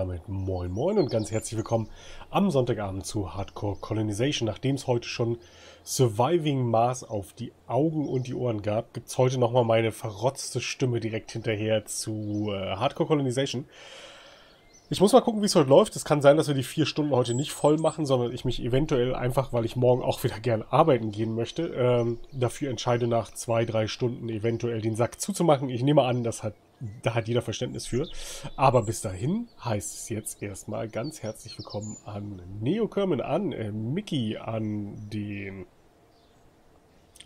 damit moin moin und ganz herzlich willkommen am Sonntagabend zu Hardcore Colonization. Nachdem es heute schon Surviving Mars auf die Augen und die Ohren gab, gibt es heute nochmal meine verrotzte Stimme direkt hinterher zu äh, Hardcore Colonization. Ich muss mal gucken, wie es heute läuft. Es kann sein, dass wir die vier Stunden heute nicht voll machen, sondern ich mich eventuell einfach, weil ich morgen auch wieder gern arbeiten gehen möchte, ähm, dafür entscheide, nach zwei, drei Stunden eventuell den Sack zuzumachen. Ich nehme an, das hat, da hat jeder Verständnis für. Aber bis dahin heißt es jetzt erstmal ganz herzlich willkommen an Neo Kerman, an äh, Mickey, an den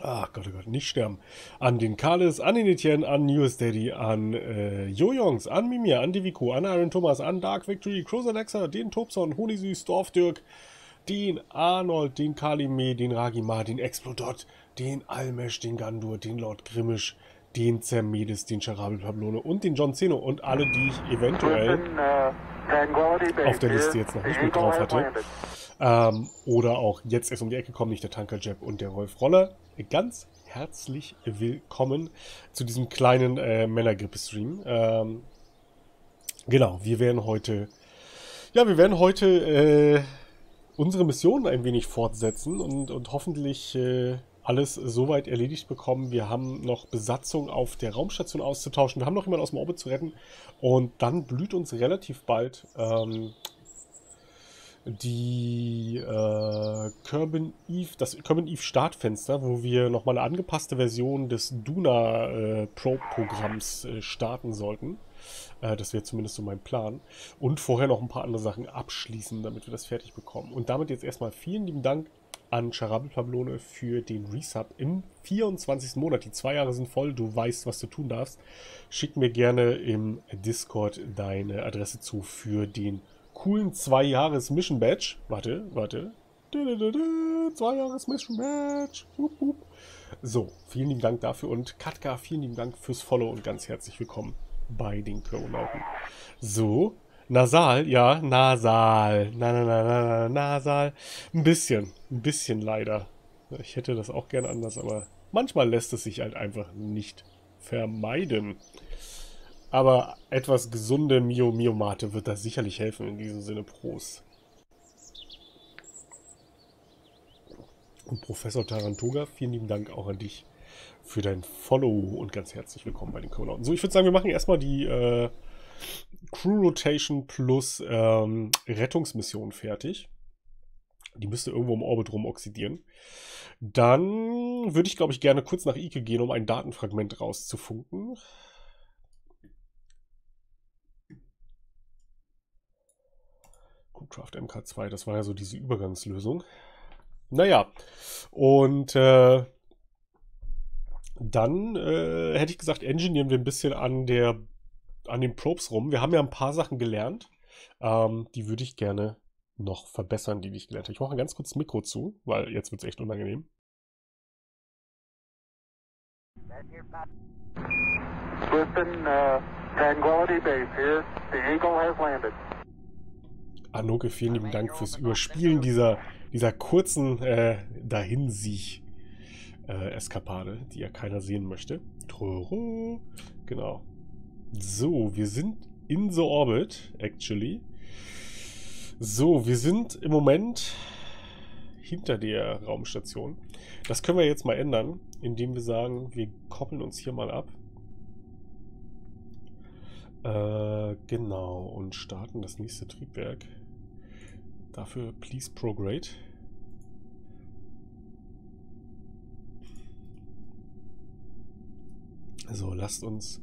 Ach Gott, oh Gott, nicht sterben. An den Kalis, an den Etienne, an News Daddy, an äh, Jojongs, an Mimir, an Deviko, an Aaron Thomas, an Dark Victory, Cross Alexa, den Tobson, Honisüß, Dorfdirk, den Arnold, den Kalime, den Ragima, den Explodot, den Almesh, den Gandur, den Lord Grimmisch, den Zermedes, den Charabel Pablone und den John Zeno und alle, die ich eventuell auf der Liste jetzt noch nicht mit drauf hatte. Ähm, oder auch jetzt erst um die Ecke kommen, nicht der Tanker Jeb und der Rolf Roller. Ganz herzlich willkommen zu diesem kleinen äh, Männergrippe-Stream. Ähm, genau, wir werden heute, ja, wir werden heute äh, unsere Mission ein wenig fortsetzen und, und hoffentlich äh, alles soweit erledigt bekommen. Wir haben noch Besatzung auf der Raumstation auszutauschen. Wir haben noch jemanden aus dem Orbit zu retten. Und dann blüht uns relativ bald ähm, die äh, Kerbin Eve, das Kerbin Eve Startfenster, wo wir nochmal eine angepasste Version des Duna äh, Pro Programms äh, starten sollten. Äh, das wäre zumindest so mein Plan. Und vorher noch ein paar andere Sachen abschließen, damit wir das fertig bekommen. Und damit jetzt erstmal vielen lieben Dank an Charabel Pablone für den Resub im 24. Monat. Die zwei Jahre sind voll, du weißt, was du tun darfst. Schick mir gerne im Discord deine Adresse zu für den coolen 2 Jahres Mission Badge. Warte, warte. Zwei Jahres Mission Badge. So, vielen lieben Dank dafür und Katka, vielen lieben Dank fürs Follow und ganz herzlich willkommen bei den Kronaugen. So, Nasal, ja, nasal. Na, na, na, na, nasal. Ein bisschen, ein bisschen leider. Ich hätte das auch gern anders, aber manchmal lässt es sich halt einfach nicht vermeiden. Aber etwas gesunde Mio Mio Mate wird da sicherlich helfen in diesem Sinne Pros. Und Professor Tarantoga, vielen lieben Dank auch an dich für dein Follow und ganz herzlich willkommen bei den Konauten. So, ich würde sagen, wir machen erstmal die äh, Crew Rotation plus ähm, Rettungsmission fertig. Die müsste irgendwo im Orbit rum oxidieren. Dann würde ich, glaube ich, gerne kurz nach Ike gehen, um ein Datenfragment rauszufunken. Crewcraft MK2, das war ja so diese Übergangslösung. Naja, und äh, dann äh, hätte ich gesagt, engineeren wir ein bisschen an der an den Probes rum. Wir haben ja ein paar Sachen gelernt. Ähm, die würde ich gerne noch verbessern, die ich gelernt habe. Ich mache ganz kurz das Mikro zu, weil jetzt wird es echt unangenehm. Listen, uh, Tranquility Base here. The Eagle has landed. Anoke, vielen lieben Dank fürs Überspielen dieser, dieser kurzen äh, Dahinsieg-Eskapade, äh, die ja keiner sehen möchte. Genau. So, wir sind in the orbit, actually. So, wir sind im Moment hinter der Raumstation. Das können wir jetzt mal ändern, indem wir sagen, wir koppeln uns hier mal ab. Äh, genau, und starten das nächste Triebwerk. Dafür please prograde. So, lasst uns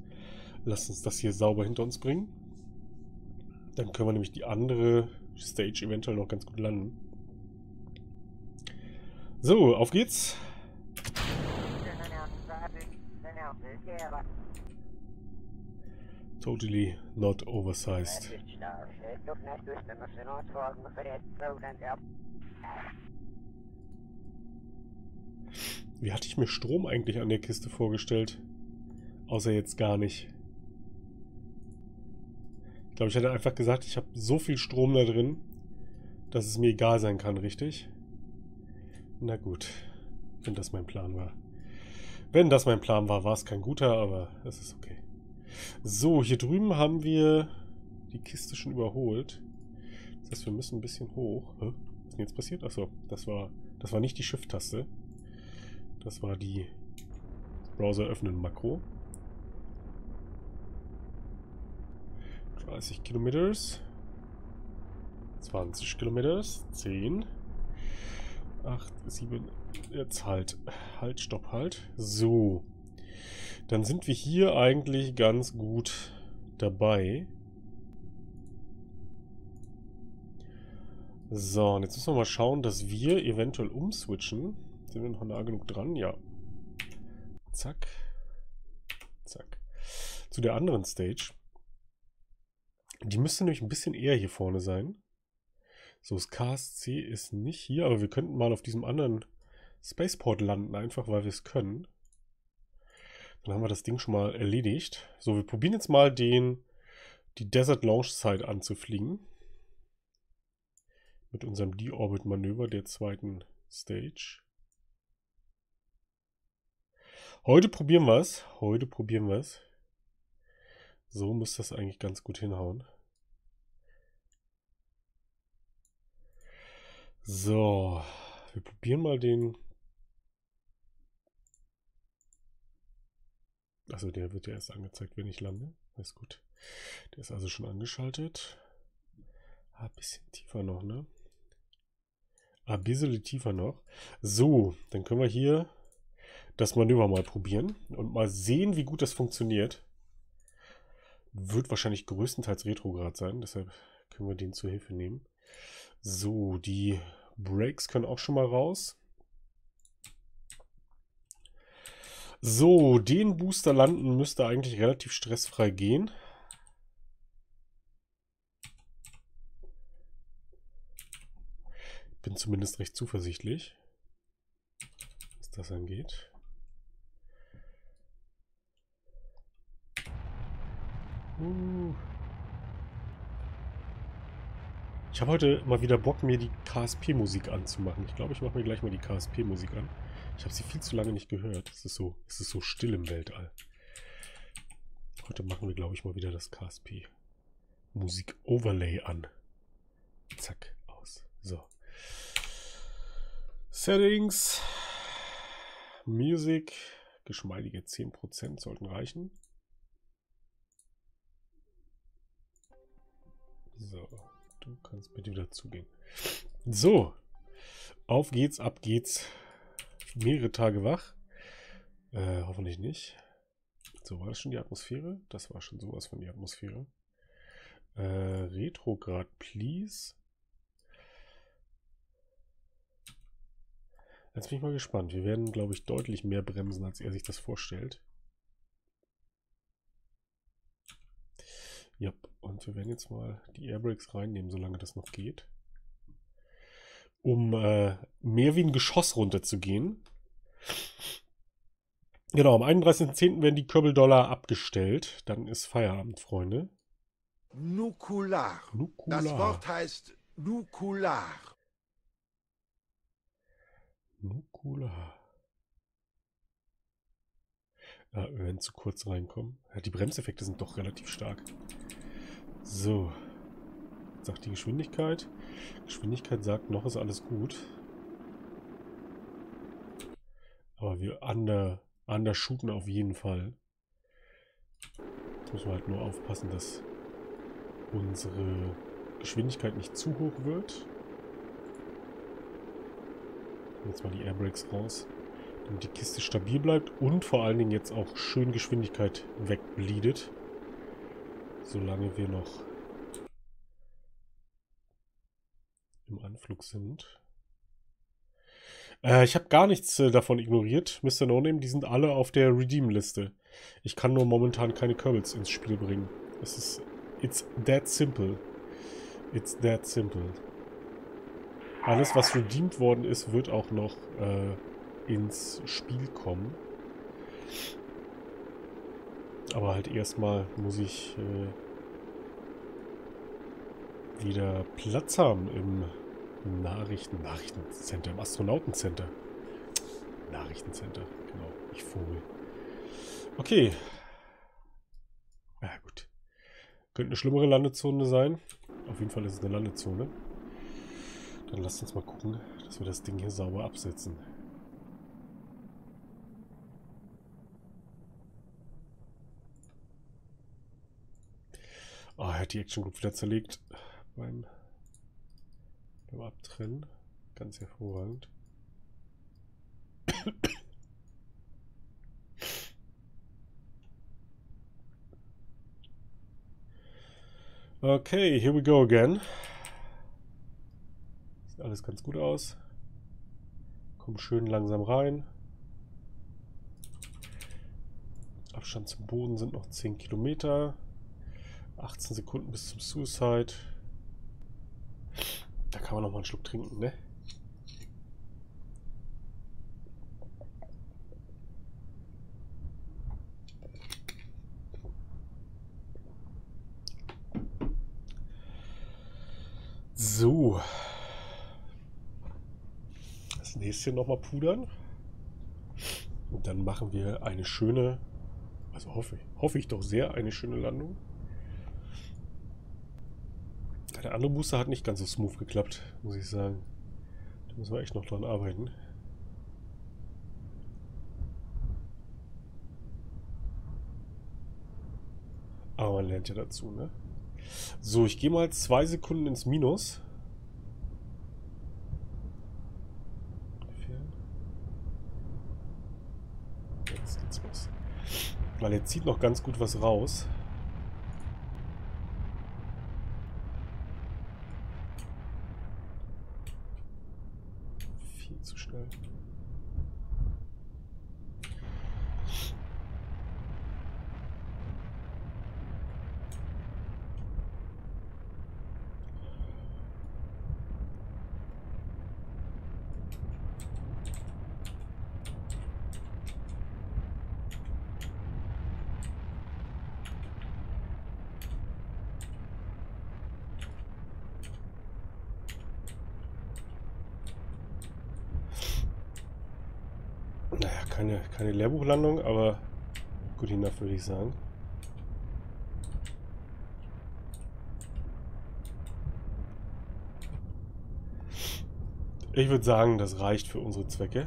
Lasst uns das hier sauber hinter uns bringen. Dann können wir nämlich die andere Stage eventuell noch ganz gut landen. So, auf geht's. Totally not oversized. Wie hatte ich mir Strom eigentlich an der Kiste vorgestellt? Außer jetzt gar nicht. Ich glaube, ich hätte einfach gesagt, ich habe so viel Strom da drin, dass es mir egal sein kann, richtig? Na gut, wenn das mein Plan war. Wenn das mein Plan war, war es kein guter, aber es ist okay. So, hier drüben haben wir die Kiste schon überholt. Das heißt, wir müssen ein bisschen hoch. Was ist denn jetzt passiert? Achso, das war, das war nicht die Shift-Taste. Das war die Browser öffnen Makro. 30 Kilometer. 20 Kilometer. 10. 8, 7. Jetzt halt. Halt, stopp, halt. So. Dann sind wir hier eigentlich ganz gut dabei. So, und jetzt müssen wir mal schauen, dass wir eventuell umswitchen. Sind wir noch nah genug dran? Ja. Zack. Zack. Zu der anderen Stage. Die müsste nämlich ein bisschen eher hier vorne sein. So, das KSC ist nicht hier, aber wir könnten mal auf diesem anderen Spaceport landen, einfach weil wir es können. Dann haben wir das Ding schon mal erledigt. So, wir probieren jetzt mal den, die Desert Launch Site anzufliegen. Mit unserem D-Orbit-Manöver der zweiten Stage. Heute probieren wir es. Heute probieren wir es. So muss das eigentlich ganz gut hinhauen. So, wir probieren mal den. Also der wird ja erst angezeigt, wenn ich lande. Ist gut. Der ist also schon angeschaltet. Ah, bisschen tiefer noch, ne? Ah, ein bisschen tiefer noch. So, dann können wir hier das Manöver mal probieren und mal sehen, wie gut das funktioniert. Wird wahrscheinlich größtenteils retrograd sein, deshalb können wir den zur Hilfe nehmen. So, die Brakes können auch schon mal raus. So, den Booster landen müsste eigentlich relativ stressfrei gehen. Bin zumindest recht zuversichtlich, was das angeht. Ich habe heute mal wieder Bock, mir die KSP-Musik anzumachen. Ich glaube, ich mache mir gleich mal die KSP-Musik an. Ich habe sie viel zu lange nicht gehört. Es ist so, es ist so still im Weltall. Heute machen wir, glaube ich, mal wieder das KSP-Musik-Overlay an. Zack, aus. So. Settings. Music. Geschmeidige 10% sollten reichen. So, du kannst bitte wieder zugehen. So, auf geht's, ab geht's. Mehrere Tage wach. Äh, hoffentlich nicht. So, war das schon die Atmosphäre? Das war schon sowas von die Atmosphäre. Äh, Retrograd, please. Jetzt bin ich mal gespannt. Wir werden, glaube ich, deutlich mehr bremsen, als er sich das vorstellt. Ja, und wir werden jetzt mal die Airbrakes reinnehmen, solange das noch geht. Um äh, mehr wie ein Geschoss runterzugehen. Genau, am 31.10. werden die Körbel-Dollar abgestellt. Dann ist Feierabend, Freunde. Nukular. Nukular. Das Wort heißt Nukular. Nukular. Ja, wir werden zu kurz reinkommen. Ja, die Bremseffekte sind doch relativ stark. So. Sagt die Geschwindigkeit. Geschwindigkeit sagt, noch ist alles gut. Aber wir under, undershooten auf jeden Fall. Jetzt müssen wir halt nur aufpassen, dass unsere Geschwindigkeit nicht zu hoch wird. Jetzt mal die Airbrakes raus. Damit die Kiste stabil bleibt und vor allen Dingen jetzt auch schön Geschwindigkeit wegbleedet solange wir noch im Anflug sind. Äh, ich habe gar nichts äh, davon ignoriert, Mr. No Name. Die sind alle auf der Redeem-Liste. Ich kann nur momentan keine Kerbals ins Spiel bringen. Es ist... It's that simple. It's that simple. Alles, was redeemed worden ist, wird auch noch äh, ins Spiel kommen. Aber halt erstmal muss ich äh, wieder Platz haben im Nachrichten, Nachrichtencenter, im Astronautenscenter. Nachrichtencenter, genau, ich Vogel. Okay. Ja, gut. Könnte eine schlimmere Landezone sein. Auf jeden Fall ist es eine Landezone. Dann lasst uns mal gucken, dass wir das Ding hier sauber absetzen. Oh, er hat die Action Group wieder zerlegt beim, beim Abtrennen. Ganz hervorragend. Okay, here we go again. Sieht alles ganz gut aus. Kommt schön langsam rein. Abstand zum Boden sind noch 10 Kilometer. 18 Sekunden bis zum Suicide. Da kann man noch mal einen Schluck trinken, ne? So. Das nächste nochmal pudern. Und dann machen wir eine schöne, also hoffe, hoffe ich doch sehr, eine schöne Landung. Der andere Booster hat nicht ganz so smooth geklappt, muss ich sagen. Da müssen wir echt noch dran arbeiten. Aber man lernt ja dazu, ne? So, ich gehe mal zwei Sekunden ins Minus. Jetzt geht's los. Weil er zieht noch ganz gut was raus. Viel zu schnell. Naja, keine, keine Lehrbuchlandung, aber gut enough, würde ich sagen. Ich würde sagen, das reicht für unsere Zwecke.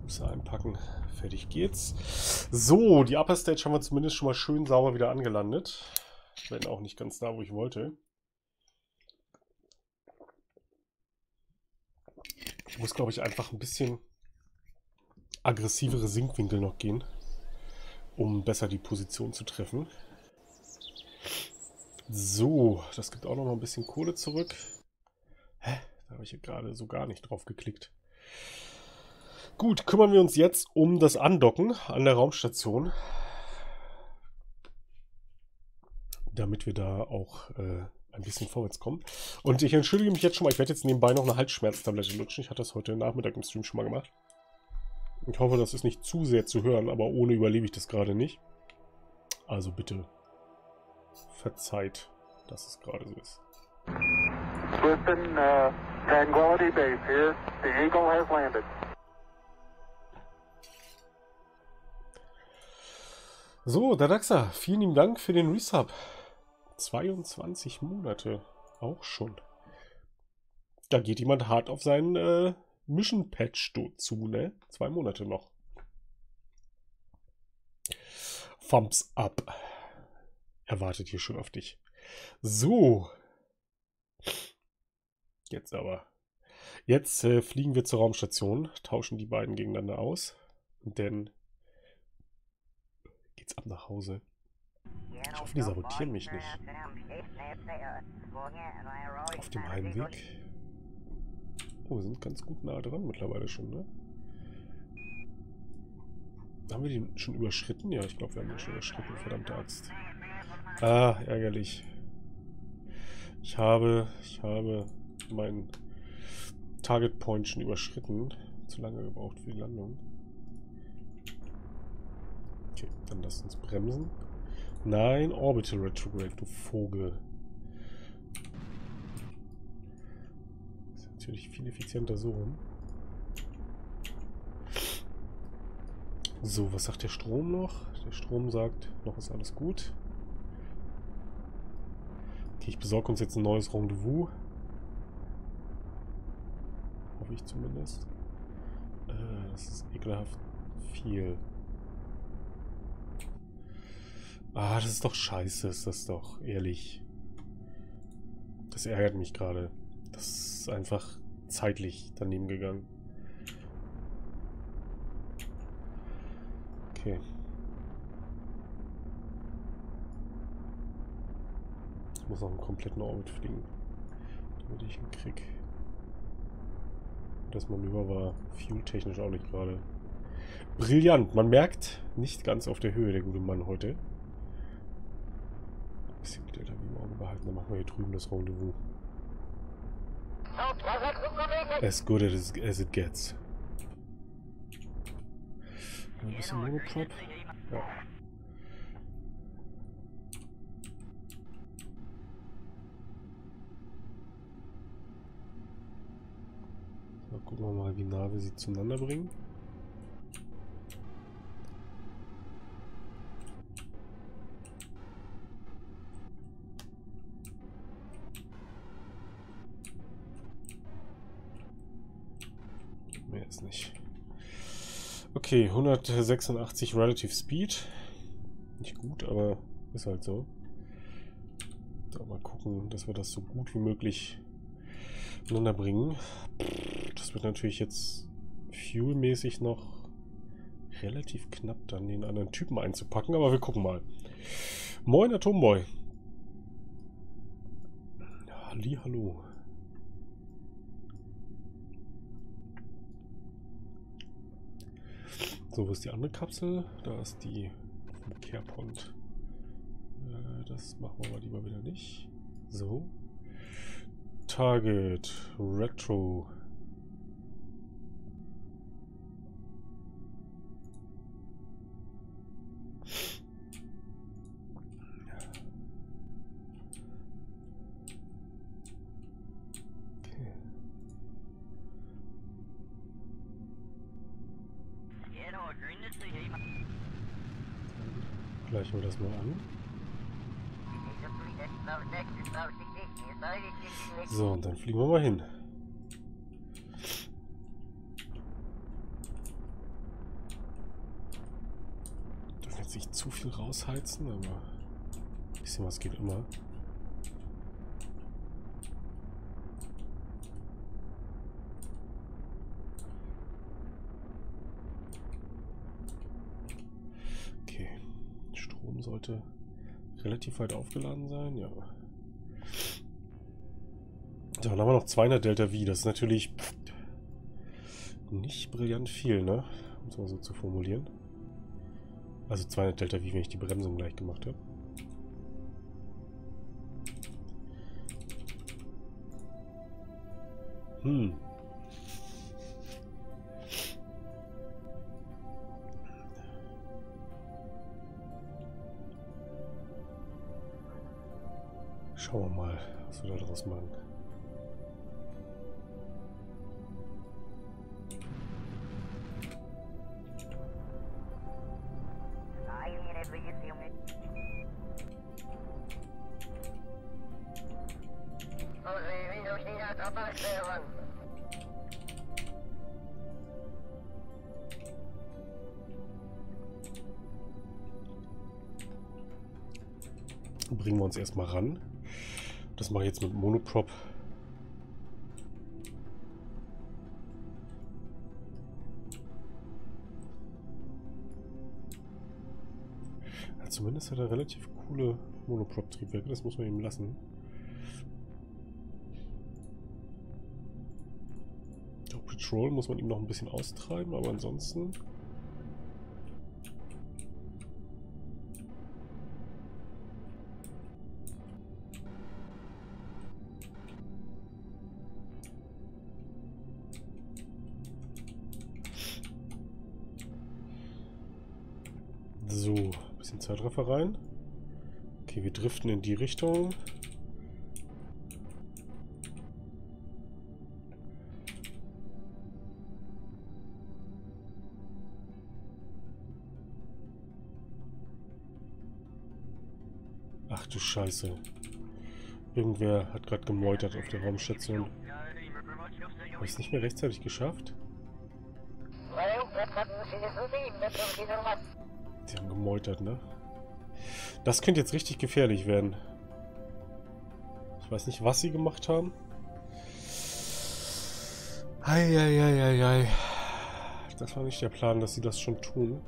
Buße einpacken, fertig geht's. So, die Upper Stage haben wir zumindest schon mal schön sauber wieder angelandet. Wenn auch nicht ganz da, wo ich wollte. Ich muss, glaube ich, einfach ein bisschen aggressivere Sinkwinkel noch gehen, um besser die Position zu treffen. So, das gibt auch noch mal ein bisschen Kohle zurück. Hä? Da habe ich hier gerade so gar nicht drauf geklickt. Gut, kümmern wir uns jetzt um das Andocken an der Raumstation. Damit wir da auch äh, ein bisschen vorwärts kommen. Und ich entschuldige mich jetzt schon mal, ich werde jetzt nebenbei noch eine Halsschmerztablette lutschen. Ich hatte das heute Nachmittag im Stream schon mal gemacht. Ich hoffe, das ist nicht zu sehr zu hören, aber ohne überlebe ich das gerade nicht. Also bitte verzeiht, dass es gerade so ist. Listen, uh, Tranquility Base here. The Eagle has landed. So, Dadaxa, vielen lieben Dank für den Resub. 22 Monate, auch schon. Da geht jemand hart auf seinen äh, Mission Patch zu, ne? Zwei Monate noch. Thumbs up. Er wartet hier schon auf dich. So. Jetzt aber. Jetzt äh, fliegen wir zur Raumstation, tauschen die beiden gegeneinander aus. Dann geht's ab nach Hause. Ich hoffe, die sabotieren mich nicht. Auf dem Heimweg. Oh, wir sind ganz gut nah dran mittlerweile schon, ne? Haben wir den schon überschritten? Ja, ich glaube, wir haben den schon überschritten, verdammte Axt. Ah, ärgerlich. Ich habe, ich habe meinen Target Point schon überschritten. Zu lange gebraucht für die Landung. Okay, dann lass uns bremsen. Nein, Orbital Retrograde, du Vogel. Natürlich viel effizienter so rum. So, was sagt der Strom noch? Der Strom sagt, noch ist alles gut. Okay, ich besorge uns jetzt ein neues Rendezvous. Hoffe ich zumindest. Äh, das ist ekelhaft viel. Ah, das ist doch scheiße, ist das doch, ehrlich. Das ärgert mich gerade. Das ist einfach zeitlich daneben gegangen. Okay. Ich muss noch einen kompletten Orbit fliegen, damit ich ihn krieg. Das Manöver war fuel-technisch auch nicht gerade brillant. Man merkt, nicht ganz auf der Höhe der gute Mann heute. Ein bisschen wieder da im Auge behalten, dann machen wir hier drüben das Rendezvous. As good as, as it gets. Ein bisschen Monoprop. Ja. So, gucken wir mal, wie nah wir sie zueinander bringen. Mehr ist nicht. Okay, 186 Relative Speed. Nicht gut, aber ist halt so. So, mal gucken, dass wir das so gut wie möglich miteinander bringen. Das wird natürlich jetzt fuelmäßig noch relativ knapp dann den anderen Typen einzupacken, aber wir gucken mal. Moin Atomboy. Halli, hallo. So, wo ist die andere Kapsel? Da ist die vom Carepont. Äh, das machen wir mal lieber wieder nicht. So. Target. Retro. Gleichen wir das mal an. So, und dann fliegen wir mal hin. Dürfen jetzt nicht zu viel rausheizen, aber ein bisschen was geht immer. Okay, Strom sollte relativ weit aufgeladen sein, ja. So, dann haben wir noch 200 Delta V. Das ist natürlich nicht brillant viel, ne? Um es mal so zu formulieren. Also 200 Delta V, wenn ich die Bremsung gleich gemacht habe. Hm. Schauen wir mal, was wir daraus machen. Bringen wir uns erstmal ran. Das mache ich jetzt mit Monoprop. Ja, zumindest hat er relativ coole Monoprop-Triebwerke, das muss man ihm lassen. Patrol muss man ihm noch ein bisschen austreiben, aber ansonsten... Zeitraffer rein. Okay, wir driften in die Richtung. Ach du Scheiße. Irgendwer hat gerade gemeutert auf der Raumstation. Habe ich es nicht mehr rechtzeitig geschafft? Sie haben gemeutert, ne? Das könnte jetzt richtig gefährlich werden. Ich weiß nicht, was sie gemacht haben. Eieieiei. Das war nicht der Plan, dass sie das schon tun.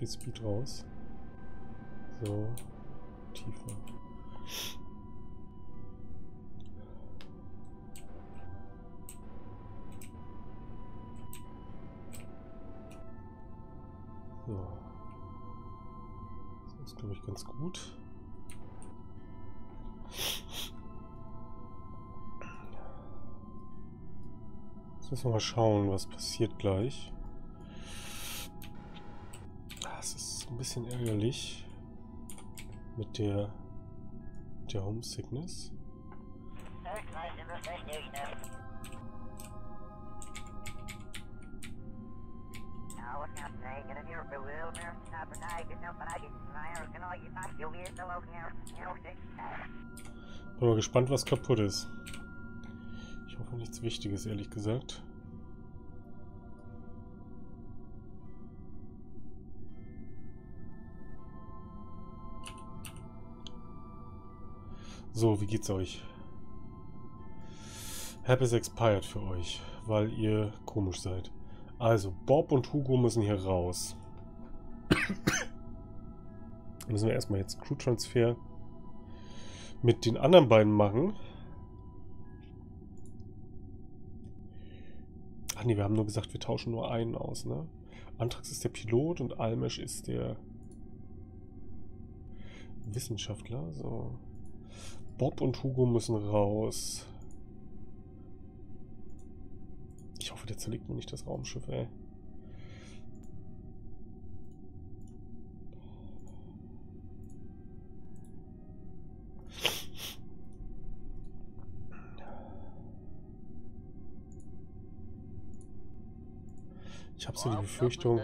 Viel Speed raus. So, tiefer. So. Das ist, glaube ich, ganz gut. Jetzt müssen wir mal schauen, was passiert gleich. Bisschen ärgerlich mit der, der Homesickness. Bin mal gespannt, was kaputt ist. Ich hoffe nichts Wichtiges, ehrlich gesagt. So, wie geht's euch? Help is expired für euch, weil ihr komisch seid. Also, Bob und Hugo müssen hier raus. müssen wir erstmal jetzt Crew-Transfer mit den anderen beiden machen. Ach nee, wir haben nur gesagt, wir tauschen nur einen aus, ne? Antrax ist der Pilot und Almesh ist der Wissenschaftler. So. Bob und Hugo müssen raus. Ich hoffe, der zerlegt mir nicht das Raumschiff, ey. Ich habe so die Befürchtung,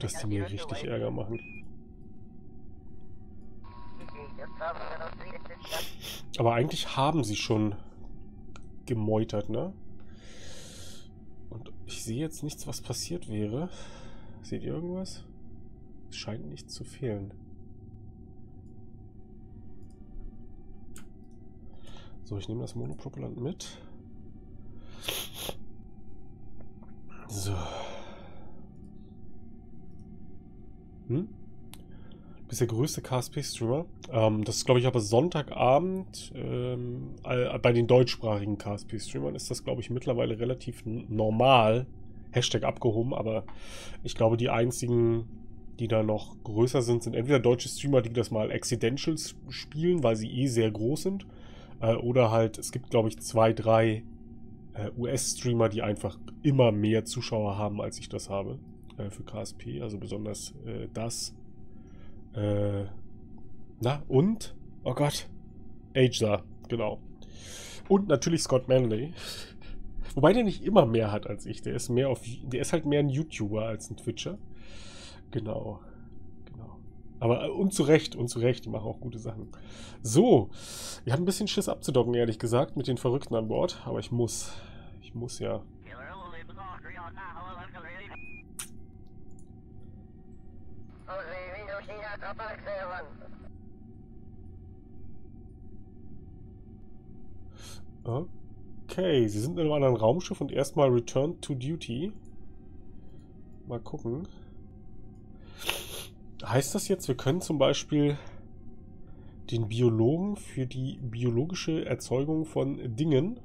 dass die mir richtig Ärger machen. Aber eigentlich haben sie schon gemeutert, ne? Und ich sehe jetzt nichts, was passiert wäre. Seht ihr irgendwas? Es scheint nichts zu fehlen. So, ich nehme das Monopropellant mit. So. Hm? Bist der größte KSP-Streamer. Ähm, das ist, glaube ich, aber Sonntagabend. Ähm, bei den deutschsprachigen KSP-Streamern ist das, glaube ich, mittlerweile relativ normal. Hashtag abgehoben, aber ich glaube, die einzigen, die da noch größer sind, sind entweder deutsche Streamer, die das mal Accidentals spielen, weil sie eh sehr groß sind. Äh, oder halt, es gibt, glaube ich, zwei, drei äh, US-Streamer, die einfach immer mehr Zuschauer haben, als ich das habe äh, für KSP. Also besonders äh, das äh, na, und? Oh Gott. Aja, genau. Und natürlich Scott Manley. Wobei der nicht immer mehr hat als ich. Der ist mehr auf. Der ist halt mehr ein YouTuber als ein Twitcher. Genau. Genau. Aber äh, und zu Recht, und zu Recht, die machen auch gute Sachen. So. Ich habe ein bisschen Schiss abzudocken, ehrlich gesagt, mit den Verrückten an Bord. Aber ich muss. Ich muss ja. Okay, sie sind in einem anderen Raumschiff und erstmal Return to Duty. Mal gucken. Heißt das jetzt, wir können zum Beispiel den Biologen für die biologische Erzeugung von Dingen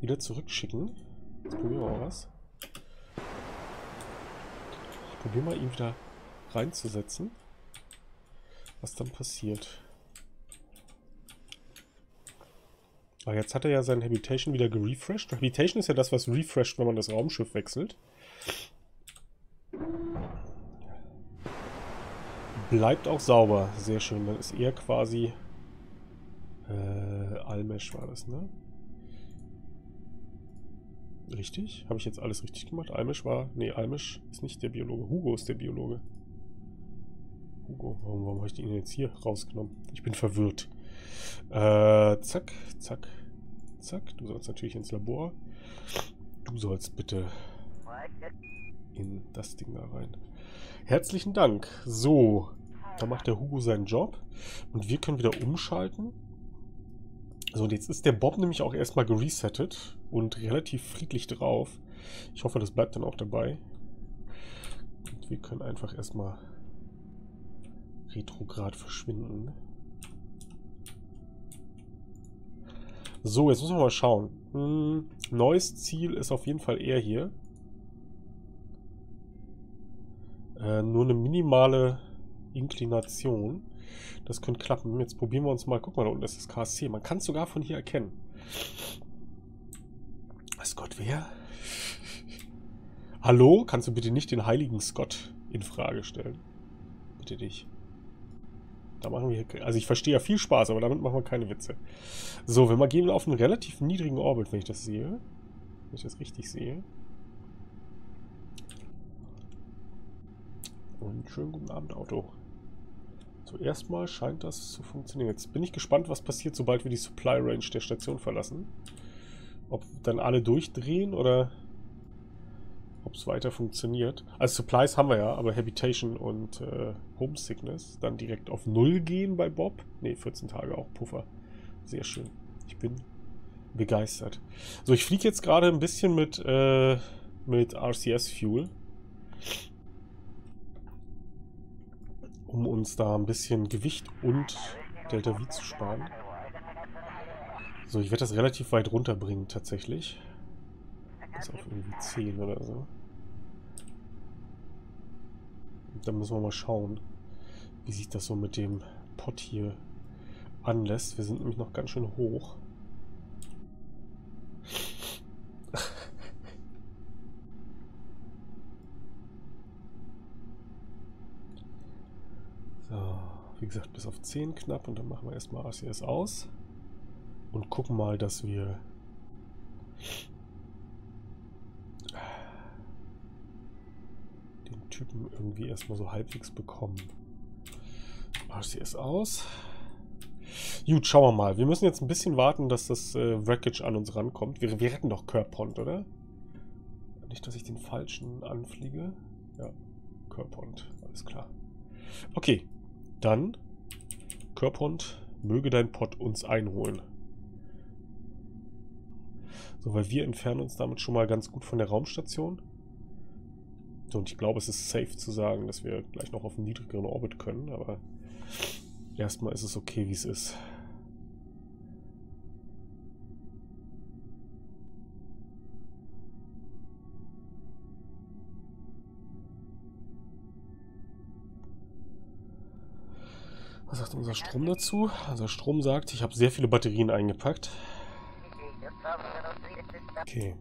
wieder zurückschicken? Jetzt probieren wir mal was. Ich probiere mal ihn wieder reinzusetzen was dann passiert. Aber jetzt hat er ja sein Habitation wieder gerefreshed. Habitation ist ja das, was refreshed, wenn man das Raumschiff wechselt. Bleibt auch sauber. Sehr schön. Dann ist er quasi... Äh, Almesh war das, ne? Richtig? Habe ich jetzt alles richtig gemacht? Almesh war... Ne, Almesh ist nicht der Biologe. Hugo ist der Biologe. Hugo, warum, warum habe ich den jetzt hier rausgenommen? Ich bin verwirrt. Äh, zack, zack, zack. Du sollst natürlich ins Labor. Du sollst bitte in das Ding da rein. Herzlichen Dank. So, da macht der Hugo seinen Job. Und wir können wieder umschalten. So, und jetzt ist der Bob nämlich auch erstmal geresettet und relativ friedlich drauf. Ich hoffe, das bleibt dann auch dabei. Und wir können einfach erstmal retrograd verschwinden. So, jetzt müssen wir mal schauen. Hm, neues Ziel ist auf jeden Fall eher hier. Äh, nur eine minimale Inklination. Das könnte klappen. Jetzt probieren wir uns mal. Guck mal, da unten ist das KSC. Man kann es sogar von hier erkennen. Scott, wer? Hallo? Kannst du bitte nicht den heiligen Scott in Frage stellen? Bitte dich. Da machen wir also ich verstehe ja viel Spaß, aber damit machen wir keine Witze. So, wir gehen auf einen relativ niedrigen Orbit, wenn ich das sehe. Wenn ich das richtig sehe. Und schönen guten Abend, Auto. So, erstmal scheint das zu funktionieren. Jetzt bin ich gespannt, was passiert, sobald wir die Supply Range der Station verlassen. Ob dann alle durchdrehen oder ob es weiter funktioniert. Also Supplies haben wir ja, aber Habitation und äh, Homesickness dann direkt auf Null gehen bei Bob. Ne, 14 Tage auch Puffer. Sehr schön. Ich bin begeistert. So, ich fliege jetzt gerade ein bisschen mit, äh, mit RCS-Fuel. Um uns da ein bisschen Gewicht und Delta V zu sparen. So, ich werde das relativ weit runterbringen tatsächlich. Bis auf irgendwie 10 oder so. Dann müssen wir mal schauen, wie sich das so mit dem Pot hier anlässt. Wir sind nämlich noch ganz schön hoch. so, wie gesagt, bis auf 10 knapp und dann machen wir erstmal ACS aus und gucken mal, dass wir Typen irgendwie erstmal so halbwegs bekommen. RCS aus. Gut, schauen wir mal. Wir müssen jetzt ein bisschen warten, dass das äh, Wreckage an uns rankommt. Wir, wir retten doch Körpont, oder? Nicht, dass ich den falschen anfliege. Ja, Körpont. Alles klar. Okay, dann Körpont, möge dein Pott uns einholen. So, weil wir entfernen uns damit schon mal ganz gut von der Raumstation. Und ich glaube, es ist safe zu sagen, dass wir gleich noch auf einen niedrigeren Orbit können, aber erstmal ist es okay, wie es ist. Was sagt unser Strom dazu? Unser Strom sagt, ich habe sehr viele Batterien eingepackt. Okay,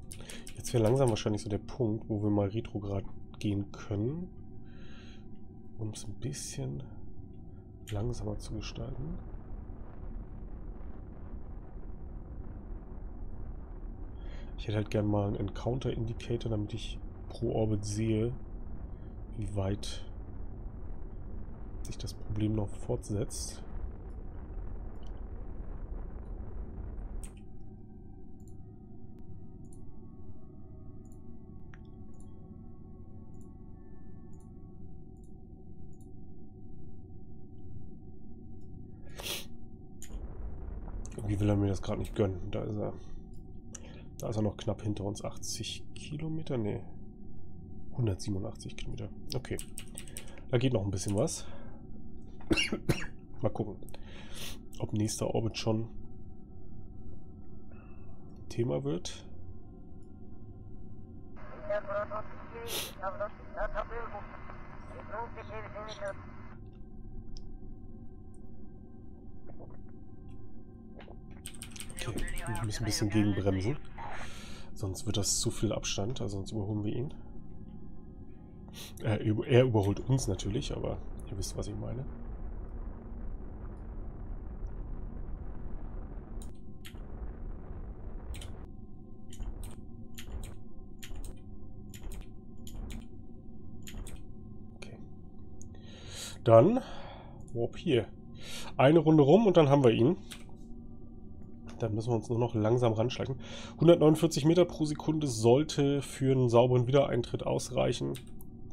jetzt wäre langsam wahrscheinlich so der Punkt, wo wir mal retrograd gehen können, um es ein bisschen langsamer zu gestalten. Ich hätte halt gerne mal einen Encounter Indicator, damit ich pro Orbit sehe, wie weit sich das Problem noch fortsetzt. Will er mir das gerade nicht gönnen. Da ist er. Da ist er noch knapp hinter uns. 80 Kilometer? Nee. 187 Kilometer. Okay. Da geht noch ein bisschen was. Mal gucken, ob nächster Orbit schon Thema wird. Wir müssen ein bisschen gegenbremsen. Sonst wird das zu viel Abstand, also sonst überholen wir ihn. Äh, er überholt uns natürlich, aber ihr wisst, was ich meine. Okay. Dann Warp hier. Eine Runde rum und dann haben wir ihn. Dann müssen wir uns nur noch langsam ranschleichen. 149 Meter pro Sekunde sollte für einen sauberen Wiedereintritt ausreichen.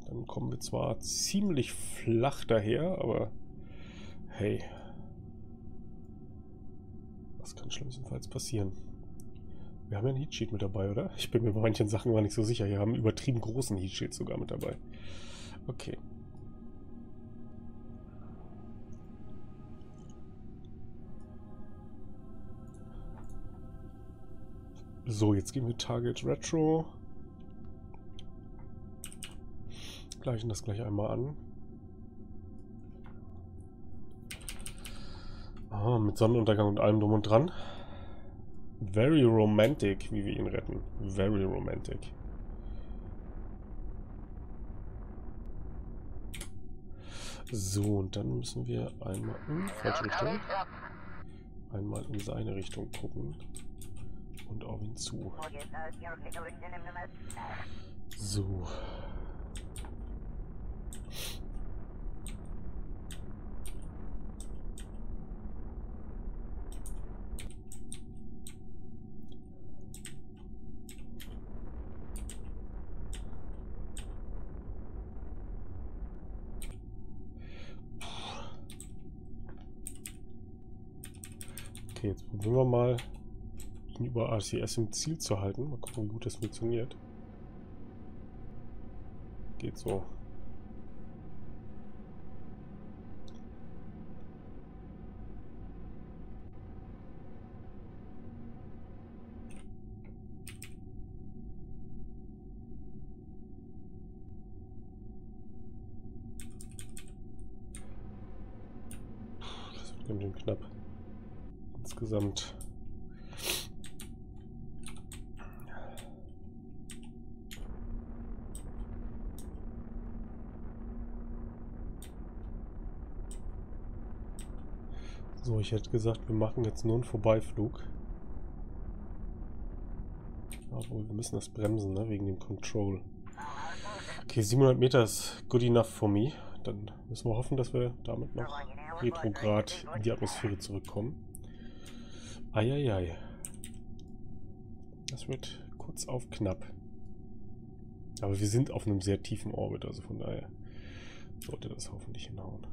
Dann kommen wir zwar ziemlich flach daher, aber hey. Was kann schlimmstenfalls passieren? Wir haben ja einen Heatsheet mit dabei, oder? Ich bin mir bei manchen Sachen gar nicht so sicher. Wir haben einen übertrieben großen Heatsheet sogar mit dabei. Okay. So, jetzt gehen wir Target Retro. Gleichen das gleich einmal an. Ah, mit Sonnenuntergang und allem drum und dran. Very romantic, wie wir ihn retten. Very romantic. So, und dann müssen wir einmal... Hm, falsche Richtung. Einmal in seine Richtung gucken und auf ihn zu. So. Jetzt probieren wir mal ihn über ACS im Ziel zu halten. Mal gucken, wie gut das funktioniert. Geht so. Das wird ganz schön knapp. Insgesamt ich hätte gesagt, wir machen jetzt nur einen Vorbeiflug. Obwohl, wir müssen das bremsen, ne? Wegen dem Control. Okay, 700 Meter ist good enough for me. Dann müssen wir hoffen, dass wir damit noch retrograd in die Atmosphäre zurückkommen. Eieiei. Das wird kurz auf knapp. Aber wir sind auf einem sehr tiefen Orbit, also von daher sollte das hoffentlich hinhauen.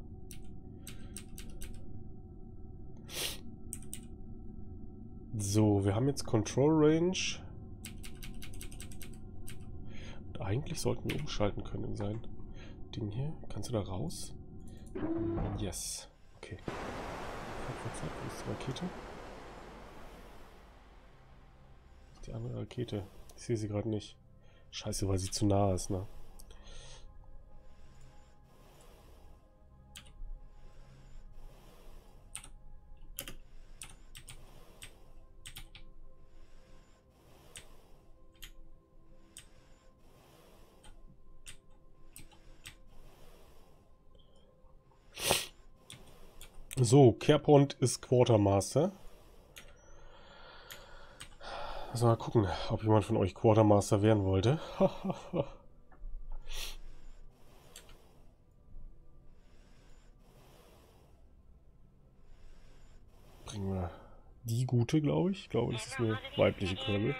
So, wir haben jetzt Control Range. Und eigentlich sollten wir umschalten können in sein Ding hier. Kannst du da raus? Yes. Okay. Wo ist die Rakete? die andere Rakete? Ich sehe sie gerade nicht. Scheiße, weil sie zu nah ist, ne? So, Kerpont ist Quartermaster. Also mal gucken, ob jemand von euch Quartermaster werden wollte. Bringen wir die gute, glaube ich. Ich glaube, das ist eine weibliche Körbel.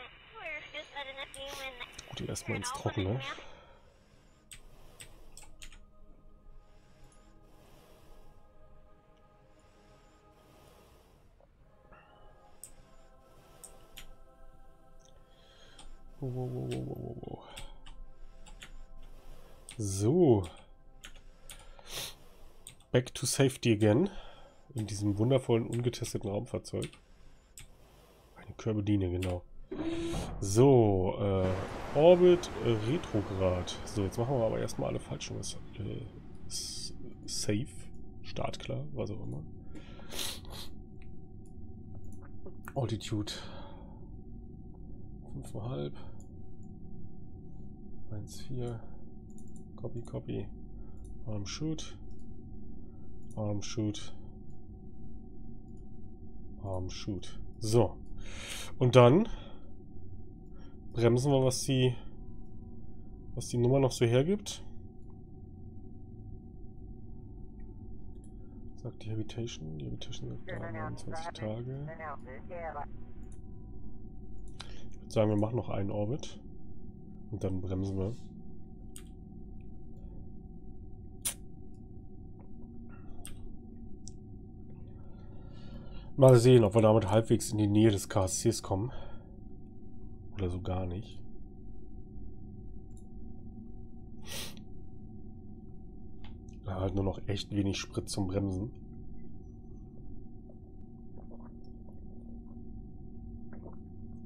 Gut, erstmal ins Trockene. So. Back to safety again. In diesem wundervollen, ungetesteten Raumfahrzeug. Eine Körbedine, genau. So, äh, Orbit, Retrograd. So, jetzt machen wir aber erstmal alle falschen. Äh, safe, Startklar, was auch immer. Altitude 2,5. 1,4. Copy, copy. Arm shoot. Arm shoot. Arm shoot. So. Und dann bremsen wir, was die, was die Nummer noch so hergibt. Sagt die Habitation. Die Habitation sagt da 29 Tage. Ich würde sagen, wir machen noch einen Orbit. Und dann bremsen wir. Mal sehen, ob wir damit halbwegs in die Nähe des KSCs kommen. Oder so gar nicht. Da halt nur noch echt wenig Sprit zum Bremsen.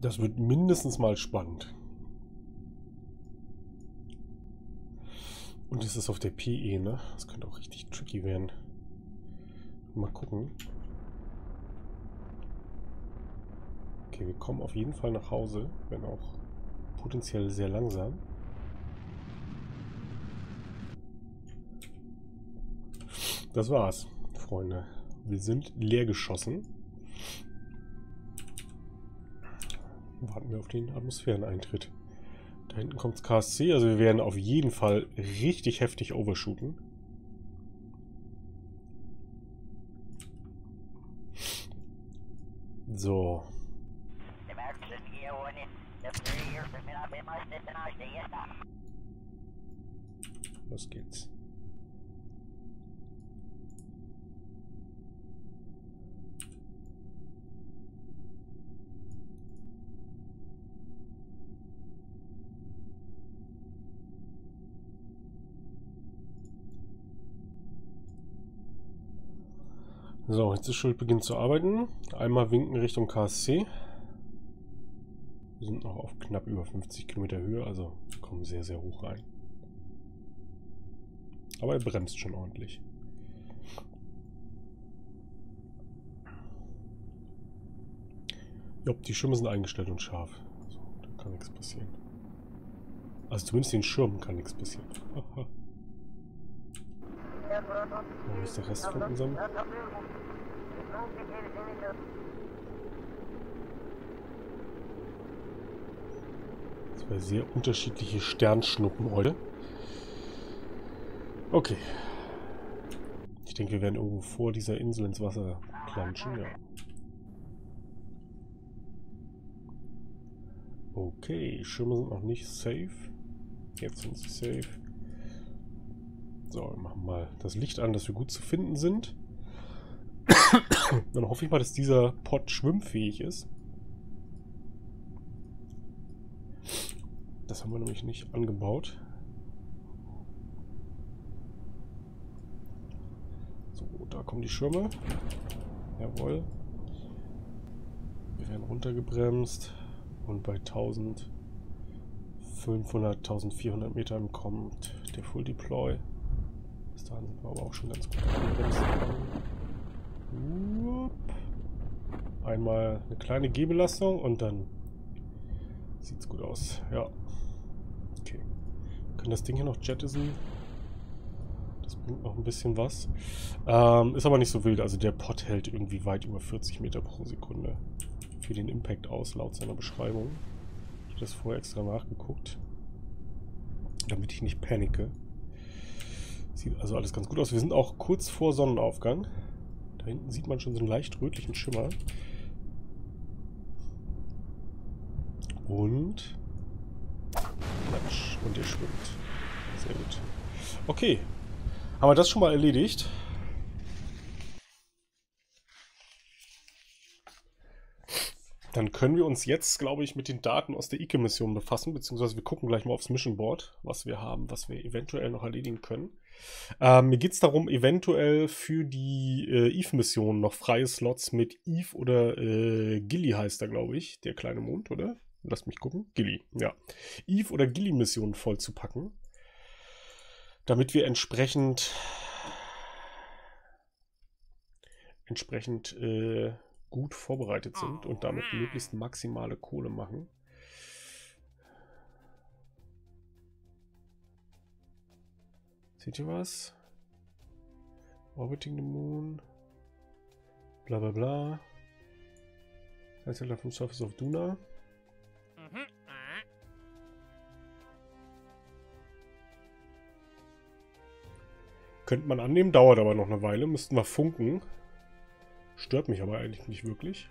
Das wird mindestens mal spannend. Und es ist auf der PE, ne? Das könnte auch richtig tricky werden. Mal gucken. Okay, wir kommen auf jeden Fall nach Hause, wenn auch potenziell sehr langsam. Das war's, Freunde. Wir sind leer geschossen. Warten wir auf den Atmosphäreneintritt. Hinten kommt KSC, also wir werden auf jeden Fall richtig heftig overshooten. So. Los geht's. So, jetzt ist Schild beginnt zu arbeiten. Einmal winken Richtung KSC. Wir sind noch auf knapp über 50 Kilometer Höhe, also kommen sehr, sehr hoch rein. Aber er bremst schon ordentlich. Jopp, die Schirme sind eingestellt und scharf. So, da kann nichts passieren. Also zumindest den Schirmen kann nichts passieren. Wo ist der Rest von unserem Zwei sehr unterschiedliche Sternschnuppen heute. Okay. Ich denke, wir werden irgendwo vor dieser Insel ins Wasser planschen, ja. Okay, Schirme sind noch nicht safe. Jetzt sind sie safe. So, wir machen mal das Licht an, dass wir gut zu finden sind. Dann hoffe ich mal, dass dieser Pot schwimmfähig ist. Das haben wir nämlich nicht angebaut. So, da kommen die Schirme. Jawohl. Wir werden runtergebremst und bei 1500, 1400 Metern kommt der Full Deploy. Dahin sind wir aber auch schon ganz gut angebremst. Einmal eine kleine Gehbelastung und dann sieht es gut aus. Ja. Okay. Wir können das Ding hier noch jettison. Das bringt noch ein bisschen was. Ähm, ist aber nicht so wild. Also der Pot hält irgendwie weit über 40 Meter pro Sekunde für den Impact aus, laut seiner Beschreibung. Ich habe das vorher extra nachgeguckt. Damit ich nicht panike. Sieht also alles ganz gut aus. Wir sind auch kurz vor Sonnenaufgang. Da hinten sieht man schon so einen leicht rötlichen Schimmer. Und... Klatsch. Und er schwimmt. Sehr gut. Okay. Haben wir das schon mal erledigt? Dann können wir uns jetzt, glaube ich, mit den Daten aus der Ike-Mission befassen, beziehungsweise wir gucken gleich mal aufs Mission Board, was wir haben, was wir eventuell noch erledigen können. Ähm, mir geht es darum, eventuell für die äh, Eve-Mission noch freie Slots mit Eve oder äh, Gilly heißt er, glaube ich, der kleine Mond, oder? Lasst mich gucken. Gilly, ja. Eve oder Gilly-Mission voll zu packen. Damit wir entsprechend entsprechend äh, gut vorbereitet sind und damit möglichst maximale Kohle machen. Seht ihr was? Orbiting the Moon. Bla bla bla. Einzelner vom Surface of Duna. Mhm. Könnte man annehmen, dauert aber noch eine Weile. Müssten wir funken. Stört mich aber eigentlich nicht wirklich.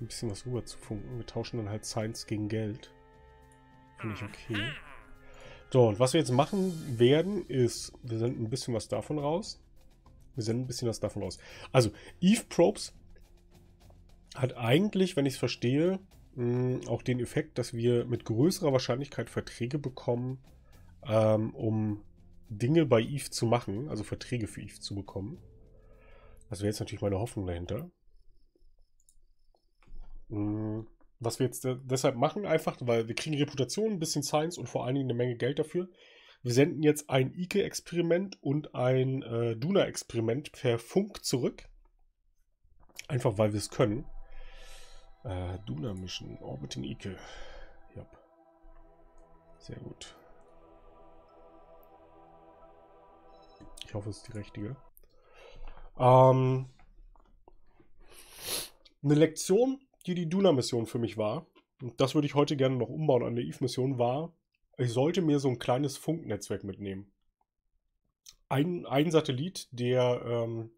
Ein bisschen was rüber zu funken. Wir tauschen dann halt Science gegen Geld. Finde ich okay. So, und was wir jetzt machen werden, ist, wir senden ein bisschen was davon raus. Wir senden ein bisschen was davon raus. Also, Eve Probes hat eigentlich, wenn ich es verstehe, mh, auch den Effekt, dass wir mit größerer Wahrscheinlichkeit Verträge bekommen, ähm, um Dinge bei Eve zu machen, also Verträge für Eve zu bekommen. Das wäre jetzt natürlich meine Hoffnung dahinter. Mh, was wir jetzt deshalb machen, einfach, weil wir kriegen Reputation, ein bisschen Science und vor allen Dingen eine Menge Geld dafür. Wir senden jetzt ein Ike-Experiment und ein äh, Duna-Experiment per Funk zurück. Einfach weil wir es können. Äh, Duna Mission, Orbiting Ike. Ja. Sehr gut. Ich hoffe, es ist die richtige. Ähm, eine Lektion, die die Duna-Mission für mich war, und das würde ich heute gerne noch umbauen an der Eve-Mission, war, ich sollte mir so ein kleines Funknetzwerk mitnehmen. Ein, ein Satellit, der ähm,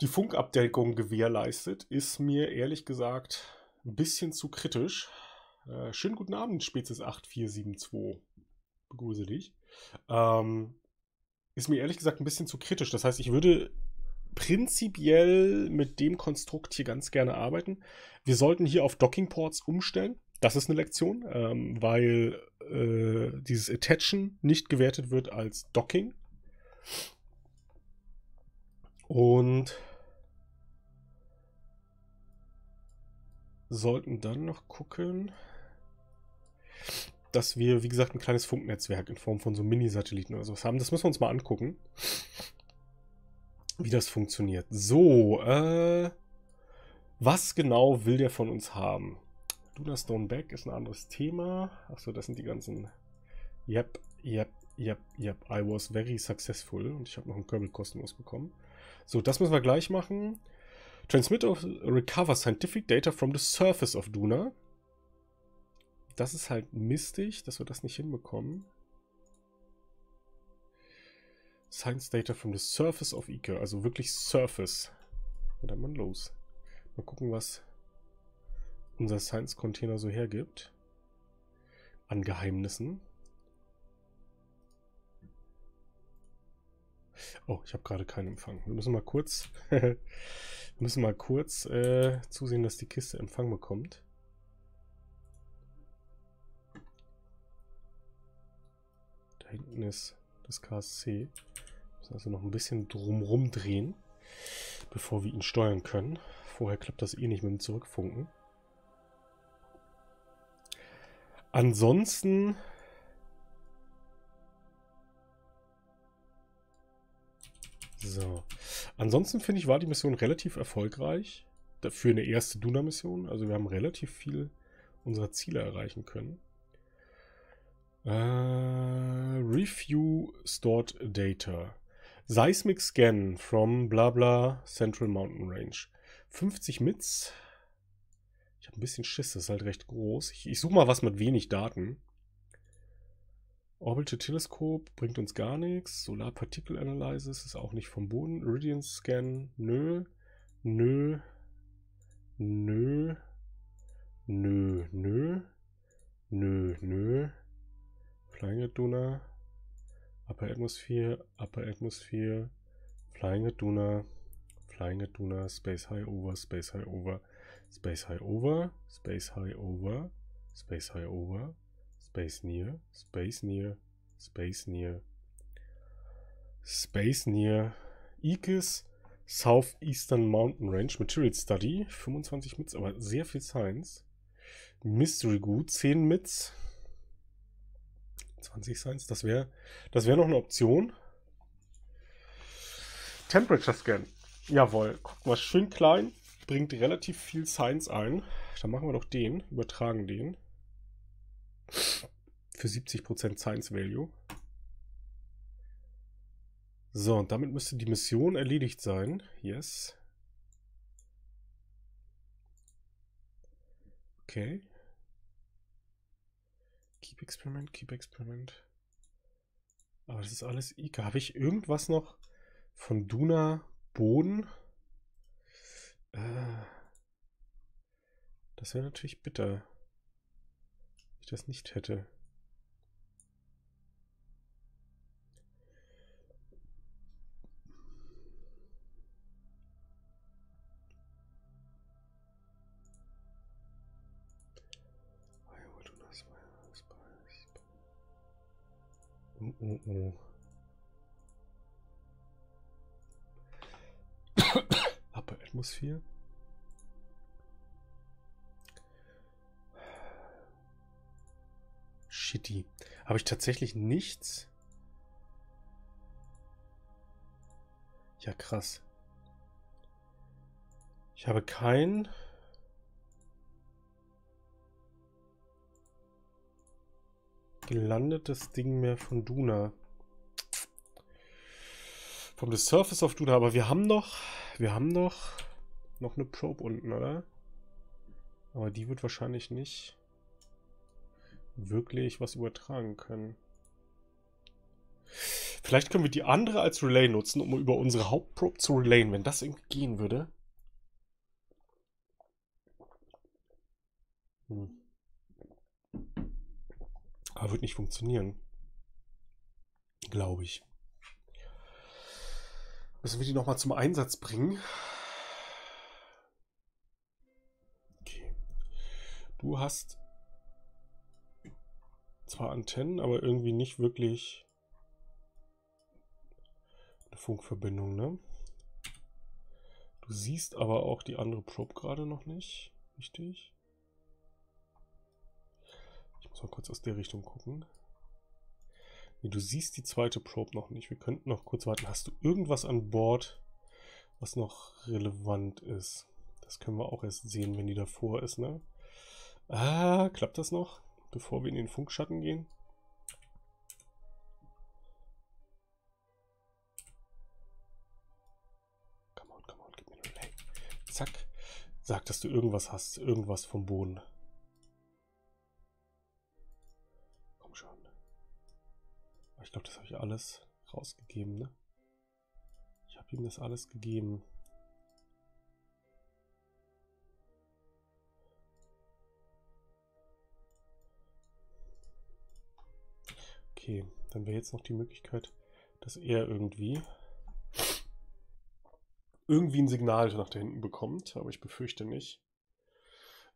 die Funkabdeckung gewährleistet, ist mir ehrlich gesagt ein bisschen zu kritisch. Äh, schönen guten Abend, Spezies 8472. Begrüße dich. Ähm, ist mir ehrlich gesagt ein bisschen zu kritisch. Das heißt, ich würde prinzipiell mit dem Konstrukt hier ganz gerne arbeiten. Wir sollten hier auf Dockingports umstellen. Das ist eine Lektion, ähm, weil äh, dieses Attachen nicht gewertet wird als Docking. Und sollten dann noch gucken, dass wir, wie gesagt, ein kleines Funknetzwerk in Form von so Mini-Satelliten oder sowas haben. Das müssen wir uns mal angucken, wie das funktioniert. So, äh, was genau will der von uns haben? Luna Stone Back ist ein anderes Thema. Achso, das sind die ganzen. Yep, yep, yep, yep. I was very successful. Und ich habe noch einen Körbel kostenlos bekommen. So, das müssen wir gleich machen. Transmit or recover scientific data from the surface of Duna. Das ist halt mistig, dass wir das nicht hinbekommen. Science Data from the Surface of Ike. Also wirklich Surface. Na dann mal los. Mal gucken, was unser Science-Container so hergibt. An Geheimnissen. Oh, ich habe gerade keinen Empfang. Wir müssen mal kurz, müssen mal kurz äh, zusehen, dass die Kiste Empfang bekommt. Da hinten ist das KSC. Also noch ein bisschen drumrum drehen, bevor wir ihn steuern können. Vorher klappt das eh nicht mit dem Zurückfunken. Ansonsten So. Ansonsten finde ich, war die Mission relativ erfolgreich. Für eine erste Duna-Mission. Also wir haben relativ viel unserer Ziele erreichen können. Uh, review stored data. Seismic scan from bla bla Central Mountain Range. 50 Mits. Ich habe ein bisschen Schiss, das ist halt recht groß. Ich, ich suche mal was mit wenig Daten. Orbital Teleskop bringt uns gar nichts. Solar Particle Analysis ist auch nicht vom Boden. Iridian Scan, nö. Nö. Nö. Nö, nö. Nö, nö. Flying Aduna. Upper Atmosphere, Upper Atmosphere. Flying Aduna. Flying Aduna. Space High Over, Space High Over. Space High Over, Space High Over, Space High Over, Space Near, Space Near, Space Near, Space Near, Ikis Southeastern Mountain Range Material Study, 25 Mits, aber sehr viel Science. Mystery Good, 10 Mits, 20 Science, das wäre das wär noch eine Option. Temperature Scan, jawohl, guck mal, schön klein, bringt relativ viel Science ein. Dann machen wir doch den, übertragen den. Für 70% Science Value. So, und damit müsste die Mission erledigt sein. Yes. Okay. Keep Experiment, Keep Experiment. Aber das ist alles Ika. Habe ich irgendwas noch von Duna Boden? Äh, das wäre natürlich bitter, wenn ich das nicht hätte. Upper Atmosphere. Shitty. Habe ich tatsächlich nichts? Ja, krass. Ich habe kein... gelandetes Ding mehr von Duna. Vom The Surface of Duna. Aber wir haben noch, wir haben noch, noch eine Probe unten, oder? Aber die wird wahrscheinlich nicht wirklich was übertragen können. Vielleicht können wir die andere als Relay nutzen, um über unsere Hauptprobe zu relayen, wenn das irgendwie gehen würde. Hm. Aber wird nicht funktionieren. Glaube ich. Müssen wir die nochmal zum Einsatz bringen? Du hast zwar Antennen, aber irgendwie nicht wirklich eine Funkverbindung, ne? Du siehst aber auch die andere Probe gerade noch nicht. Richtig? Ich muss mal kurz aus der Richtung gucken. Nee, du siehst die zweite Probe noch nicht. Wir könnten noch kurz warten. Hast du irgendwas an Bord, was noch relevant ist? Das können wir auch erst sehen, wenn die davor ist, ne? Ah, klappt das noch? Bevor wir in den Funkschatten gehen? Come on, come on, gib mir eine Relay. Zack. Sag, dass du irgendwas hast. Irgendwas vom Boden. Ich glaube, das habe ich alles rausgegeben, ne? Ich habe ihm das alles gegeben. Okay, dann wäre jetzt noch die Möglichkeit, dass er irgendwie irgendwie ein Signal nach da hinten bekommt, aber ich befürchte nicht.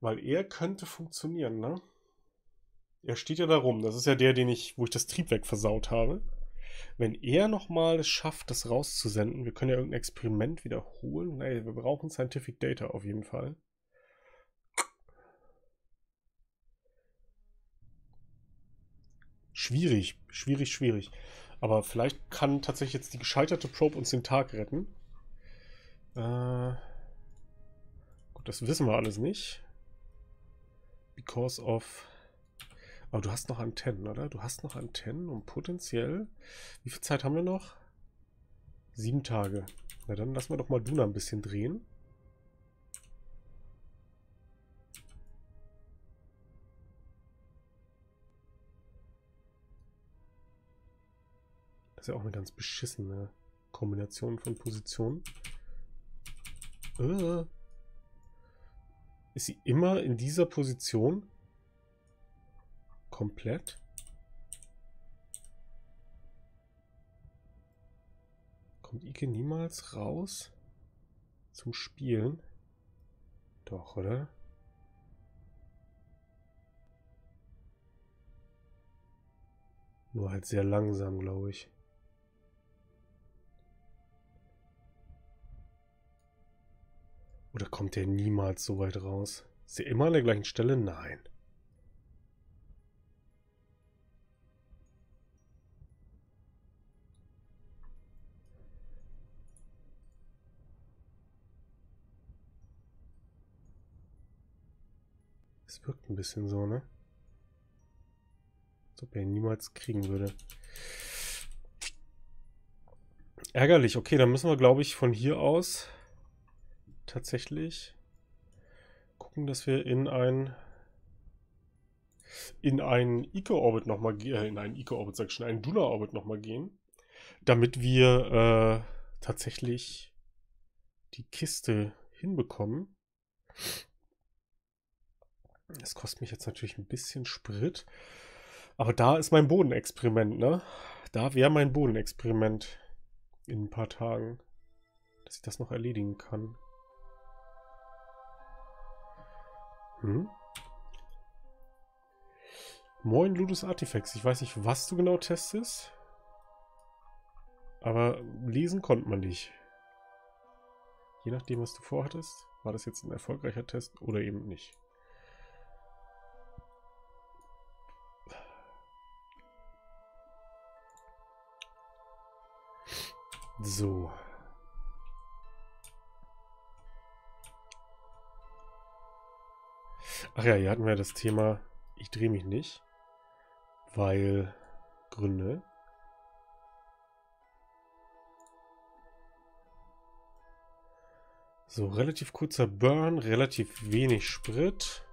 Weil er könnte funktionieren, ne? Er steht ja da rum. Das ist ja der, den ich, wo ich das Triebwerk versaut habe. Wenn er nochmal es schafft, das rauszusenden, wir können ja irgendein Experiment wiederholen. Nee, wir brauchen Scientific Data auf jeden Fall. Schwierig, schwierig, schwierig. Aber vielleicht kann tatsächlich jetzt die gescheiterte Probe uns den Tag retten. Äh, gut, das wissen wir alles nicht. Because of aber du hast noch Antennen, oder? Du hast noch Antennen und potenziell... Wie viel Zeit haben wir noch? Sieben Tage. Na dann lassen wir doch mal Duna ein bisschen drehen. Ist ja auch eine ganz beschissene Kombination von Positionen. Äh. Ist sie immer in dieser Position? komplett. Kommt Ike niemals raus zum Spielen? Doch, oder? Nur halt sehr langsam, glaube ich. Oder kommt der niemals so weit raus? Ist er immer an der gleichen Stelle? Nein. Es wirkt ein bisschen so, ne? Als ob er ihn niemals kriegen würde. Ärgerlich. Okay, dann müssen wir, glaube ich, von hier aus tatsächlich gucken, dass wir in ein in einen Eco-Orbit nochmal gehen, äh, in einen Eco-Orbit, sag ich schon, einen Duna-Orbit nochmal gehen, damit wir äh, tatsächlich die Kiste hinbekommen. Das kostet mich jetzt natürlich ein bisschen Sprit. Aber da ist mein Bodenexperiment, ne? Da wäre mein Bodenexperiment in ein paar Tagen, dass ich das noch erledigen kann. Hm? Moin Ludus Artifacts. Ich weiß nicht, was du genau testest. Aber lesen konnte man nicht. Je nachdem, was du vorhattest, war das jetzt ein erfolgreicher Test oder eben nicht. So. Ach ja, hier hatten wir das Thema, ich drehe mich nicht, weil Gründe. So, relativ kurzer Burn, relativ wenig Sprit.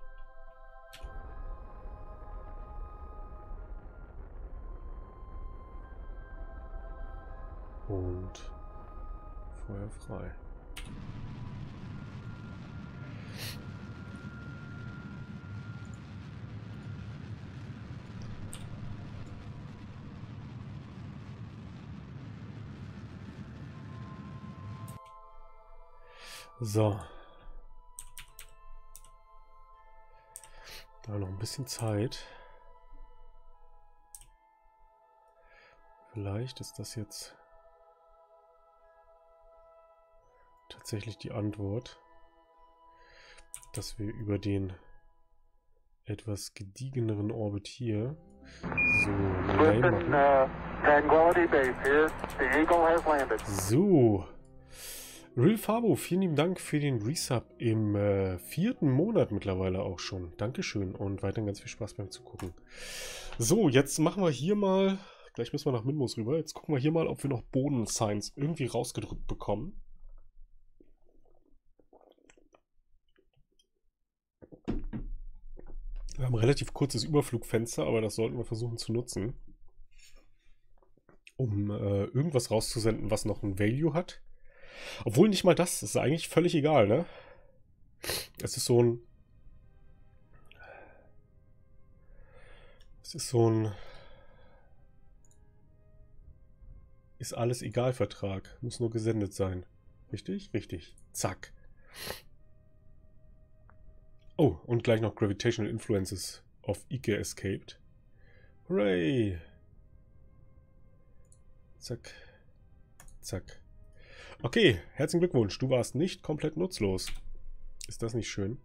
Und Feuer frei. So. Da noch ein bisschen Zeit. Vielleicht ist das jetzt tatsächlich die Antwort, dass wir über den etwas gediegeneren Orbit hier so uh, So. Real Fabo, vielen lieben Dank für den Resub im äh, vierten Monat mittlerweile auch schon. Dankeschön und weiterhin ganz viel Spaß beim Zugucken. So, jetzt machen wir hier mal, gleich müssen wir nach Minmus rüber, jetzt gucken wir hier mal, ob wir noch Boden-Signs irgendwie rausgedrückt bekommen. Wir haben ein relativ kurzes Überflugfenster, aber das sollten wir versuchen zu nutzen, um äh, irgendwas rauszusenden, was noch ein Value hat. Obwohl nicht mal das, ist eigentlich völlig egal, ne? Es ist so ein... Es ist so ein... Ist alles egal Vertrag. Muss nur gesendet sein. Richtig? Richtig. Zack. Oh, und gleich noch Gravitational Influences of Ike escaped. Hooray! Zack. Zack. Okay, herzlichen Glückwunsch. Du warst nicht komplett nutzlos. Ist das nicht schön?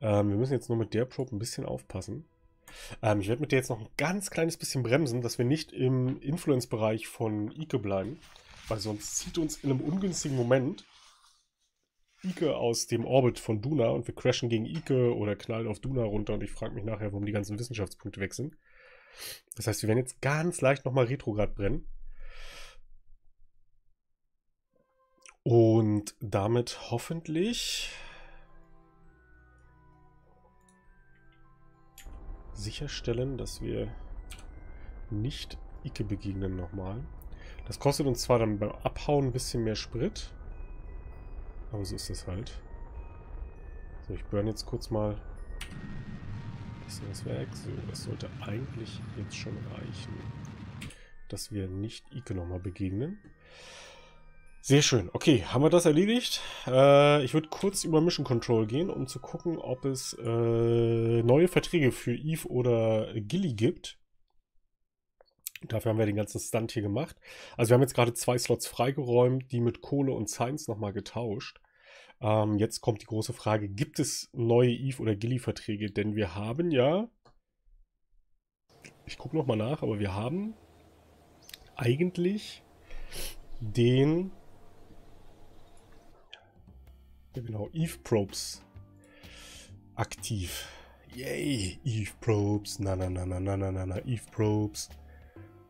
Ähm, wir müssen jetzt nur mit der Probe ein bisschen aufpassen. Ähm, ich werde mit der jetzt noch ein ganz kleines bisschen bremsen, dass wir nicht im Influence-Bereich von Ike bleiben. Weil sonst zieht uns in einem ungünstigen Moment Ike aus dem Orbit von Duna und wir crashen gegen Ike oder knallen auf Duna runter und ich frage mich nachher, warum die ganzen Wissenschaftspunkte sind. Das heißt, wir werden jetzt ganz leicht nochmal Retrograd brennen. Und damit hoffentlich sicherstellen, dass wir nicht Ike begegnen nochmal. Das kostet uns zwar dann beim Abhauen ein bisschen mehr Sprit, aber so ist das halt. So, ich burn jetzt kurz mal das, das weg. So, das sollte eigentlich jetzt schon reichen, dass wir nicht Ike nochmal begegnen. Sehr schön. Okay, haben wir das erledigt? Äh, ich würde kurz über Mission Control gehen, um zu gucken, ob es äh, neue Verträge für Eve oder Gilly gibt. Dafür haben wir den ganzen Stunt hier gemacht. Also wir haben jetzt gerade zwei Slots freigeräumt, die mit Kohle und Science nochmal getauscht. Ähm, jetzt kommt die große Frage, gibt es neue Eve oder Gilly Verträge? Denn wir haben ja, ich gucke nochmal nach, aber wir haben eigentlich den ja, genau, Eve Probes aktiv. Yay, Eve Probes. Na, na, na, na, na, na, na, na, Eve Probes.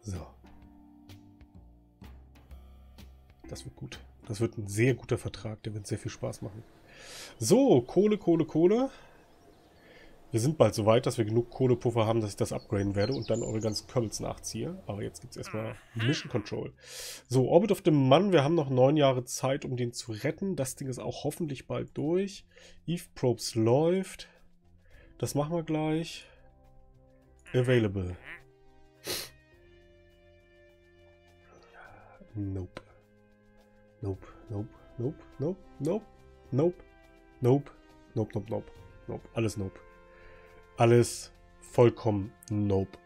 So. Das wird gut. Das wird ein sehr guter Vertrag. Der wird sehr viel Spaß machen. So, Kohle, Kohle, Kohle. Wir sind bald so weit, dass wir genug Kohlepuffer haben, dass ich das upgraden werde und dann eure ganzen Körbels nachziehe. Aber jetzt gibt es erstmal Mission Control. So, Orbit of the Mann. Wir haben noch neun Jahre Zeit, um den zu retten. Das Ding ist auch hoffentlich bald durch. Eve Probes läuft. Das machen wir gleich. Available. Nope. Nope, nope, nope, nope, nope, nope, nope, nope, nope, nope, nope. Alles nope. Alles vollkommen nope.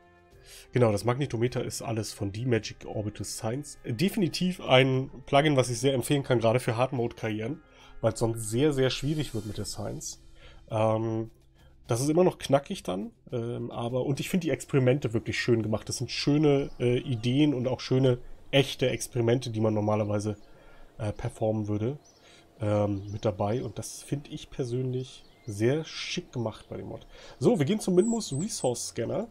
Genau, das Magnetometer ist alles von D-Magic Orbital Science. Definitiv ein Plugin, was ich sehr empfehlen kann, gerade für Hard-Mode-Karrieren, weil es sonst sehr, sehr schwierig wird mit der Science. Ähm, das ist immer noch knackig dann, ähm, aber und ich finde die Experimente wirklich schön gemacht. Das sind schöne äh, Ideen und auch schöne echte Experimente, die man normalerweise äh, performen würde, ähm, mit dabei. Und das finde ich persönlich sehr schick gemacht bei dem Mod. So, wir gehen zum Minmus Resource Scanner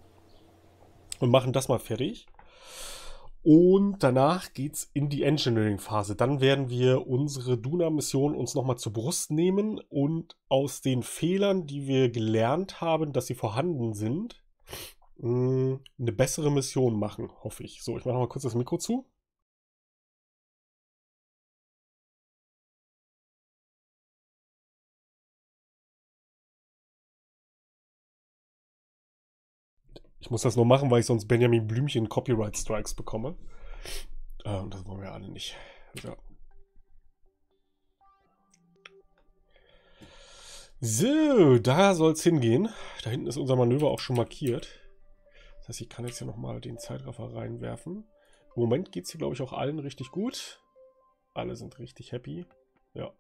und machen das mal fertig. Und danach geht es in die Engineering-Phase. Dann werden wir unsere Duna-Mission uns nochmal zur Brust nehmen und aus den Fehlern, die wir gelernt haben, dass sie vorhanden sind, mm, eine bessere Mission machen, hoffe ich. So, ich mache mal kurz das Mikro zu. Ich muss das nur machen, weil ich sonst Benjamin Blümchen Copyright Strikes bekomme. Äh, und das wollen wir alle nicht. So. So, da soll es hingehen. Da hinten ist unser Manöver auch schon markiert. Das heißt, ich kann jetzt hier nochmal den Zeitraffer reinwerfen. Im Moment geht es hier, glaube ich, auch allen richtig gut. Alle sind richtig happy. Ja.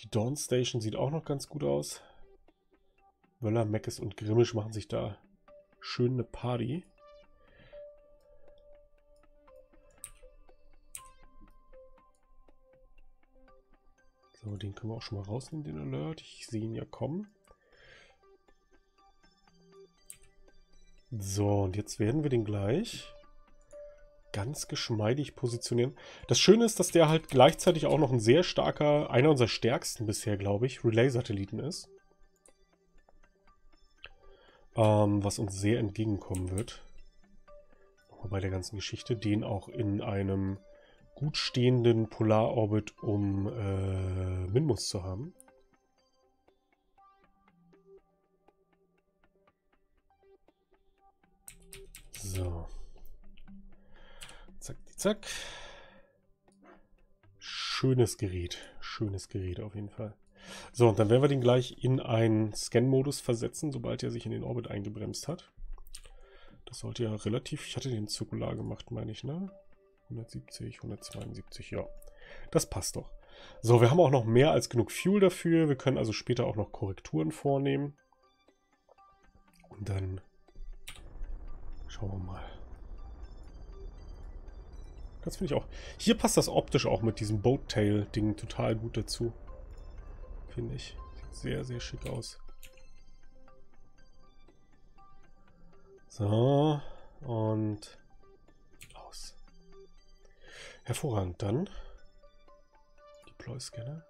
Die Dawn Station sieht auch noch ganz gut aus. Wöller, Meckes und Grimmisch machen sich da schön eine Party. So, den können wir auch schon mal rausnehmen, den Alert. Ich sehe ihn ja kommen. So, und jetzt werden wir den gleich ganz geschmeidig positionieren. Das Schöne ist, dass der halt gleichzeitig auch noch ein sehr starker, einer unserer stärksten bisher, glaube ich, Relay-Satelliten ist. Ähm, was uns sehr entgegenkommen wird. Bei der ganzen Geschichte, den auch in einem gut stehenden Polarorbit um äh, Minmus zu haben. So. Zack, zack. Schönes Gerät. Schönes Gerät auf jeden Fall. So, und dann werden wir den gleich in einen Scan-Modus versetzen, sobald er sich in den Orbit eingebremst hat. Das sollte ja relativ... Ich hatte den zirkular gemacht, meine ich, ne? 170, 172, ja. Das passt doch. So, wir haben auch noch mehr als genug Fuel dafür. Wir können also später auch noch Korrekturen vornehmen. Und dann schauen wir mal. Das finde ich auch... Hier passt das optisch auch mit diesem Boat-Tail-Ding total gut dazu finde ich. Sieht sehr, sehr schick aus. So, und aus. Hervorragend, dann Deploy Scanner.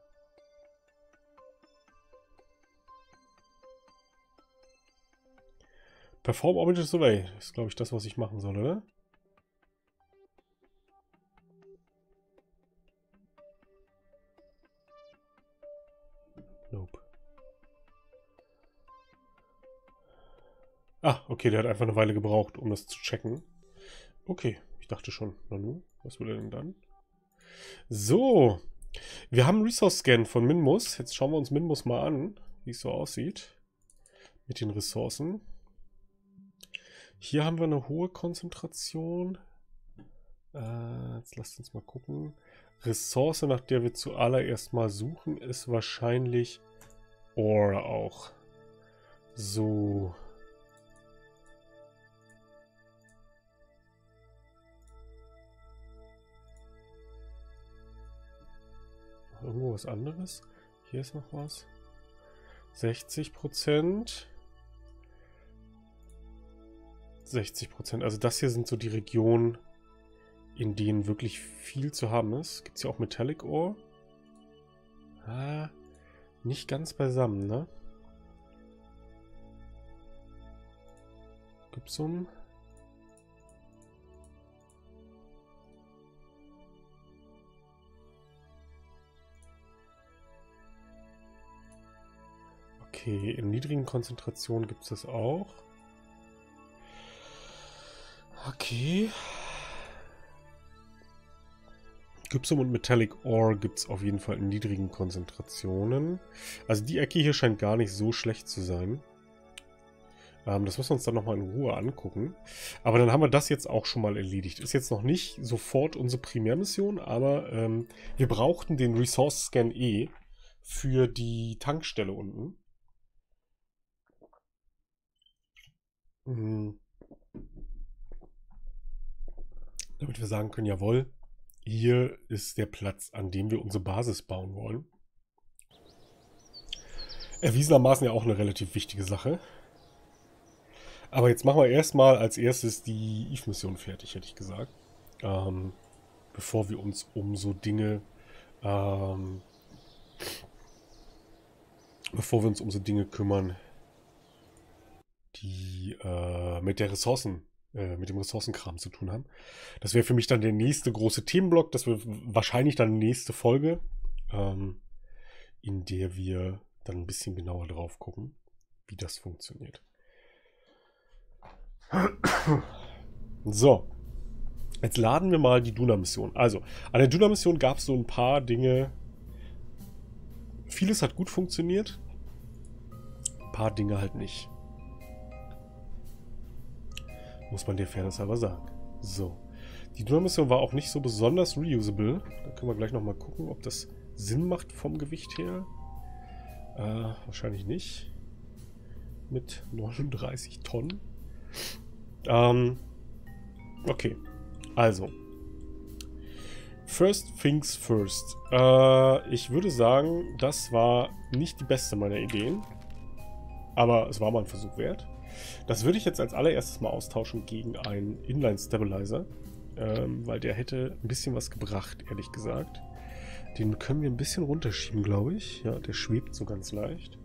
Perform Orbital Survey ist, glaube ich, das, was ich machen soll, oder? Ah, okay, der hat einfach eine Weile gebraucht, um das zu checken. Okay, ich dachte schon. Nanu, was will er denn dann? So, wir haben Resource-Scan von Minmus. Jetzt schauen wir uns Minmus mal an, wie es so aussieht mit den Ressourcen. Hier haben wir eine hohe Konzentration. Äh, jetzt lasst uns mal gucken. Ressource, nach der wir zuallererst mal suchen, ist wahrscheinlich Ore auch. So. Irgendwo was anderes? Hier ist noch was. 60 Prozent. 60 Prozent. Also das hier sind so die Regionen, in denen wirklich viel zu haben ist. Gibt es ja auch Metallic Ore. Ah, nicht ganz beisammen, ne? Gypsum. Okay, in niedrigen Konzentrationen gibt es das auch. Okay. Gypsum und Metallic Ore gibt es auf jeden Fall in niedrigen Konzentrationen. Also die Ecke hier scheint gar nicht so schlecht zu sein. Ähm, das müssen wir uns dann nochmal in Ruhe angucken. Aber dann haben wir das jetzt auch schon mal erledigt. Ist jetzt noch nicht sofort unsere Primärmission, aber ähm, wir brauchten den Resource Scan E für die Tankstelle unten. Mhm. Damit wir sagen können, jawohl, hier ist der Platz, an dem wir unsere Basis bauen wollen. Erwiesenermaßen ja auch eine relativ wichtige Sache. Aber jetzt machen wir erstmal als erstes die Eve-Mission fertig, hätte ich gesagt. Ähm, bevor wir uns um so Dinge ähm, bevor wir uns um so Dinge kümmern, die äh, mit der Ressourcen, äh, mit dem Ressourcenkram zu tun haben. Das wäre für mich dann der nächste große Themenblock. Das wird wahrscheinlich dann nächste Folge, ähm, in der wir dann ein bisschen genauer drauf gucken, wie das funktioniert. So. Jetzt laden wir mal die Duna-Mission. Also, an der Duna-Mission gab es so ein paar Dinge. Vieles hat gut funktioniert. Ein paar Dinge halt nicht. Muss man der Fairness aber sagen. So. Die Duna-Mission war auch nicht so besonders reusable. Da können wir gleich nochmal gucken, ob das Sinn macht vom Gewicht her. Äh, wahrscheinlich nicht. Mit 39 Tonnen. Ähm, okay. Also. First things first. Äh, ich würde sagen, das war nicht die beste meiner Ideen. Aber es war mal ein Versuch wert. Das würde ich jetzt als allererstes mal austauschen gegen einen Inline Stabilizer. Ähm, weil der hätte ein bisschen was gebracht, ehrlich gesagt. Den können wir ein bisschen runterschieben, glaube ich. Ja, der schwebt so ganz leicht.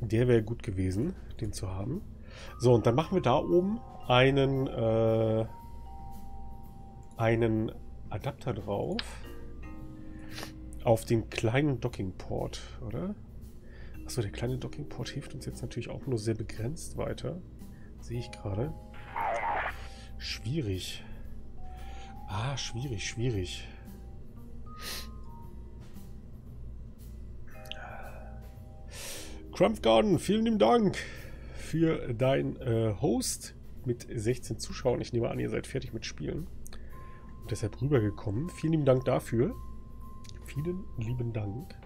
Der wäre gut gewesen, den zu haben. So, und dann machen wir da oben einen, äh, einen Adapter drauf. Auf den kleinen Dockingport, oder? Achso, der kleine Dockingport hilft uns jetzt natürlich auch nur sehr begrenzt weiter. Sehe ich gerade. Schwierig. Ah, schwierig, schwierig. Crumpf Garden, vielen lieben Dank für dein äh, Host mit 16 Zuschauern. Ich nehme an, ihr seid fertig mit Spielen. Und deshalb rübergekommen. Vielen lieben Dank dafür. Vielen lieben Dank.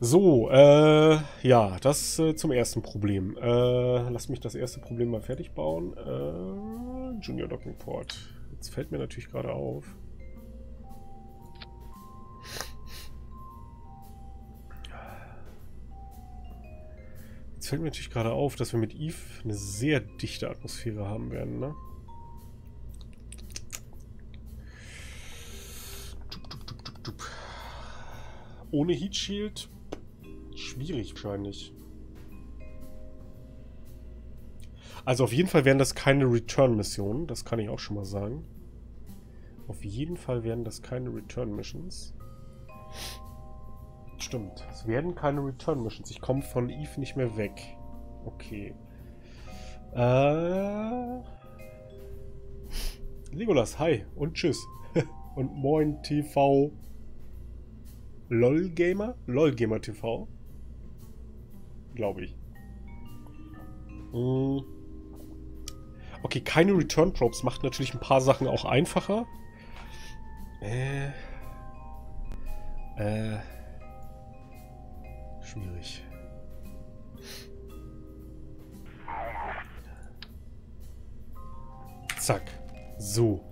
So, äh, ja, das äh, zum ersten Problem. Äh, lass mich das erste Problem mal fertig bauen. Äh, Junior Docking Port. Jetzt fällt mir natürlich gerade auf. Jetzt fällt mir natürlich gerade auf, dass wir mit Eve eine sehr dichte Atmosphäre haben werden, ne? Ohne Heat Shield schwierig wahrscheinlich. Also auf jeden Fall wären das keine Return-Missionen, das kann ich auch schon mal sagen. Auf jeden Fall wären das keine Return-Missions. Stimmt. Es werden keine Return Missions. Ich komme von Eve nicht mehr weg. Okay. Äh. Legolas, hi und tschüss. und moin TV. LOL Gamer? LOL Gamer TV. Glaube ich. Hm. Okay, keine Return Probes macht natürlich ein paar Sachen auch einfacher. Äh. Äh schwierig. Zack. So.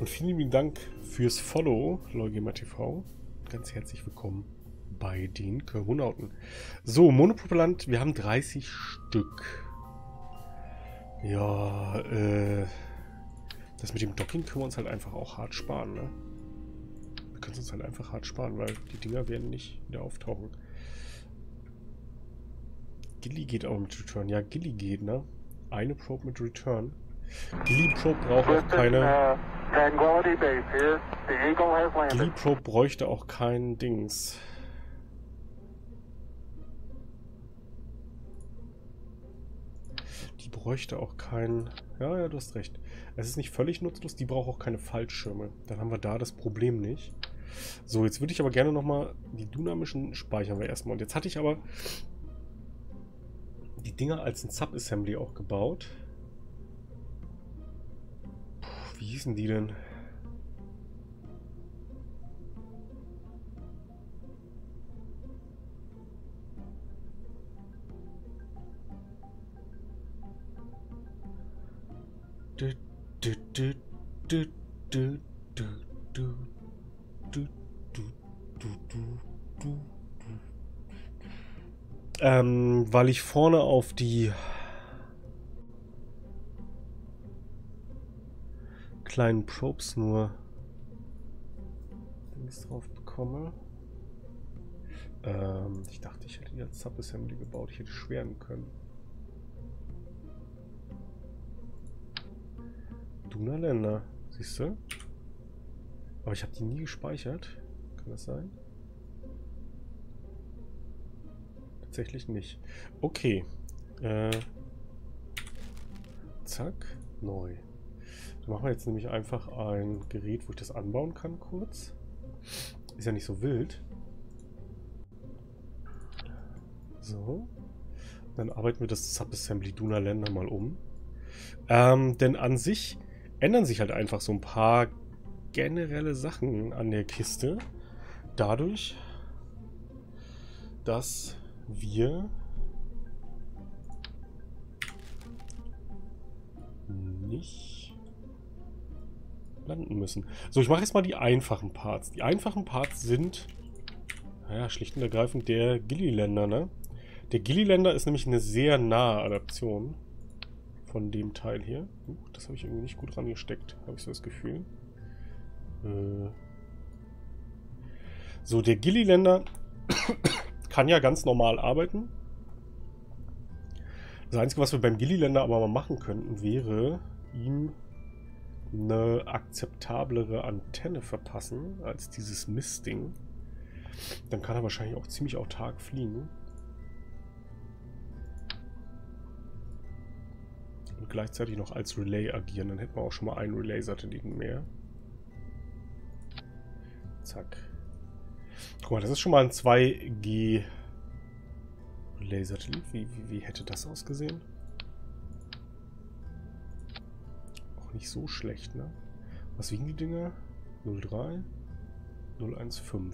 Und vielen lieben Dank fürs Follow, Leugamer TV. Ganz herzlich willkommen bei den Körbonauten. So, Monopropellant, wir haben 30 Stück. Ja, äh... Das mit dem Docking können wir uns halt einfach auch hart sparen, ne? Wir können es uns halt einfach hart sparen, weil die Dinger werden nicht wieder auftauchen. Gilly geht auch mit Return. Ja, Gilly geht, ne? Eine Probe mit Return. Gilly Probe braucht auch keine... Gilly Probe bräuchte auch kein Dings. Die bräuchte auch kein... Ja, ja, du hast recht. Es ist nicht völlig nutzlos, die braucht auch keine Fallschirme. Dann haben wir da das Problem nicht. So, jetzt würde ich aber gerne nochmal die dynamischen speichern wir erstmal. Und jetzt hatte ich aber die Dinger als ein Subassembly auch gebaut. Puh, wie hießen die denn? Ähm, weil ich vorne auf die kleinen Probes nur Dings drauf bekomme. Ähm, ich dachte, ich hätte die als Subassembly gebaut. Ich hätte schweren können. Dunaländer, siehst du? Aber ich habe die nie gespeichert. Kann das sein? Tatsächlich nicht. Okay. Äh, zack. Neu. Dann machen wir jetzt nämlich einfach ein Gerät, wo ich das anbauen kann kurz. Ist ja nicht so wild. So. Dann arbeiten wir das Subassembly Duna Länder mal um. Ähm, denn an sich ändern sich halt einfach so ein paar generelle Sachen an der Kiste. Dadurch, dass wir nicht landen müssen. So, ich mache jetzt mal die einfachen Parts. Die einfachen Parts sind, naja, schlicht und ergreifend der Gilliländer, ne? Der Gilliländer ist nämlich eine sehr nahe Adaption von dem Teil hier. Uh, das habe ich irgendwie nicht gut rangesteckt, habe ich so das Gefühl. Äh so, der Gilliländer kann ja ganz normal arbeiten. Das Einzige, was wir beim Gilliländer aber mal machen könnten, wäre ihm eine akzeptablere Antenne verpassen als dieses Mistding. Dann kann er wahrscheinlich auch ziemlich autark fliegen. Und gleichzeitig noch als Relay agieren. Dann hätten wir auch schon mal einen Relay-Satelliten mehr. Zack. Guck mal, das ist schon mal ein 2G Lasersatellit. Wie, wie, wie hätte das ausgesehen? Auch nicht so schlecht, ne? Was wiegen die Dinger? 03, 015.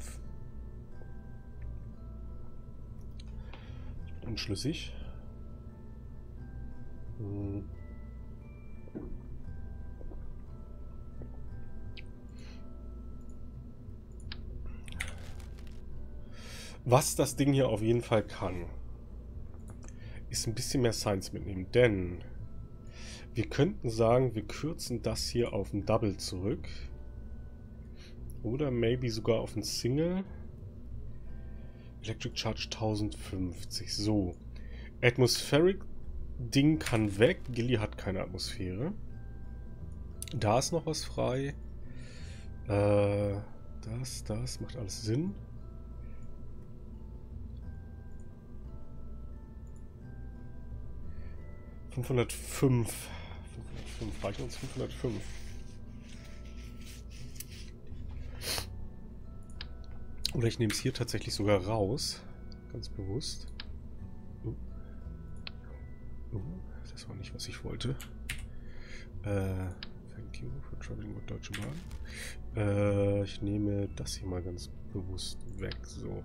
Ich bin unschlüssig. Was das Ding hier auf jeden Fall kann, ist ein bisschen mehr Science mitnehmen, denn wir könnten sagen, wir kürzen das hier auf ein Double zurück. Oder maybe sogar auf ein Single. Electric Charge 1050. So. Atmospheric Ding kann weg. Gilly hat keine Atmosphäre. Da ist noch was frei. Äh, das, das macht alles Sinn. 505. 505. Reichen uns 505. Oder ich nehme es hier tatsächlich sogar raus. Ganz bewusst. Uh, das war nicht, was ich wollte. Äh, thank you for traveling with Deutsche Bahn. Äh, ich nehme das hier mal ganz bewusst weg. So.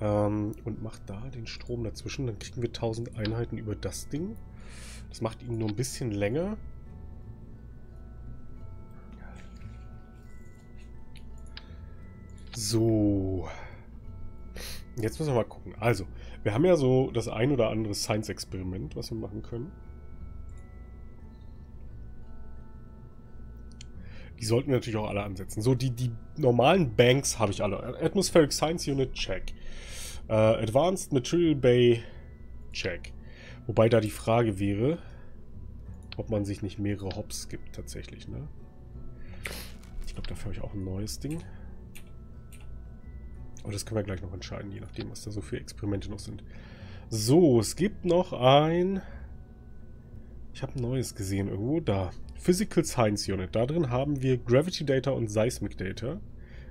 Ähm, und mache da den Strom dazwischen. Dann kriegen wir 1000 Einheiten über das Ding. Das macht ihn nur ein bisschen länger. So. Jetzt müssen wir mal gucken. Also, wir haben ja so das ein oder andere Science-Experiment, was wir machen können. Die sollten wir natürlich auch alle ansetzen. So, die, die normalen Banks habe ich alle. Atmospheric Science Unit, check. Uh, Advanced Material Bay, check. Wobei da die Frage wäre, ob man sich nicht mehrere Hops gibt tatsächlich, ne? Ich glaube, dafür habe ich auch ein neues Ding. Aber das können wir gleich noch entscheiden, je nachdem, was da so für Experimente noch sind. So, es gibt noch ein... Ich habe ein neues gesehen irgendwo. Da. Physical Science Unit. Da drin haben wir Gravity Data und Seismic Data.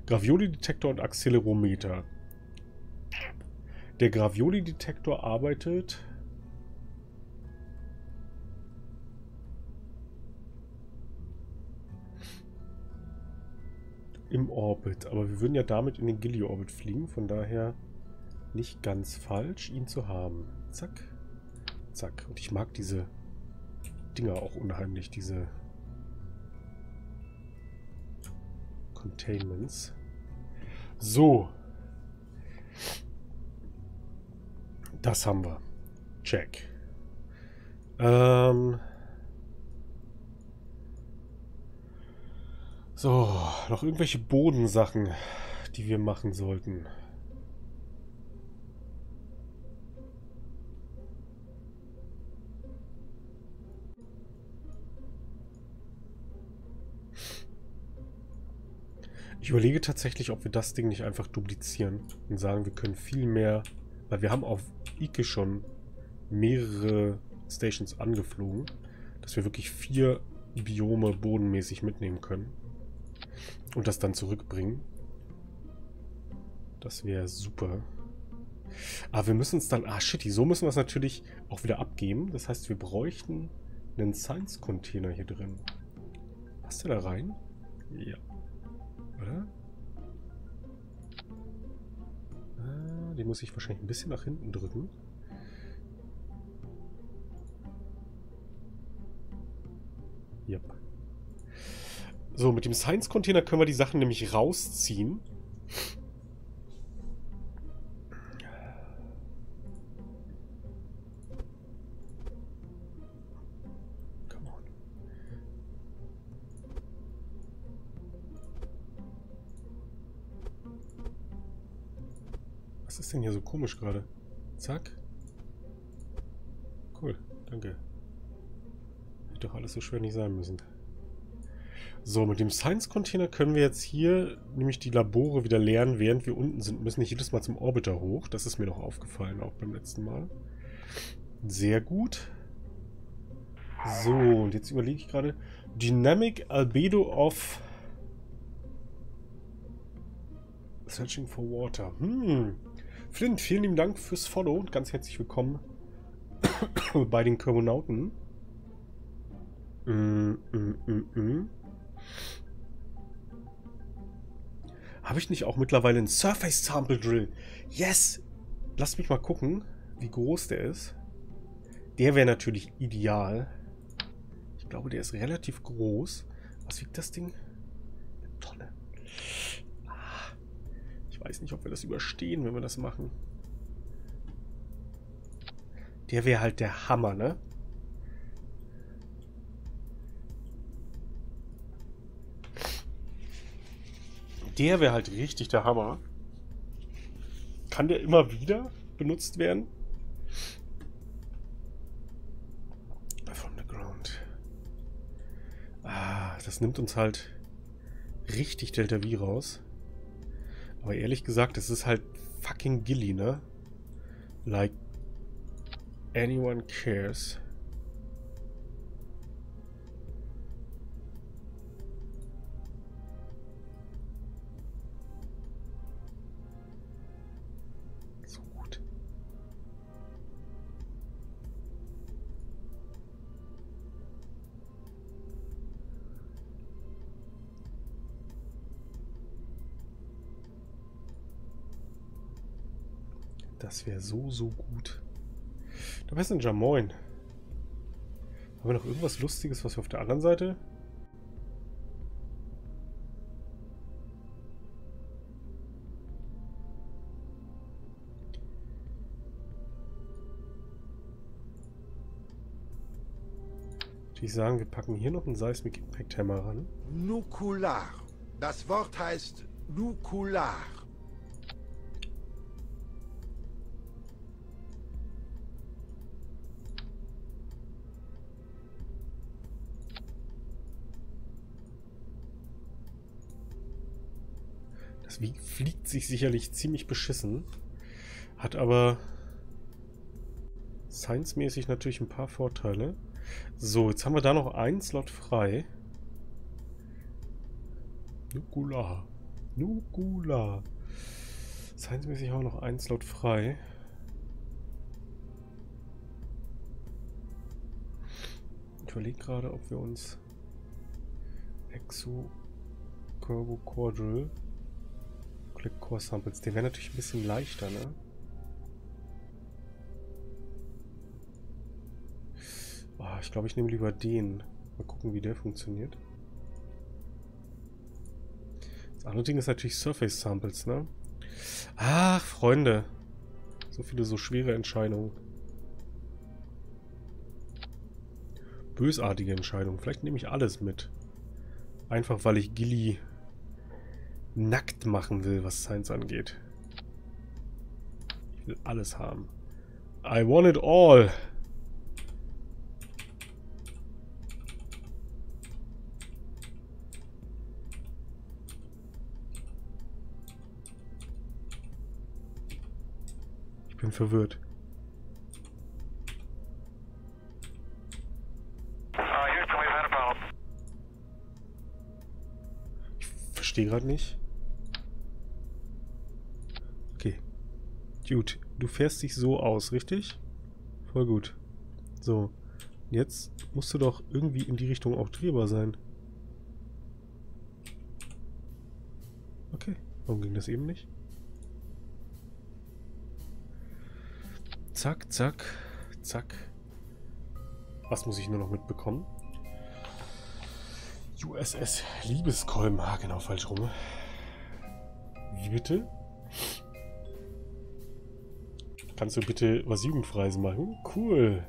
Gravioli-Detektor und Accelerometer. Der Gravioli-Detektor arbeitet im Orbit. Aber wir würden ja damit in den Gilly-Orbit fliegen. Von daher nicht ganz falsch, ihn zu haben. Zack. Zack. Und ich mag diese Dinger auch unheimlich, diese Containments. So. Das haben wir. Check. Ähm... So, noch irgendwelche Bodensachen, die wir machen sollten. Ich überlege tatsächlich, ob wir das Ding nicht einfach duplizieren und sagen, wir können viel mehr, weil wir haben auf Ike schon mehrere Stations angeflogen, dass wir wirklich vier Biome bodenmäßig mitnehmen können. Und das dann zurückbringen. Das wäre super. Aber wir müssen es dann... Ah, shitty. So müssen wir es natürlich auch wieder abgeben. Das heißt, wir bräuchten einen Science-Container hier drin. Passt der da rein? Ja. Oder? Ah, den muss ich wahrscheinlich ein bisschen nach hinten drücken. Yep. So, mit dem Science-Container können wir die Sachen nämlich rausziehen. Was ist denn hier so komisch gerade? Zack. Cool, danke. Hätte doch alles so schwer nicht sein müssen. So, mit dem Science-Container können wir jetzt hier nämlich die Labore wieder leeren, während wir unten sind. Müssen nicht jedes Mal zum Orbiter hoch. Das ist mir noch aufgefallen, auch beim letzten Mal. Sehr gut. So, und jetzt überlege ich gerade. Dynamic Albedo of Searching for Water. Hm. Flint, vielen lieben Dank fürs Follow und ganz herzlich willkommen bei den Körbonauten. Mm, mm, mm, mm. Habe ich nicht auch mittlerweile einen Surface Sample Drill? Yes! Lass mich mal gucken, wie groß der ist. Der wäre natürlich ideal. Ich glaube, der ist relativ groß. Was wiegt das Ding? Eine Tonne. Ah, ich weiß nicht, ob wir das überstehen, wenn wir das machen. Der wäre halt der Hammer, ne? Der wäre halt richtig der Hammer. Kann der immer wieder benutzt werden? From the ground. Ah, das nimmt uns halt richtig Delta V raus. Aber ehrlich gesagt, es ist halt fucking Gilly, ne? Like anyone cares. Das wäre so, so gut. Der Messenger, moin. Haben wir noch irgendwas Lustiges, was wir auf der anderen Seite... Würde ich sagen, wir packen hier noch einen Seismic Impact Hammer ran. Nukular. Das Wort heißt Nukular. Fliegt sich sicherlich ziemlich beschissen. Hat aber science-mäßig natürlich ein paar Vorteile. So, jetzt haben wir da noch einen Slot frei. Nukula. Nukula. Science-mäßig haben wir noch einen Slot frei. Ich überlege gerade, ob wir uns Exo Curvo Quadril Click Core Samples. Der wäre natürlich ein bisschen leichter, ne? Oh, ich glaube, ich nehme lieber den. Mal gucken, wie der funktioniert. Das andere Ding ist natürlich Surface Samples, ne? Ach, Freunde. So viele so schwere Entscheidungen. Bösartige Entscheidungen. Vielleicht nehme ich alles mit. Einfach, weil ich Gilly nackt machen will, was Science angeht. Ich will alles haben. I want it all. Ich bin verwirrt. Verstehe gerade nicht. Gut, du fährst dich so aus, richtig? Voll gut. So, jetzt musst du doch irgendwie in die Richtung auch drehbar sein. Okay, warum ging das eben nicht? Zack, zack, zack. Was muss ich nur noch mitbekommen? USS Liebeskolben. Ah, genau, falsch rum. Wie bitte? Kannst du bitte was Jugendfreies machen? Cool.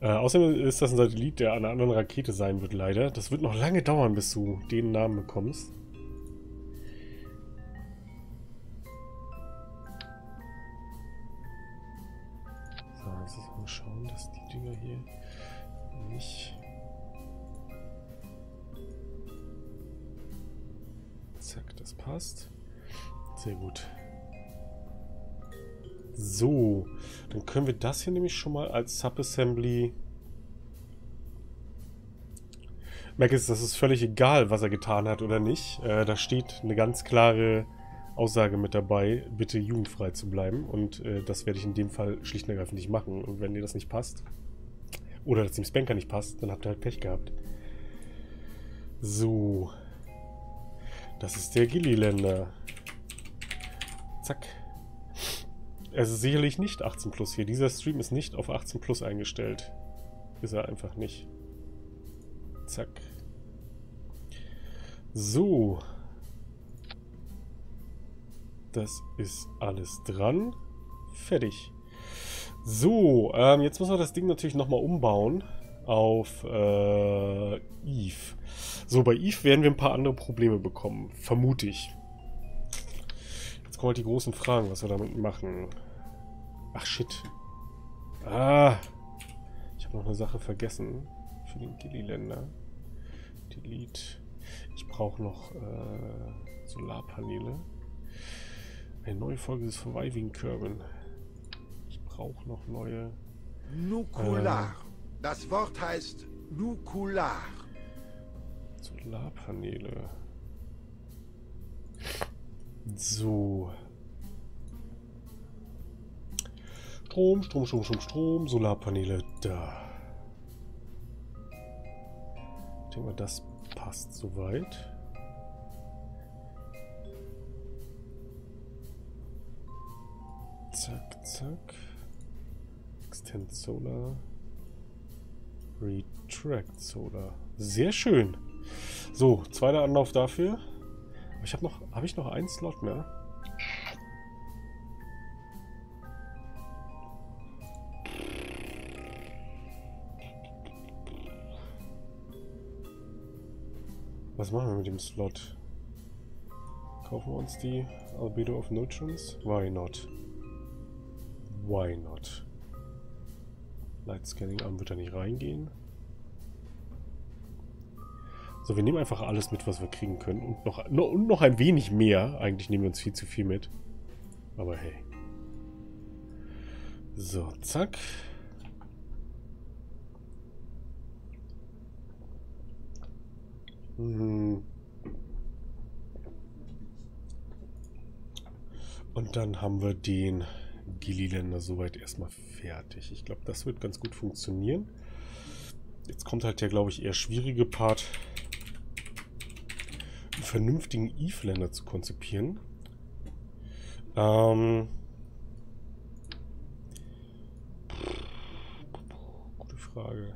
Äh, außerdem ist das ein Satellit, der an einer anderen Rakete sein wird, leider. Das wird noch lange dauern, bis du den Namen bekommst. So, jetzt mal schauen, dass die Dinger hier passt. Sehr gut. So, dann können wir das hier nämlich schon mal als Subassembly... Merke jetzt, das ist völlig egal, was er getan hat oder nicht. Äh, da steht eine ganz klare Aussage mit dabei, bitte jugendfrei zu bleiben. Und äh, das werde ich in dem Fall schlicht und ergreifend nicht machen. Und wenn dir das nicht passt, oder dass dem Spanker nicht passt, dann habt ihr halt Pech gehabt. So. Das ist der Gilliländer. Zack. Es ist sicherlich nicht 18 plus hier. Dieser Stream ist nicht auf 18 plus eingestellt. Ist er einfach nicht. Zack. So. Das ist alles dran. Fertig. So, ähm, jetzt müssen wir das Ding natürlich nochmal umbauen auf äh, Eve. So, bei Eve werden wir ein paar andere Probleme bekommen. Vermute ich kommen halt die großen Fragen, was wir damit machen. Ach, shit. Ah. Ich habe noch eine Sache vergessen. Für den Gilly-Länder. Delete. Ich brauche noch äh, Solarpaneele. Eine neue Folge des Surviving Curven. Ich brauche noch neue... Nukular. Äh, das Wort heißt Nukular. Solarpaneele. So. Strom, Strom, Strom, Strom, Strom, Solarpaneele, da. Ich denke mal, das passt soweit. Zack, zack. Extend Solar. Retract Solar. Sehr schön. So, zweiter Anlauf dafür. Aber ich habe noch, habe ich noch einen Slot mehr? Was machen wir mit dem Slot? Kaufen wir uns die Albedo of Nutrients? Why not? Why not? Light Scanning Arm wird da nicht reingehen. So, wir nehmen einfach alles mit, was wir kriegen können. Und noch, und noch ein wenig mehr. Eigentlich nehmen wir uns viel zu viel mit. Aber hey. So, zack. Mhm. Und dann haben wir den Gilliländer soweit erstmal fertig. Ich glaube, das wird ganz gut funktionieren. Jetzt kommt halt der, glaube ich, eher schwierige Part, einen vernünftigen Eve-Länder zu konzipieren. Ähm... Gute Frage.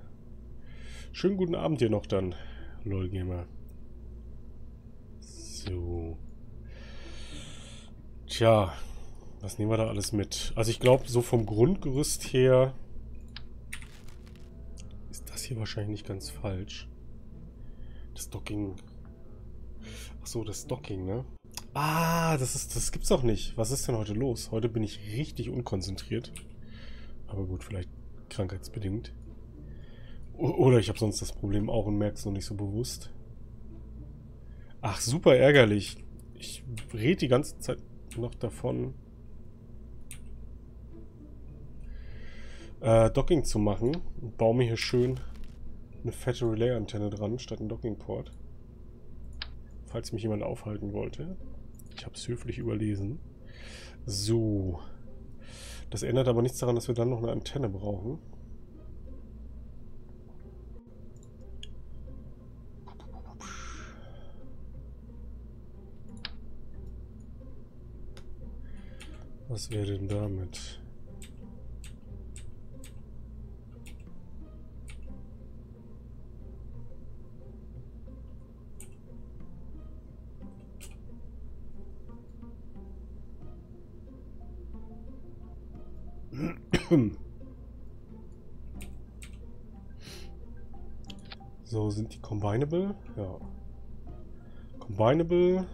Schönen guten Abend hier noch dann, LOL-Gamer. So. Tja, was nehmen wir da alles mit? Also ich glaube, so vom Grundgerüst her ist das hier wahrscheinlich nicht ganz falsch. Das Docking. Achso, das Docking, ne? Ah, das ist, das gibt's doch nicht. Was ist denn heute los? Heute bin ich richtig unkonzentriert. Aber gut, vielleicht krankheitsbedingt. Oder ich habe sonst das Problem auch und merke es noch nicht so bewusst. Ach, super ärgerlich. Ich rede die ganze Zeit noch davon, äh, Docking zu machen. Und baue mir hier schön eine fette Relay-Antenne dran, statt ein Docking-Port. Falls mich jemand aufhalten wollte. Ich habe es höflich überlesen. So. Das ändert aber nichts daran, dass wir dann noch eine Antenne brauchen. Was wäre denn damit? Combinable? Ja. Combinable.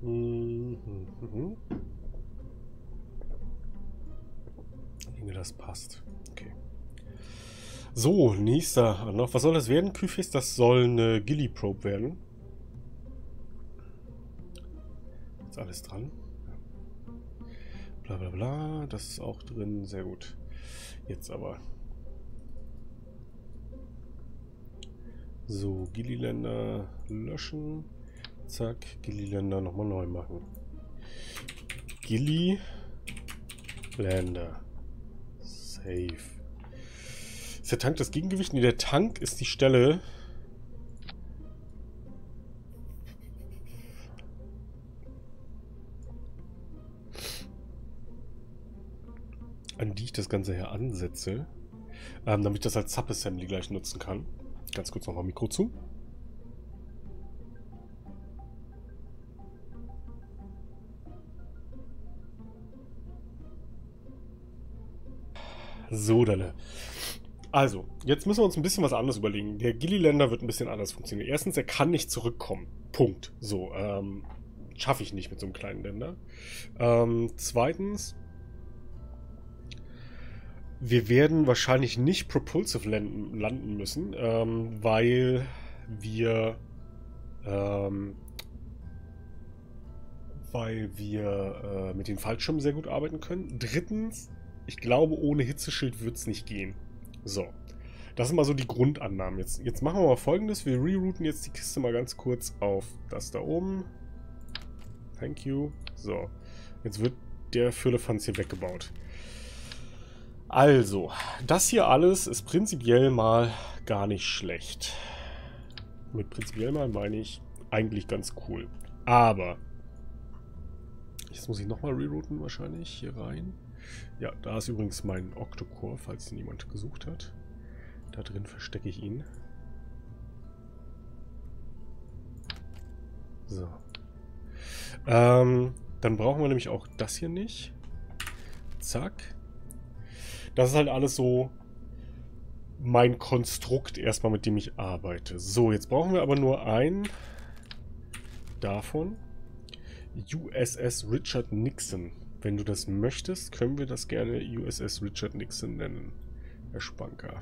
Mhm. Ich denke, das passt. Okay. So, nächster noch. Was soll das werden, Küfis? Das soll eine Gilly Probe werden. Alles dran? Bla bla bla. Das ist auch drin. Sehr gut. Jetzt aber. So, Gilly-Länder löschen. Zack, Gilly-Länder nochmal neu machen. Gilly Länder. Safe. Ist der Tank das Gegengewicht? Nee, der Tank ist die Stelle. An die ich das Ganze hier ansetze, ähm, damit ich das als Subassembly gleich nutzen kann. Ganz kurz nochmal Mikro zu. So, Dalle. Also, jetzt müssen wir uns ein bisschen was anderes überlegen. Der Gilliländer wird ein bisschen anders funktionieren. Erstens, er kann nicht zurückkommen. Punkt. So, ähm, schaffe ich nicht mit so einem kleinen Länder. Ähm, zweitens, wir werden wahrscheinlich nicht propulsive landen, landen müssen, ähm, weil wir ähm, weil wir äh, mit den Fallschirmen sehr gut arbeiten können. Drittens, ich glaube, ohne Hitzeschild wird es nicht gehen. So. Das sind mal so die Grundannahmen. Jetzt, jetzt machen wir mal folgendes. Wir rerouten jetzt die Kiste mal ganz kurz auf das da oben. Thank you. So. Jetzt wird der Füllefanz hier weggebaut. Also, das hier alles ist prinzipiell mal gar nicht schlecht. Mit prinzipiell mal meine ich eigentlich ganz cool. Aber, jetzt muss ich nochmal rerouten wahrscheinlich hier rein. Ja, da ist übrigens mein Octocore, falls ihn jemand gesucht hat. Da drin verstecke ich ihn. So. Ähm, Dann brauchen wir nämlich auch das hier nicht. Zack. Das ist halt alles so mein Konstrukt erstmal, mit dem ich arbeite. So, jetzt brauchen wir aber nur ein davon. USS Richard Nixon. Wenn du das möchtest, können wir das gerne USS Richard Nixon nennen. Herr Spanker.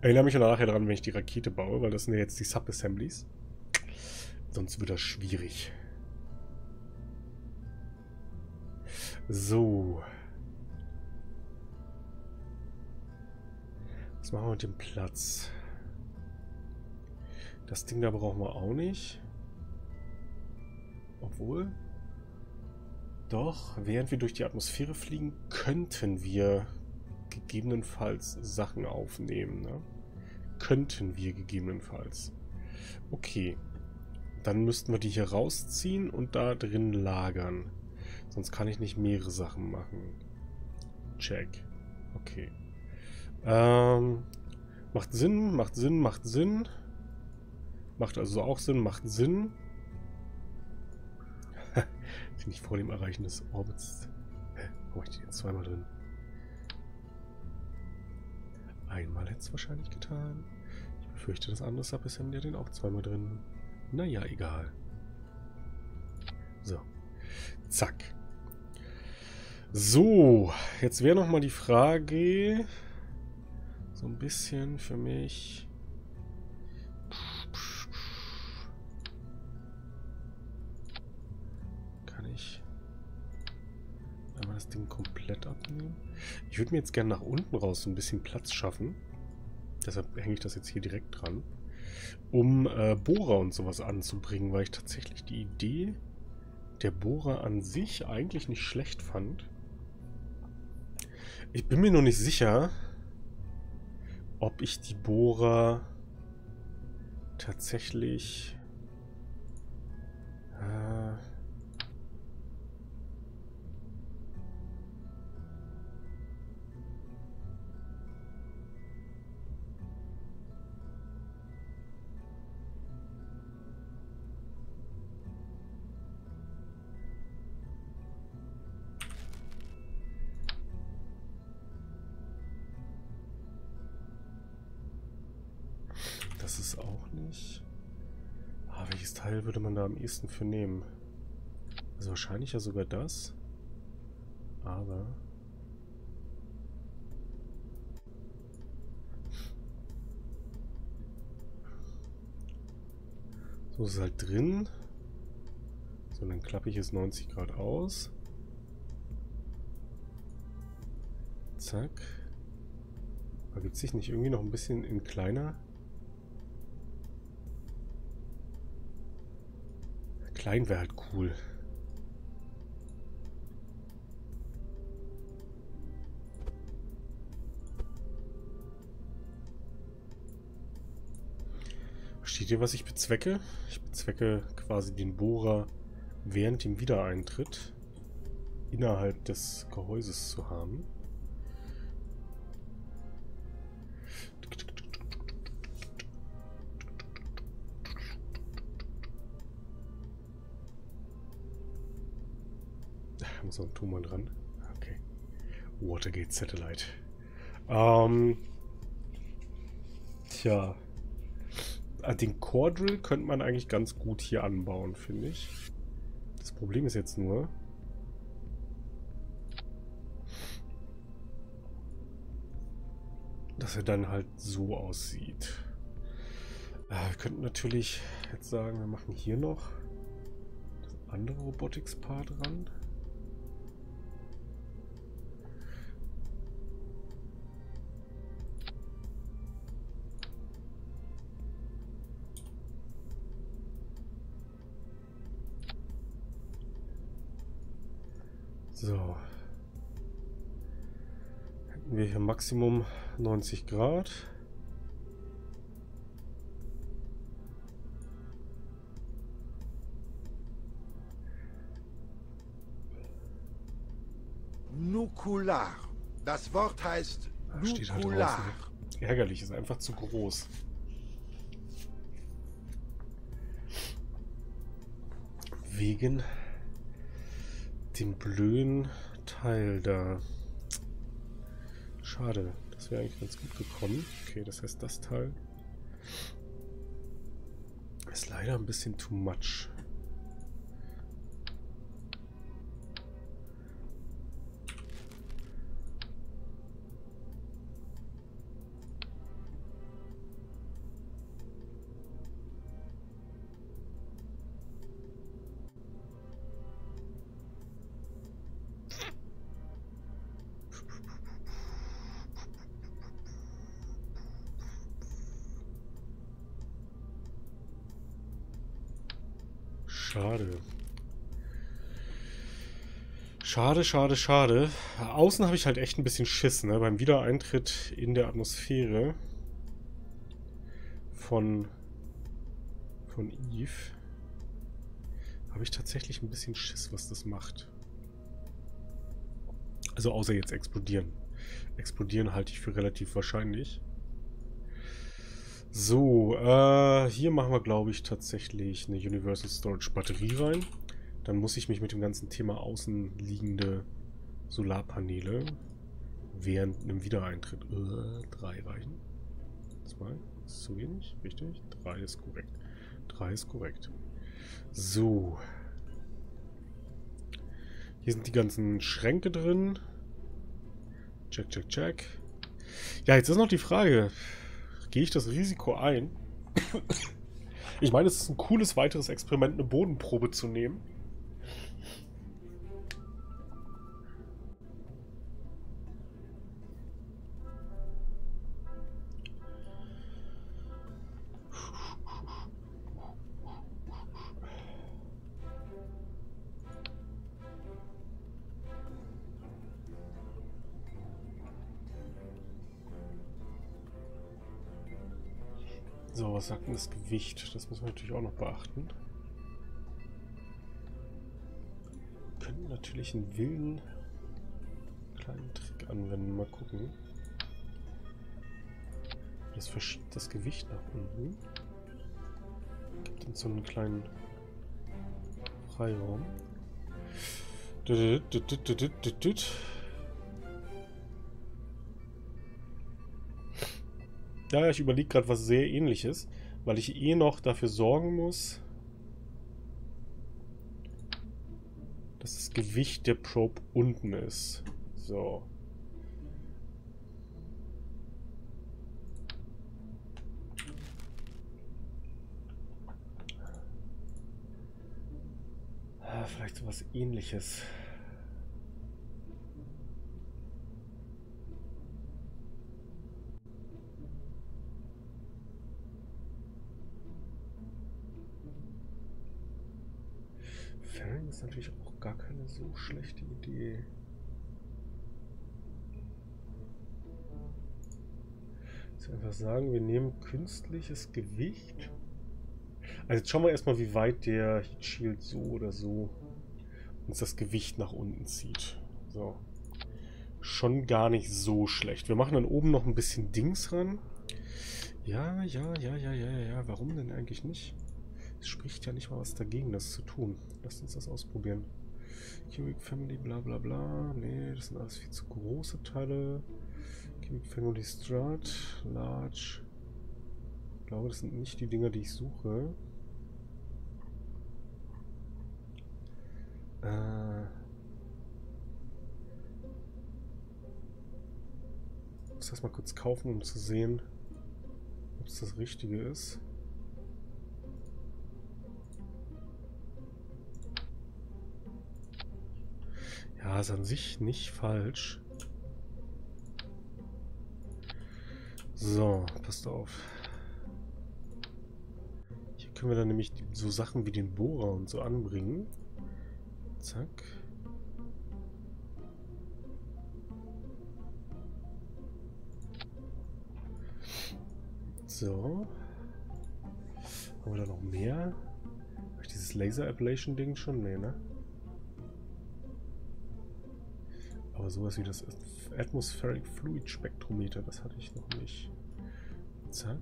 Erinnere mich nachher dran, wenn ich die Rakete baue, weil das sind ja jetzt die Subassemblies. Sonst wird das schwierig. So. Machen wir mit dem Platz? Das Ding da brauchen wir auch nicht. Obwohl. Doch, während wir durch die Atmosphäre fliegen, könnten wir gegebenenfalls Sachen aufnehmen. Ne? Könnten wir gegebenenfalls. Okay. Dann müssten wir die hier rausziehen und da drin lagern. Sonst kann ich nicht mehrere Sachen machen. Check. Okay. Ähm, macht Sinn, macht Sinn, macht Sinn. Macht also auch Sinn, macht Sinn. Nicht vor dem Erreichen des Orbits. Hä? Wo ich die jetzt zweimal drin? Einmal hätte es wahrscheinlich getan. Ich befürchte, das andere Subassembly hat den auch zweimal drin. Naja, egal. So. Zack. So, jetzt wäre noch mal die Frage, so ein bisschen für mich. Kann ich einmal das Ding komplett abnehmen? Ich würde mir jetzt gerne nach unten raus so ein bisschen Platz schaffen. Deshalb hänge ich das jetzt hier direkt dran. Um äh, Bohrer und sowas anzubringen, weil ich tatsächlich die Idee der Bohrer an sich eigentlich nicht schlecht fand. Ich bin mir noch nicht sicher, ob ich die Bohrer tatsächlich... ehesten für nehmen? Also wahrscheinlich ja sogar das. Aber... So ist es halt drin. So, dann klappe ich es 90 Grad aus. Zack. Aber gibt es sich nicht irgendwie noch ein bisschen in kleiner? Klein wäre halt cool. Versteht ihr, was ich bezwecke? Ich bezwecke quasi den Bohrer während dem Wiedereintritt innerhalb des Gehäuses zu haben. Noch ein Tumor dran. Okay. Watergate Satellite. Ähm. Tja. Ah, den Core Drill könnte man eigentlich ganz gut hier anbauen, finde ich. Das Problem ist jetzt nur, dass er dann halt so aussieht. Äh, wir könnten natürlich jetzt sagen, wir machen hier noch das andere Robotics-Part ran. So. Hätten wir hier Maximum 90 Grad. Nukular. Das Wort heißt Da steht halt Nukular. draußen. Ärgerlich, ist einfach zu groß. Wegen dem blöden Teil da. Schade. Das wäre eigentlich ganz gut gekommen. Okay, das heißt, das Teil ist leider ein bisschen too much. Schade, schade, schade. Außen habe ich halt echt ein bisschen Schiss, ne? Beim Wiedereintritt in der Atmosphäre von, von Eve habe ich tatsächlich ein bisschen Schiss, was das macht. Also außer jetzt explodieren. Explodieren halte ich für relativ wahrscheinlich. So, äh, hier machen wir, glaube ich, tatsächlich eine Universal Storage Batterie rein. Dann muss ich mich mit dem ganzen Thema außenliegende Solarpaneele während einem Wiedereintritt. Äh, drei reichen. Zwei. Ist zu wenig? Richtig? Drei ist korrekt. Drei ist korrekt. So. Hier sind die ganzen Schränke drin. Check, check, check. Ja, jetzt ist noch die Frage. Gehe ich das Risiko ein? Ich meine, es ist ein cooles weiteres Experiment, eine Bodenprobe zu nehmen. Das Gewicht? Das muss man natürlich auch noch beachten. Wir können natürlich einen wilden kleinen Trick anwenden. Mal gucken. Das verschiebt das Gewicht nach unten. Gibt uns so einen kleinen Freiraum. Ja, ich überlege gerade was sehr ähnliches, weil ich eh noch dafür sorgen muss, dass das Gewicht der Probe unten ist. So. Ah, vielleicht so was ähnliches. Fällen ist natürlich auch gar keine so schlechte Idee. Jetzt einfach sagen, wir nehmen künstliches Gewicht. Also jetzt schauen wir erstmal, wie weit der Heat Shield so oder so uns das Gewicht nach unten zieht. So. Schon gar nicht so schlecht. Wir machen dann oben noch ein bisschen Dings ran. Ja, ja, ja, ja, ja, ja. Warum denn eigentlich nicht? Es spricht ja nicht mal was dagegen, das zu tun. Lasst uns das ausprobieren. Cubic Family, bla bla bla. Nee, das sind alles viel zu große Teile. Cubic Family Strat, Large. Ich glaube, das sind nicht die Dinger, die ich suche. Äh. Ich muss das mal kurz kaufen, um zu sehen, ob es das Richtige ist. Ja, ist an sich nicht falsch. So, passt auf. Hier können wir dann nämlich so Sachen wie den Bohrer und so anbringen. Zack. So. Haben wir da noch mehr? Habe ich dieses Laser Ablation Ding schon? Nee, ne? Aber sowas wie das Atmospheric Fluid Spektrometer, das hatte ich noch nicht. Zack.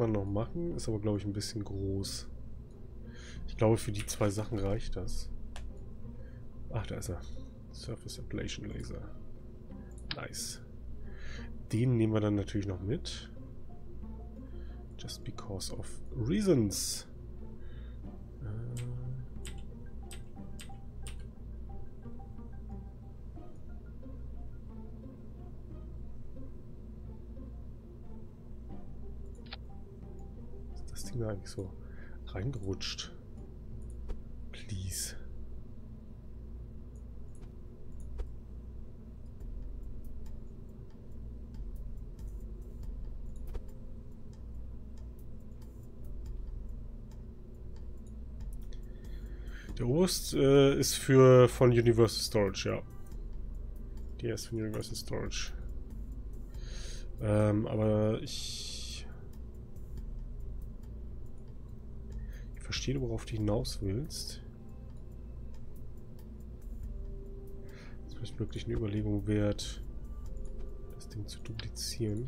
Man noch machen, ist aber glaube ich ein bisschen groß. Ich glaube für die zwei Sachen reicht das. Ach, da ist er. Surface Ablation Laser. Nice. Den nehmen wir dann natürlich noch mit. Just because of reasons. Äh. Da eigentlich so reingerutscht? Please. Der Oberst äh, ist für von Universal Storage, ja. Der ist von Universal Storage. Ähm, aber ich... Ich verstehe, worauf du hinaus willst. Das ist wirklich eine Überlegung wert, das Ding zu duplizieren.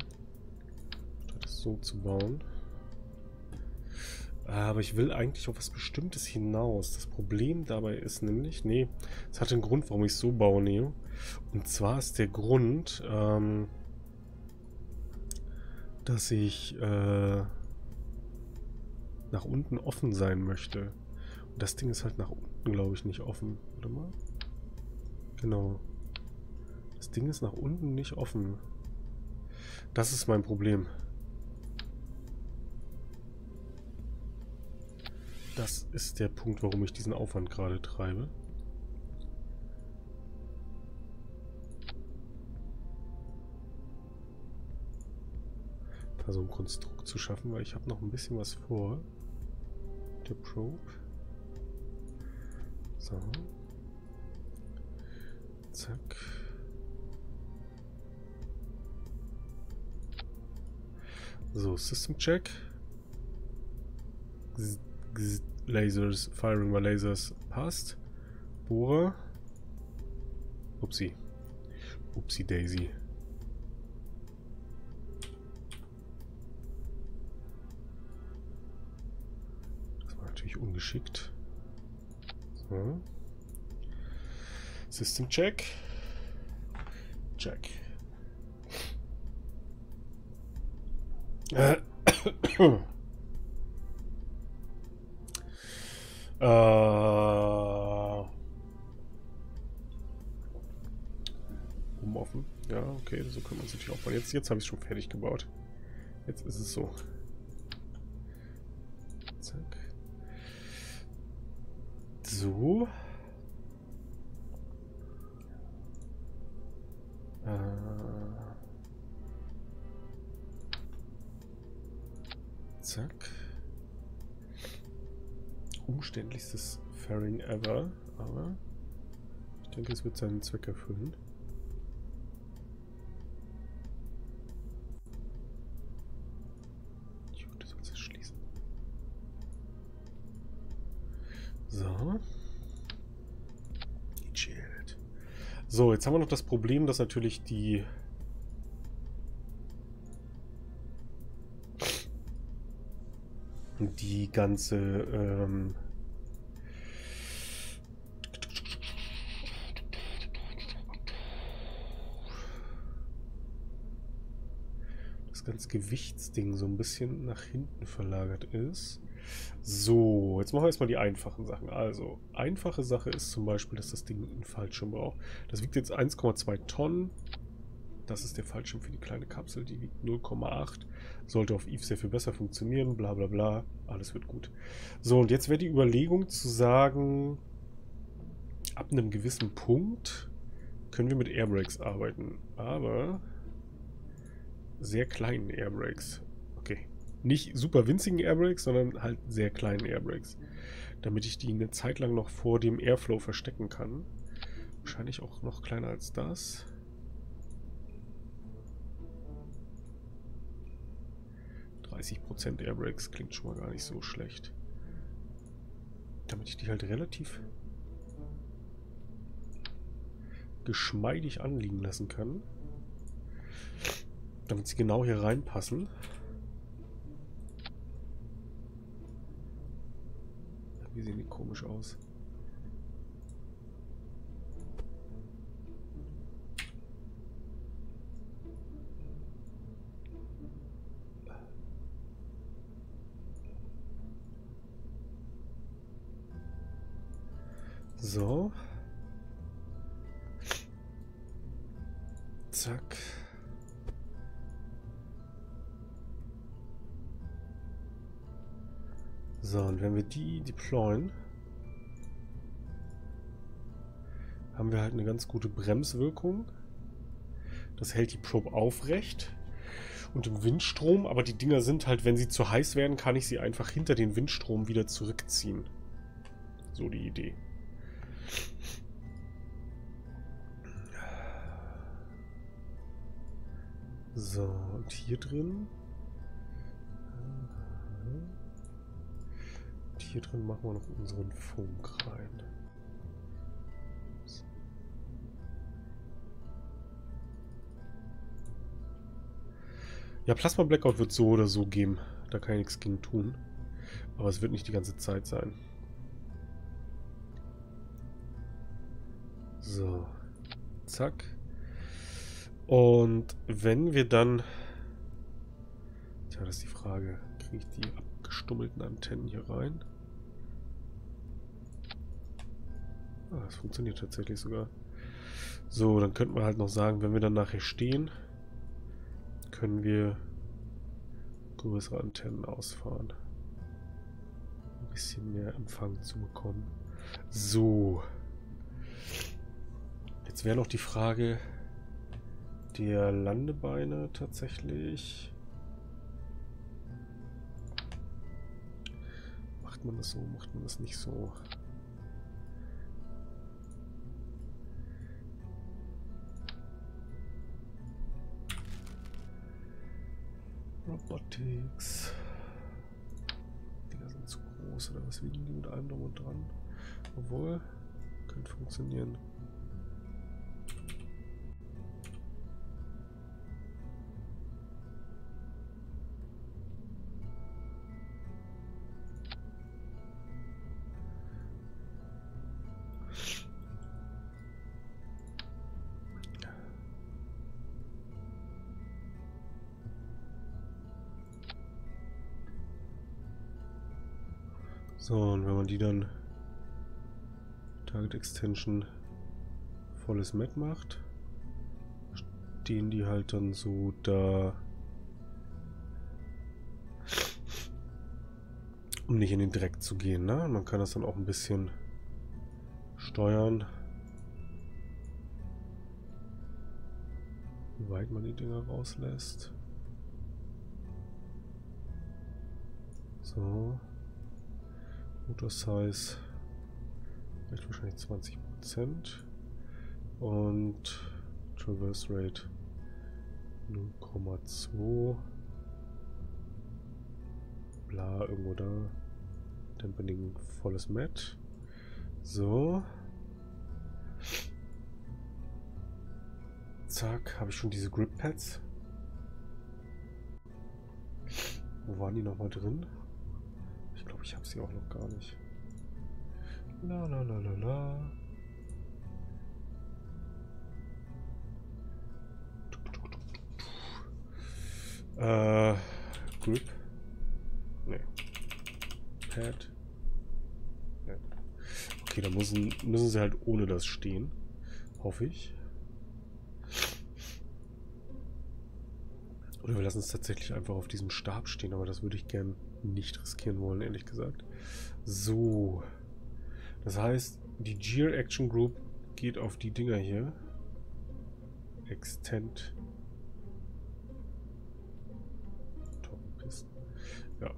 Statt es so zu bauen. Aber ich will eigentlich auf was Bestimmtes hinaus. Das Problem dabei ist nämlich, nee, es hat einen Grund, warum ich es so baue, Neo. Und zwar ist der Grund, ähm, dass ich äh, nach unten offen sein möchte. Und das Ding ist halt nach unten, glaube ich, nicht offen. Warte mal. Genau. Das Ding ist nach unten nicht offen. Das ist mein Problem. Das ist der Punkt, warum ich diesen Aufwand gerade treibe. Da so ein Konstrukt zu schaffen, weil ich habe noch ein bisschen was vor. Der Probe. So. Zack. So, System Check. Lasers, Firing by Lasers passt. Bohrer. Upsi. Upsi Daisy. Ungeschickt. So. System Check. Check. Äh. Äh, oben offen. Ja, okay, so können wir es natürlich auch bauen. Jetzt, jetzt habe ich es schon fertig gebaut. Jetzt ist es so. Zack. So. Äh. Zack umständlichstes Fairing ever, aber ich denke, es wird seinen Zweck erfüllen. Du sollst es schließen. So. Chillt. So, jetzt haben wir noch das Problem, dass natürlich die die ganze ähm, das ganze Gewichtsding so ein bisschen nach hinten verlagert ist. So, jetzt machen wir erstmal die einfachen Sachen. Also, einfache Sache ist zum Beispiel, dass das Ding einen Fallschirm braucht. Das wiegt jetzt 1,2 Tonnen. Das ist der Fallschirm für die kleine Kapsel, die wiegt 0,8. Sollte auf Eve sehr viel besser funktionieren, bla bla bla. Alles wird gut. So, und jetzt wäre die Überlegung zu sagen, ab einem gewissen Punkt können wir mit Airbrakes arbeiten. Aber sehr kleinen Airbrakes nicht super winzigen Airbrakes, sondern halt sehr kleinen Airbrakes. Damit ich die eine Zeit lang noch vor dem Airflow verstecken kann. Wahrscheinlich auch noch kleiner als das. Prozent Airbrakes klingt schon mal gar nicht so schlecht. Damit ich die halt relativ geschmeidig anliegen lassen kann. Damit sie genau hier reinpassen. Wie sehen die komisch aus? So. Zack. So, und wenn wir die deployen, haben wir halt eine ganz gute Bremswirkung. Das hält die Probe aufrecht und im Windstrom, aber die Dinger sind halt, wenn sie zu heiß werden, kann ich sie einfach hinter den Windstrom wieder zurückziehen. So die Idee. So, und hier drin. Hier drin machen wir noch unseren Funk rein. Ja, Plasma Blackout wird so oder so geben. Da kann ich nichts gegen tun. Aber es wird nicht die ganze Zeit sein. So. Zack. Und wenn wir dann... Tja, das ist die Frage. Kriege ich die abgestummelten Antennen hier rein? Ah, das funktioniert tatsächlich sogar. So, dann könnte man halt noch sagen, wenn wir dann nachher stehen, können wir größere Antennen ausfahren. Ein bisschen mehr Empfang zu bekommen. So. Jetzt wäre noch die Frage, der Landebeine tatsächlich. Macht man das so, macht man das nicht so? Robotics. Die sind zu groß oder was wiegen die mit allem drum und dran? Obwohl, könnte funktionieren. So, und wenn man die dann Target Extension volles Met macht, stehen die halt dann so da, um nicht in den Dreck zu gehen. Ne? Man kann das dann auch ein bisschen steuern, wie weit man die Dinger rauslässt. So. Motor Size reicht wahrscheinlich 20% und Traverse Rate 0,2 bla irgendwo da. Dampening volles Mat so. Zack habe ich schon diese Grip Pads? Wo waren die nochmal drin glaube, ich habe sie auch noch gar nicht. La la la la la. Äh, Grip. Nee. Pad. Nee. Okay, dann müssen, müssen sie halt ohne das stehen. Hoffe ich. Oder wir lassen es tatsächlich einfach auf diesem Stab stehen, aber das würde ich gern nicht riskieren wollen, ehrlich gesagt. So. Das heißt, die Gear Action Group geht auf die Dinger hier. Extend. Ja.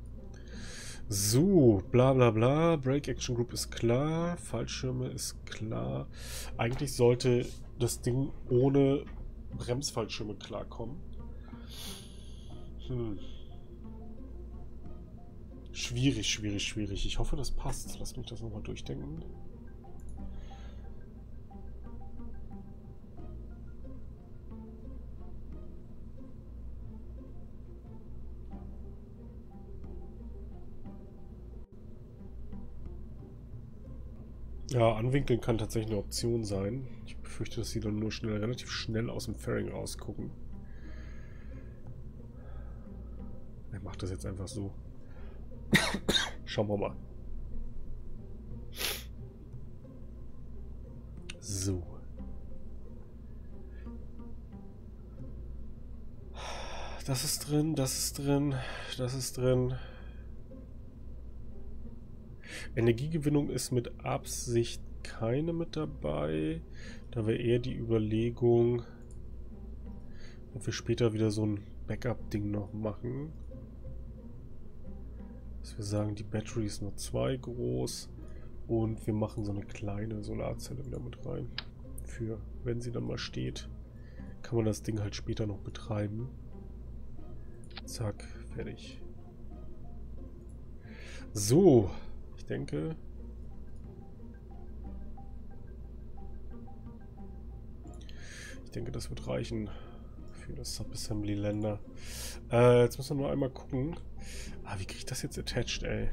So, bla bla bla. Break Action Group ist klar. Fallschirme ist klar. Eigentlich sollte das Ding ohne Bremsfallschirme klarkommen. Schwierig, schwierig, schwierig. Ich hoffe, das passt. Lass mich das nochmal durchdenken. Ja, anwinkeln kann tatsächlich eine Option sein. Ich befürchte, dass sie dann nur schnell, relativ schnell aus dem Fairing rausgucken. Macht das jetzt einfach so. Schauen wir mal. So. Das ist drin, das ist drin, das ist drin. Energiegewinnung ist mit Absicht keine mit dabei. Da wäre eher die Überlegung, ob wir später wieder so ein Backup-Ding noch machen. Dass wir sagen, die Battery ist nur zwei groß und wir machen so eine kleine Solarzelle wieder mit rein. Für, wenn sie dann mal steht, kann man das Ding halt später noch betreiben. Zack, fertig. So, ich denke... Ich denke, das wird reichen für das Subassembly-Länder. Äh, jetzt müssen wir nur einmal gucken. Ah, wie kriege ich das jetzt attached, ey?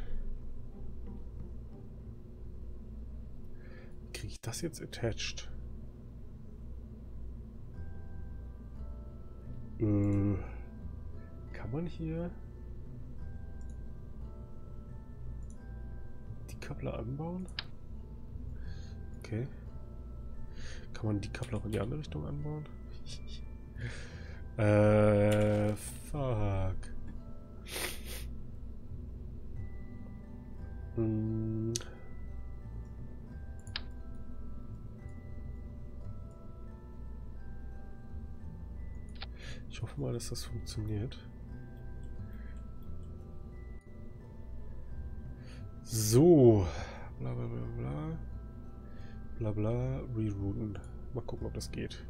Wie kriege ich das jetzt attached? Äh, kann man hier... Decoupler anbauen? Okay. Kann man Decoupler auch in die andere Richtung anbauen? äh, fuck. Hm. Ich hoffe mal, dass das funktioniert. So. Bla bla bla bla. Bla bla. Rerouten. Mal gucken, ob das geht.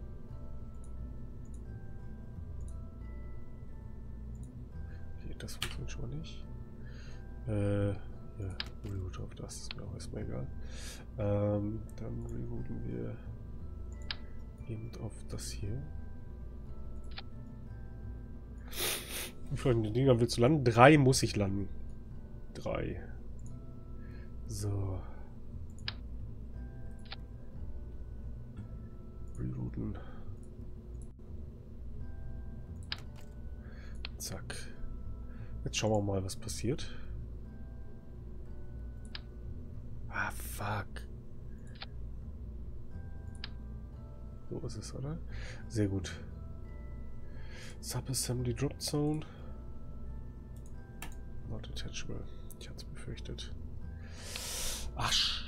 Okay, das funktioniert schon nicht. Äh, ja, Reroute auf das ist mir auch erstmal egal. Ähm, dann rerouten wir eben auf das hier. Wie viele Dinger willst du landen? Drei muss ich landen. Drei. So. Rerouten. Zack. Jetzt schauen wir mal, was passiert. Ah, fuck. So ist es, oder? Sehr gut. Subassembly Drop Zone. Not attachable. Ich hatte es befürchtet. Ach.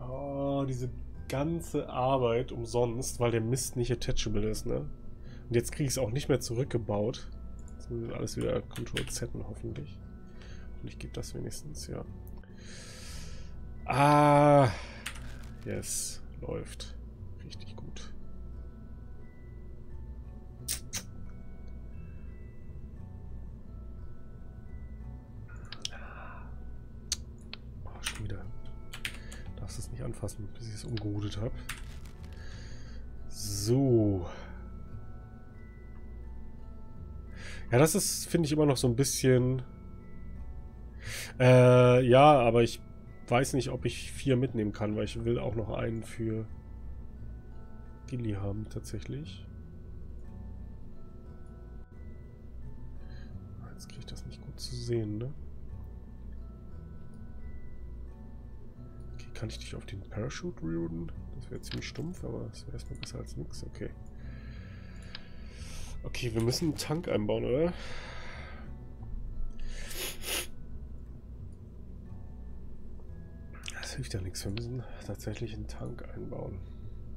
Oh, diese ganze Arbeit umsonst, weil der Mist nicht attachable ist, ne? Und jetzt kriege ich es auch nicht mehr zurückgebaut. Jetzt muss ich alles wieder Control Z hoffentlich. Ich gebe das wenigstens, ja. Ah. Yes. Läuft. Richtig gut. nicht anfassen, bis ich es umgeroutet habe. So. Ja, das ist, finde ich, immer noch so ein bisschen... Äh, ja, aber ich weiß nicht, ob ich vier mitnehmen kann, weil ich will auch noch einen für Gilly haben, tatsächlich. Jetzt kriege ich das nicht gut zu sehen, ne? Kann ich dich auf den Parachute rerouten? Das wäre ziemlich stumpf, aber das wäre erstmal besser als nichts. Okay. Okay, wir müssen einen Tank einbauen, oder? Hilft ja nichts. Wir müssen tatsächlich einen Tank einbauen.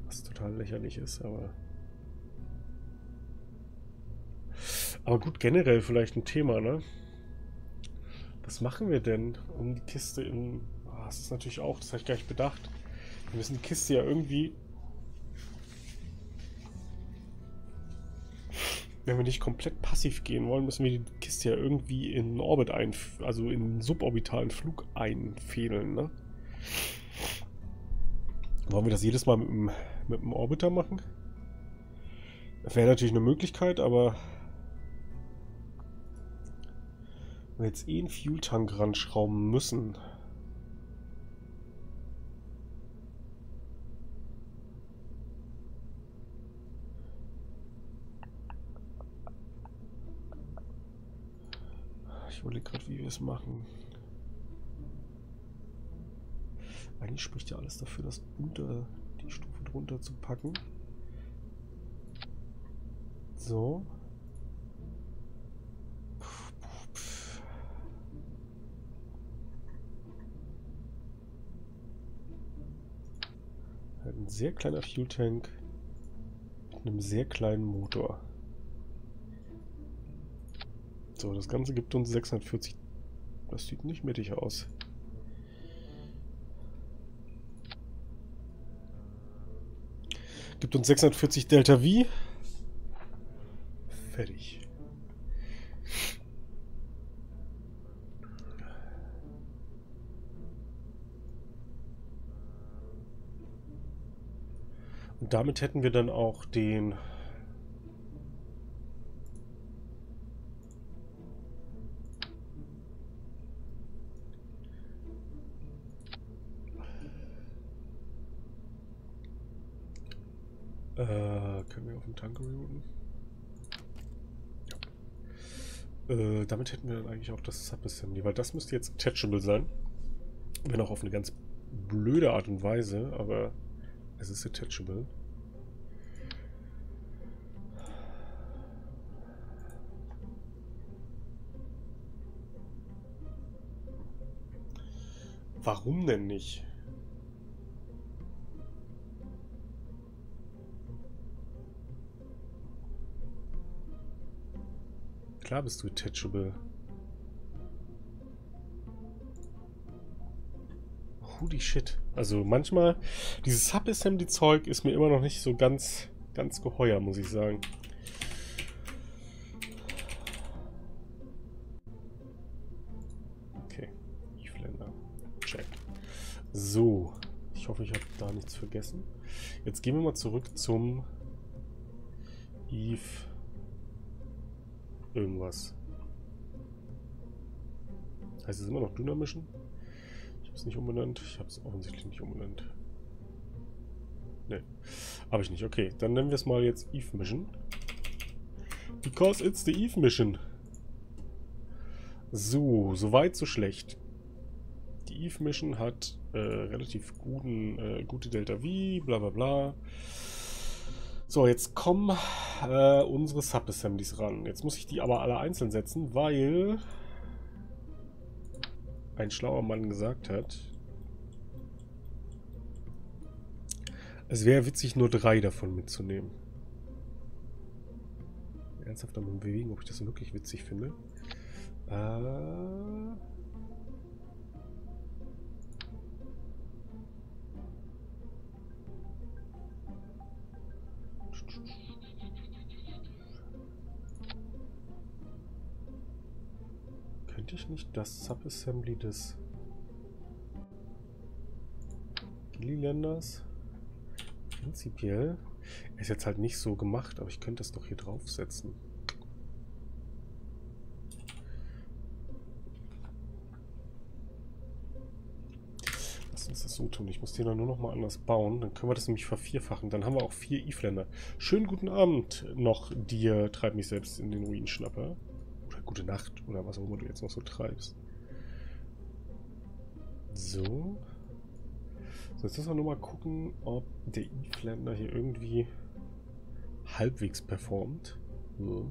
Was total lächerlich ist, aber... Aber gut, generell vielleicht ein Thema, ne? Was machen wir denn, um die Kiste in das ist natürlich auch, das habe ich gar nicht bedacht. Wir müssen die Kiste ja irgendwie wenn wir nicht komplett passiv gehen wollen, müssen wir die Kiste ja irgendwie in Orbit ein, also in suborbitalen Flug einfädeln, ne? Wollen wir das jedes Mal mit dem, mit dem Orbiter machen? Wäre natürlich eine Möglichkeit, aber wenn wir jetzt eh einen Fuel-Tank ranschrauben müssen, Ich überlege gerade, wie wir es machen. Eigentlich spricht ja alles dafür, das unter die Stufe drunter zu packen. So. Ein sehr kleiner Fuel Tank mit einem sehr kleinen Motor. So, das Ganze gibt uns 640. Das sieht nicht mittig aus. Gibt uns 640 Delta V. Fertig. Und damit hätten wir dann auch den Äh, können wir auf dem Tank rerouten? Ja. Äh, damit hätten wir dann eigentlich auch das Subassembly, weil das müsste jetzt attachable sein. Wenn auch auf eine ganz blöde Art und Weise, aber es ist attachable. Warum denn nicht? Klar bist du attachable. Holy shit. Also manchmal, dieses Subassembly-Zeug ist mir immer noch nicht so ganz, ganz geheuer, muss ich sagen. Okay. Eveländer. Check. So. Ich hoffe, ich habe da nichts vergessen. Jetzt gehen wir mal zurück zum Eve irgendwas. Heißt es immer noch Duna Mission? Ich habe es nicht umbenannt. Ich habe es offensichtlich nicht umbenannt. Ne, habe ich nicht. Okay, dann nennen wir es mal jetzt Eve Mission. Because it's the Eve Mission. So, soweit so schlecht. Die Eve Mission hat äh, relativ guten, äh, gute Delta V, bla bla bla. So, jetzt kommen äh, unsere Subassemblies ran. Jetzt muss ich die aber alle einzeln setzen, weil ein schlauer Mann gesagt hat, es wäre witzig, nur drei davon mitzunehmen. Ernsthaft am Bewegen, ob ich das wirklich witzig finde. Äh... Ich nicht das Subassembly des Gilliländers prinzipiell ist jetzt halt nicht so gemacht, aber ich könnte es doch hier draufsetzen. Lass uns das so tun. Ich muss den dann nur noch mal anders bauen. Dann können wir das nämlich vervierfachen. Dann haben wir auch vier Eve-Länder. Schönen guten Abend noch dir, treib mich selbst in den Ruinschnapper gute Nacht oder was auch immer du jetzt noch so treibst. So. So, jetzt müssen wir nur mal gucken, ob der E-Flander hier irgendwie halbwegs performt. So.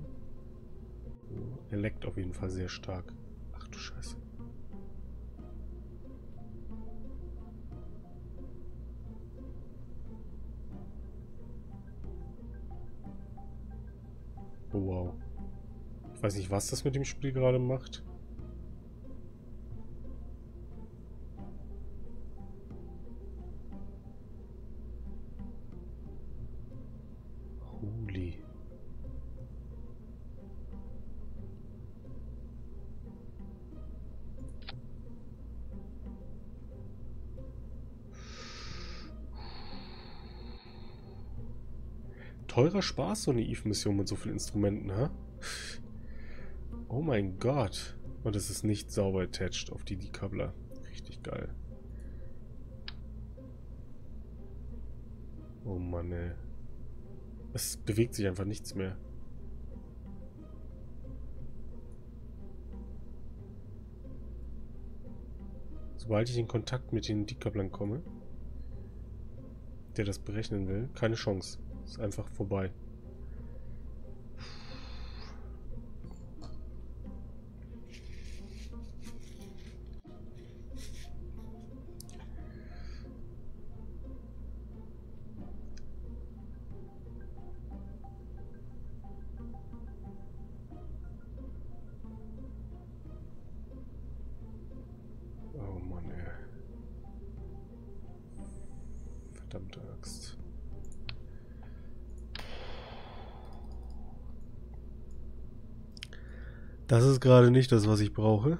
Er leckt auf jeden Fall sehr stark. Ach du Scheiße. Oh, wow. Weiß nicht, was das mit dem Spiel gerade macht. Holy. Teurer Spaß, so eine Eve-Mission mit so vielen Instrumenten, hä? Huh? Oh mein Gott. Und es ist nicht sauber attached auf die Decoupler. Richtig geil. Oh Mann, ey. Es bewegt sich einfach nichts mehr. Sobald ich in Kontakt mit den Decouplern komme, der das berechnen will, keine Chance. Ist einfach vorbei. Verdammte Axt. Das ist gerade nicht das, was ich brauche.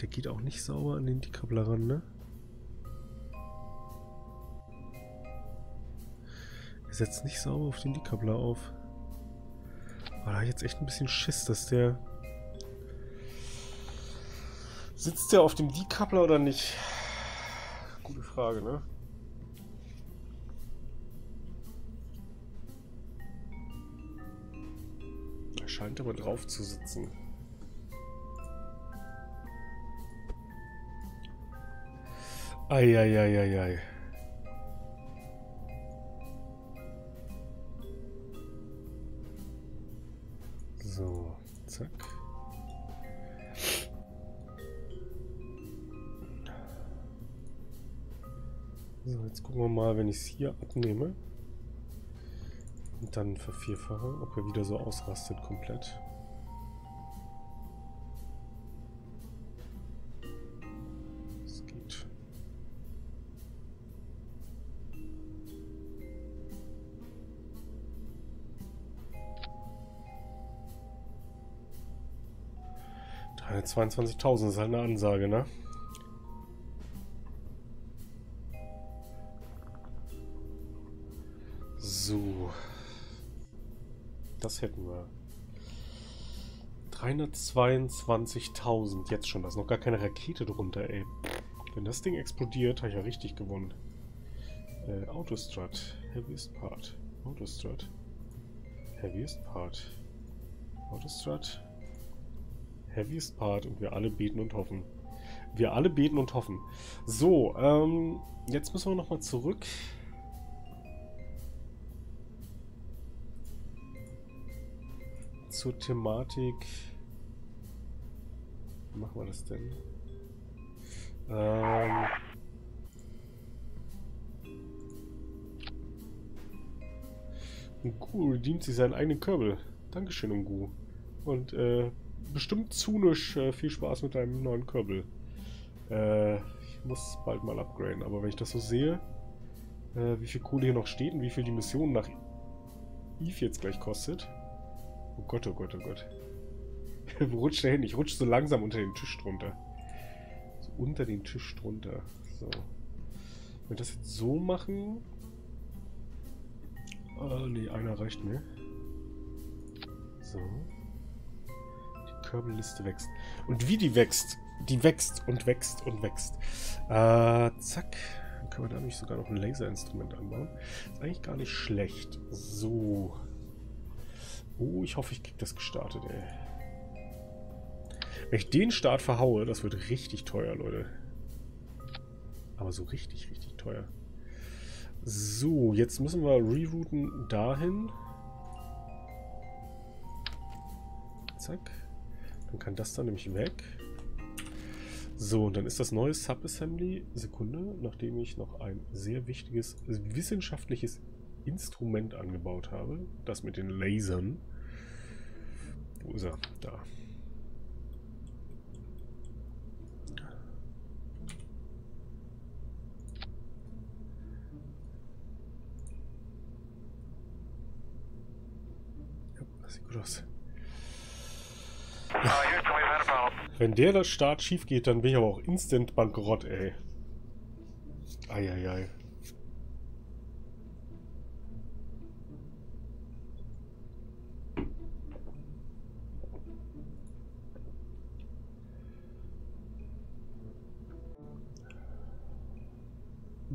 Der geht auch nicht sauber an den Decoupler ran, ne? Er setzt nicht sauber auf den Decoupler auf. Aber da habe ich jetzt echt ein bisschen Schiss, dass der... Sitzt der auf dem Decoupler oder nicht? Gute Frage, ne? Er scheint aber drauf zu sitzen. Eieieiei. So, wir mal, wenn ich es hier abnehme und dann vervierfache, ob er wieder so ausrastet komplett. Das geht. Dreihundertzweiundzwanzigtausend ist halt eine Ansage, ne? Hätten wir. 322.000 jetzt schon. Da ist noch gar keine Rakete drunter, ey. Wenn das Ding explodiert, habe ich ja richtig gewonnen. Äh, Autostrut. Heaviest Part. Autostrut. Heaviest Part. Autostrut. Heaviest Part. Und wir alle beten und hoffen. Wir alle beten und hoffen. So, ähm, jetzt müssen wir nochmal zurück. Zur Thematik. Wie machen wir das denn? Ähm. Ungu redeemt sich seinen eigenen Körbel. Dankeschön, Ungu. Und äh, bestimmt zunisch äh, viel Spaß mit deinem neuen Körbel. Äh, ich muss bald mal upgraden, aber wenn ich das so sehe, äh, wie viel Kohle hier noch steht und wie viel die Mission nach Eve jetzt gleich kostet. Oh Gott, oh Gott, oh Gott. Wo rutscht der hin? Ich rutsche so langsam unter den Tisch drunter. So unter den Tisch drunter. So. Wenn wir das jetzt so machen... Oh, nee, einer reicht mir. So. Die Körbelliste wächst. Und wie die wächst. Die wächst und wächst und wächst. Äh, zack. Dann können wir da nämlich sogar noch ein Laserinstrument anbauen. Ist eigentlich gar nicht schlecht. So. Oh, ich hoffe, ich krieg das gestartet, ey. Wenn ich den Start verhaue, das wird richtig teuer, Leute. Aber so richtig, richtig teuer. So, jetzt müssen wir rerouten dahin. Zack. Dann kann das dann nämlich weg. So, und dann ist das neue Subassembly, Sekunde, nachdem ich noch ein sehr wichtiges wissenschaftliches Instrument angebaut habe. Das mit den Lasern. Wo ist er? Da. Ja, das sieht gut aus. Houston, we've had a problem. Wenn der das Start schief geht, dann bin ich aber auch instant bankrott, ey. Eieiei.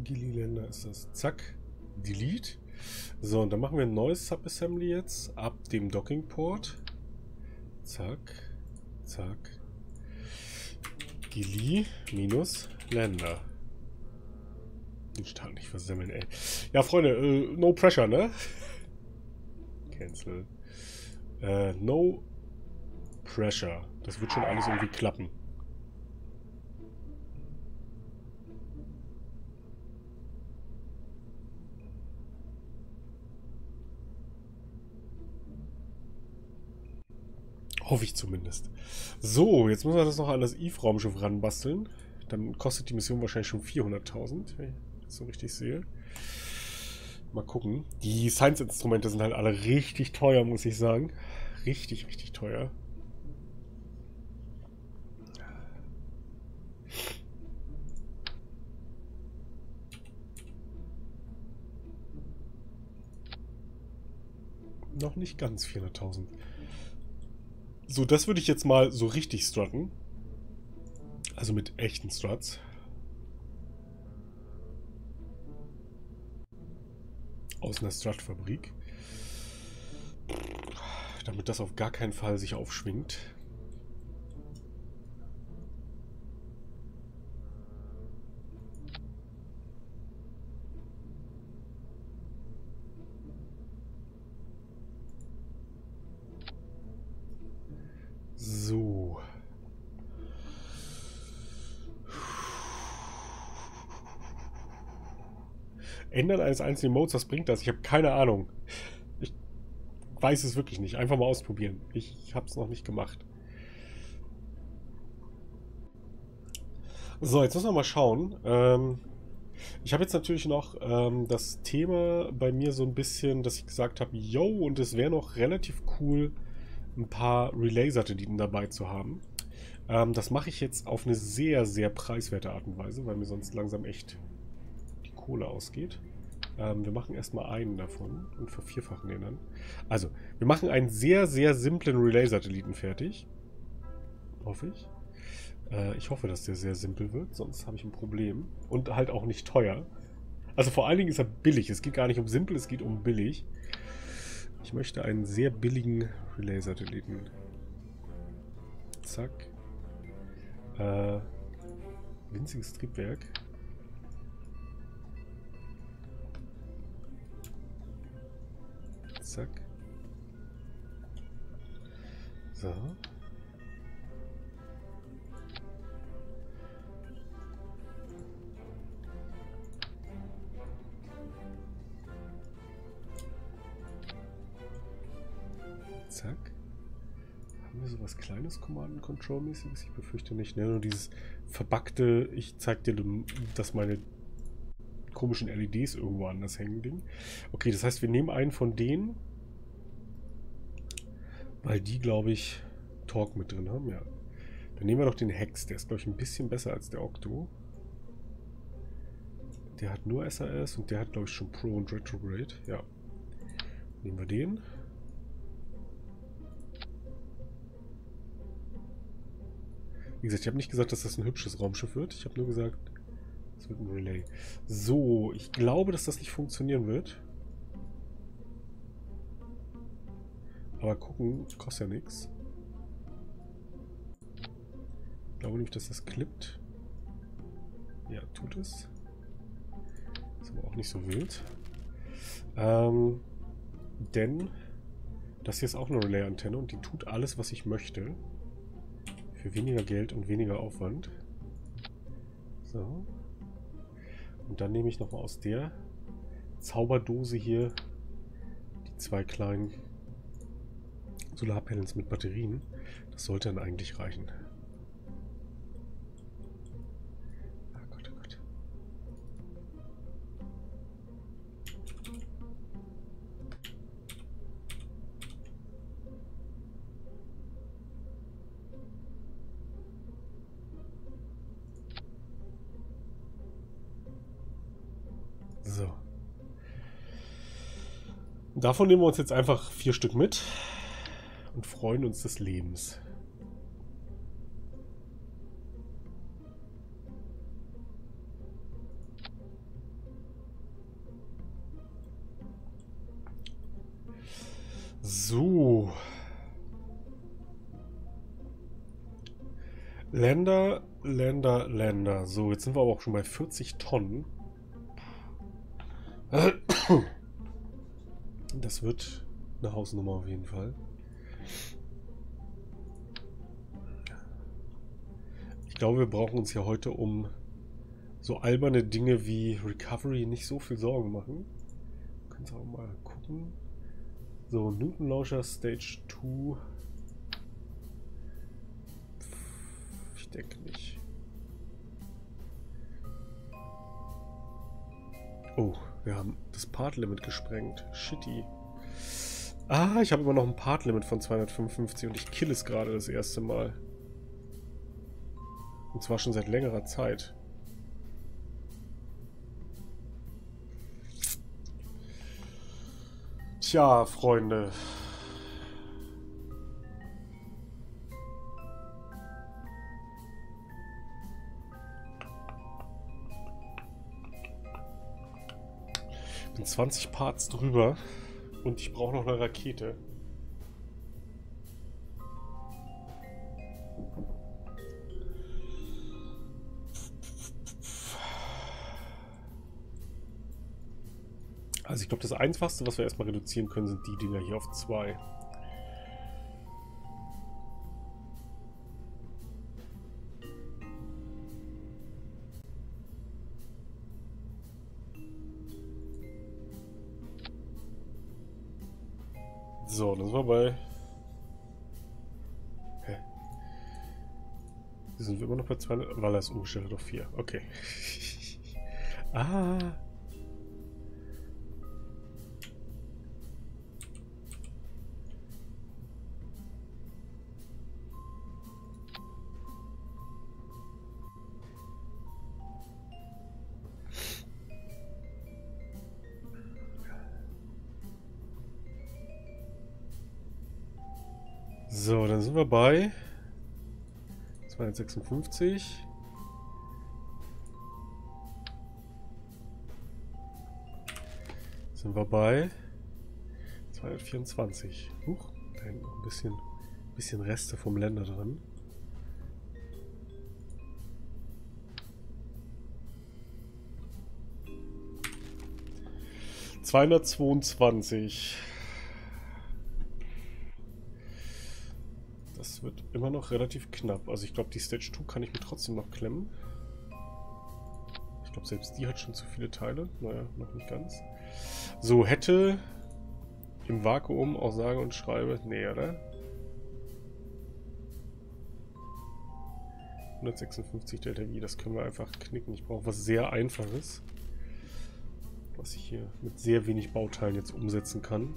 Gilly-Länder ist das. Zack. Delete. So, und dann machen wir ein neues Subassembly jetzt ab dem Dockingport. Zack. Zack. Gili minus Länder. Den Start nicht versemmeln, ey. Ja, Freunde, äh, no pressure, ne? Cancel. Äh, no pressure. Das wird schon alles irgendwie klappen. Hoffe ich zumindest. So, jetzt müssen wir das noch an das Eve-Raumschiff ranbasteln. Dann kostet die Mission wahrscheinlich schon 400.000, wenn ich das so richtig sehe. Mal gucken. Die Science-Instrumente sind halt alle richtig teuer, muss ich sagen. Richtig, richtig teuer. Noch nicht ganz 400.000. So, das würde ich jetzt mal so richtig strutten. Also mit echten Struts. Aus einer Strut-Fabrik. Damit das auf gar keinen Fall sich aufschwingt. So. Ändern eines einzelnen Modes, was bringt das? Ich habe keine Ahnung. Ich weiß es wirklich nicht. Einfach mal ausprobieren. Ich habe es noch nicht gemacht. So, jetzt müssen wir mal schauen. Ähm, ich habe jetzt natürlich noch ähm, das Thema bei mir so ein bisschen, dass ich gesagt habe, yo, und es wäre noch relativ cool, ein paar Relay-Satelliten dabei zu haben. Ähm, das mache ich jetzt auf eine sehr, sehr preiswerte Art und Weise, weil mir sonst langsam echt Kohle ausgeht. Ähm, wir machen erstmal einen davon und vervierfachen den dann. Also, wir machen einen sehr, sehr simplen Relay-Satelliten fertig. Hoffe ich. Äh, ich hoffe, dass der sehr simpel wird, sonst habe ich ein Problem. Und halt auch nicht teuer. Also vor allen Dingen ist er billig. Es geht gar nicht um simpel, es geht um billig. Ich möchte einen sehr billigen Relay-Satelliten. Zack. Äh, winziges Triebwerk. Zack. So. Zack. Haben wir sowas kleines Command Control mäßiges? Ich befürchte nicht. Ne? Nur dieses verbackte, ich zeig dir, dass meine komischen LEDs irgendwo anders hängen Ding. Okay, das heißt, wir nehmen einen von denen, weil die, glaube ich, Talk mit drin haben. Ja. Dann nehmen wir doch den Hex. Der ist, glaube ich, ein bisschen besser als der Octo. Der hat nur SAS und der hat, glaube ich, schon Pro und Retrograde. Ja. Nehmen wir den. Wie gesagt, ich habe nicht gesagt, dass das ein hübsches Raumschiff wird. Ich habe nur gesagt, ein Relay. So, ich glaube, dass das nicht funktionieren wird. Aber gucken, kostet ja nichts. Ich glaube nämlich, dass das klippt. Ja, tut es. Ist aber auch nicht so wild. Ähm, denn das hier ist auch eine Relay-Antenne und die tut alles, was ich möchte. Für weniger Geld und weniger Aufwand. So. Und dann nehme ich nochmal aus der Zauberdose hier die zwei kleinen Solarpanels mit Batterien. Das sollte dann eigentlich reichen. Davon nehmen wir uns jetzt einfach vier Stück mit und freuen uns des Lebens. So. Länder, Länder, Länder. So, jetzt sind wir aber auch schon bei 40 Tonnen. Das wird eine Hausnummer auf jeden Fall. Ich glaube, wir brauchen uns ja heute um so alberne Dinge wie Recovery nicht so viel Sorgen machen. Können wir auch mal gucken. So, Newton Launcher Stage 2. Ich denke nicht. Oh, wir haben das Part-Limit gesprengt. Shitty. Ah, ich habe immer noch ein Part-Limit von 255 und ich kill es gerade das erste Mal. Und zwar schon seit längerer Zeit. Tja, Freunde. Bin 20 Parts drüber und ich brauche noch eine Rakete. Also ich glaube, das Einfachste, was wir erstmal reduzieren können, sind die Dinger hier auf zwei. So, sind wir bei... Hä? Sind wir immer noch bei 200? Weil er ist umgestellt auf 4. Okay. ah. So, dann sind wir bei 256. Sind wir bei 224. Huch, da hängt noch ein bisschen, bisschen Reste vom Länder dran. Zweihundertzweiundzwanzig. Immer noch relativ knapp. Also ich glaube, die Stage 2 kann ich mir trotzdem noch klemmen. Ich glaube, selbst die hat schon zu viele Teile. Naja, noch nicht ganz. So, hätte im Vakuum auch sage und schreibe... Nee, oder? 156 Delta V, das können wir einfach knicken. Ich brauche was sehr Einfaches. Was ich hier mit sehr wenig Bauteilen jetzt umsetzen kann.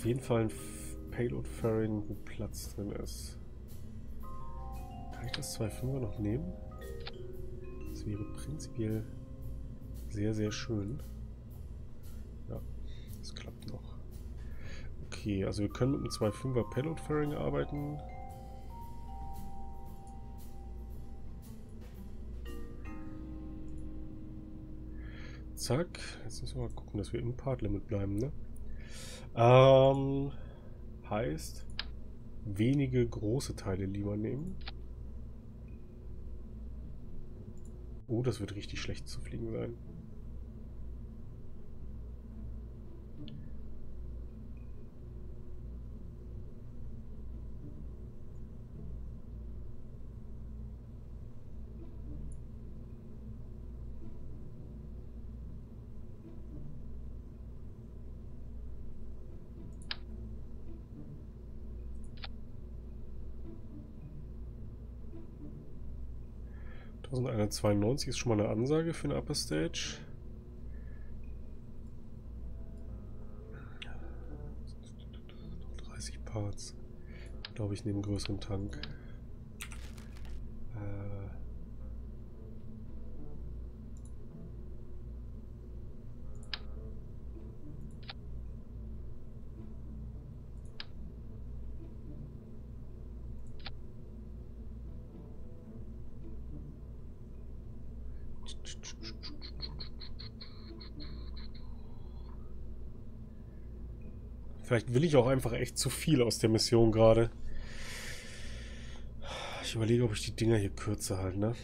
Auf jeden Fall ein Payload Fairing, wo Platz drin ist. Kann ich das 2.5er noch nehmen? Das wäre prinzipiell sehr, sehr schön. Ja, das klappt noch. Okay, also wir können mit einem 2.5er Payload Fairing arbeiten. Zack, jetzt müssen wir mal gucken, dass wir im Part Limit bleiben, ne? Ähm, heißt, wenige große Teile lieber nehmen. Oh, das wird richtig schlecht zu fliegen sein. 1192 ist schon mal eine Ansage für eine Upper Stage. Noch 30 Parts. Glaube ich, neben einem größeren Tank. Äh. Vielleicht will ich auch einfach echt zu viel aus der Mission gerade. Ich überlege, ob ich die Dinger hier kürzer halte, ne?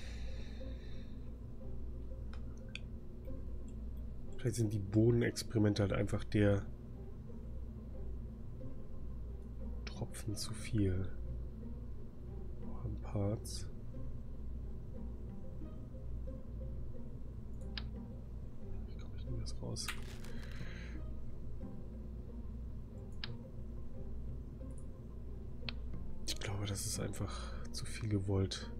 Vielleicht sind die Bodenexperimente halt einfach der Tropfen zu viel. An Parts. Wie komme ich denn das raus? Das ist einfach zu viel gewollt.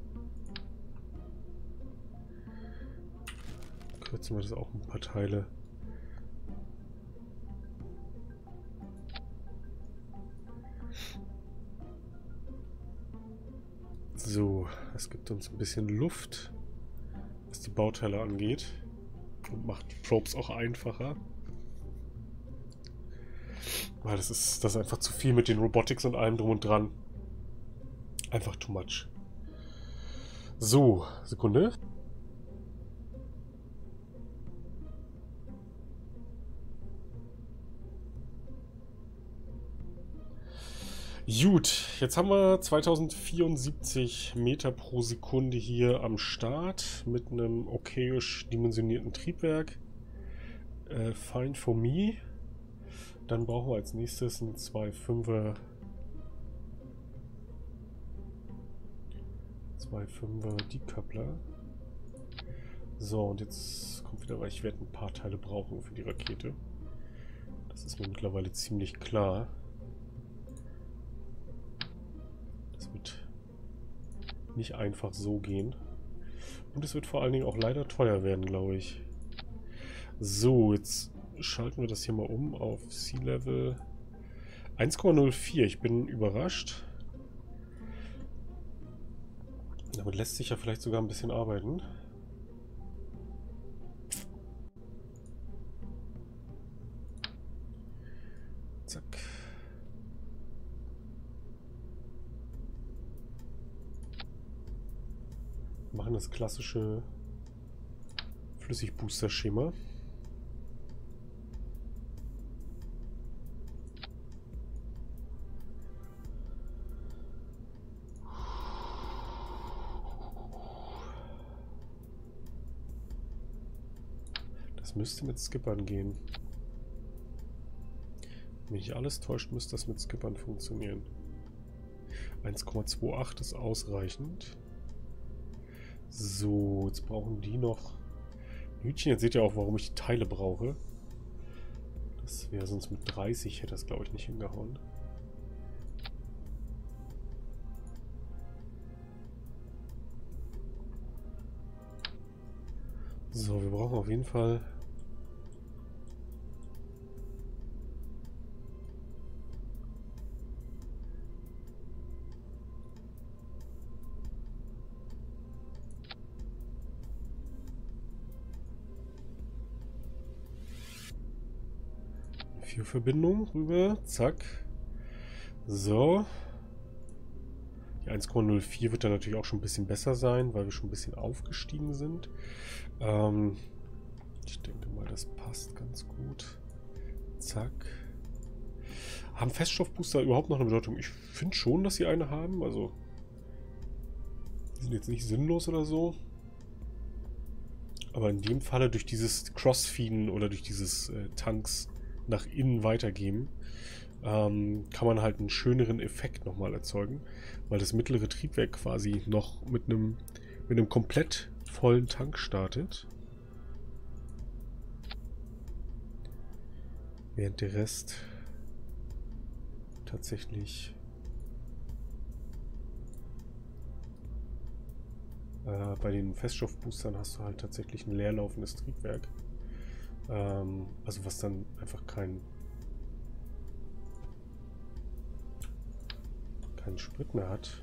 Kürzen wir das auch ein paar Teile. So, es gibt uns ein bisschen Luft, was die Bauteile angeht. Und macht die Probes auch einfacher. Weil das ist, das ist einfach zu viel mit den Robotics und allem drum und dran. Einfach too much. So, Sekunde. Gut, jetzt haben wir 2074 Meter pro Sekunde hier am Start mit einem okayisch dimensionierten Triebwerk. Äh, fine for me. Dann brauchen wir als nächstes einen 2.5er Zwei Fünfer Decoupler. So, und jetzt kommt wieder, weil ich werde ein paar Teile brauchen für die Rakete. Das ist mir mittlerweile ziemlich klar. Das wird nicht einfach so gehen. Und es wird vor allen Dingen auch leider teuer werden, glaube ich. So, jetzt schalten wir das hier mal um auf Sea Level 1,04. Ich bin überrascht. Damit lässt sich ja vielleicht sogar ein bisschen arbeiten. Zack. Machen das klassische Flüssigbooster-Schema. Müsste mit Skippern gehen. Wenn mich alles täuscht, müsste das mit Skippern funktionieren. 1,28 ist ausreichend. So, jetzt brauchen die noch Hütchen. Jetzt seht ihr auch, warum ich die Teile brauche. Das wäre sonst mit 30, hätte das glaube ich nicht hingehauen. So, wir brauchen auf jeden Fall Verbindung rüber. Zack. So. Die 1,04 wird dann natürlich auch schon ein bisschen besser sein, weil wir schon ein bisschen aufgestiegen sind. Ähm, ich denke mal, das passt ganz gut. Zack. Haben Feststoffbooster überhaupt noch eine Bedeutung? Ich finde schon, dass sie eine haben. Also, die sind jetzt nicht sinnlos oder so. Aber in dem Falle durch dieses Crossfeeden oder durch dieses äh, Tanks nach innen weitergeben, ähm, kann man halt einen schöneren Effekt nochmal erzeugen, weil das mittlere Triebwerk quasi noch mit einem, mit einem komplett vollen Tank startet. Während der Rest tatsächlich äh, bei den Feststoffboostern hast du halt tatsächlich ein leerlaufendes Triebwerk. Ähm, also was dann einfach kein keinen Sprit mehr hat.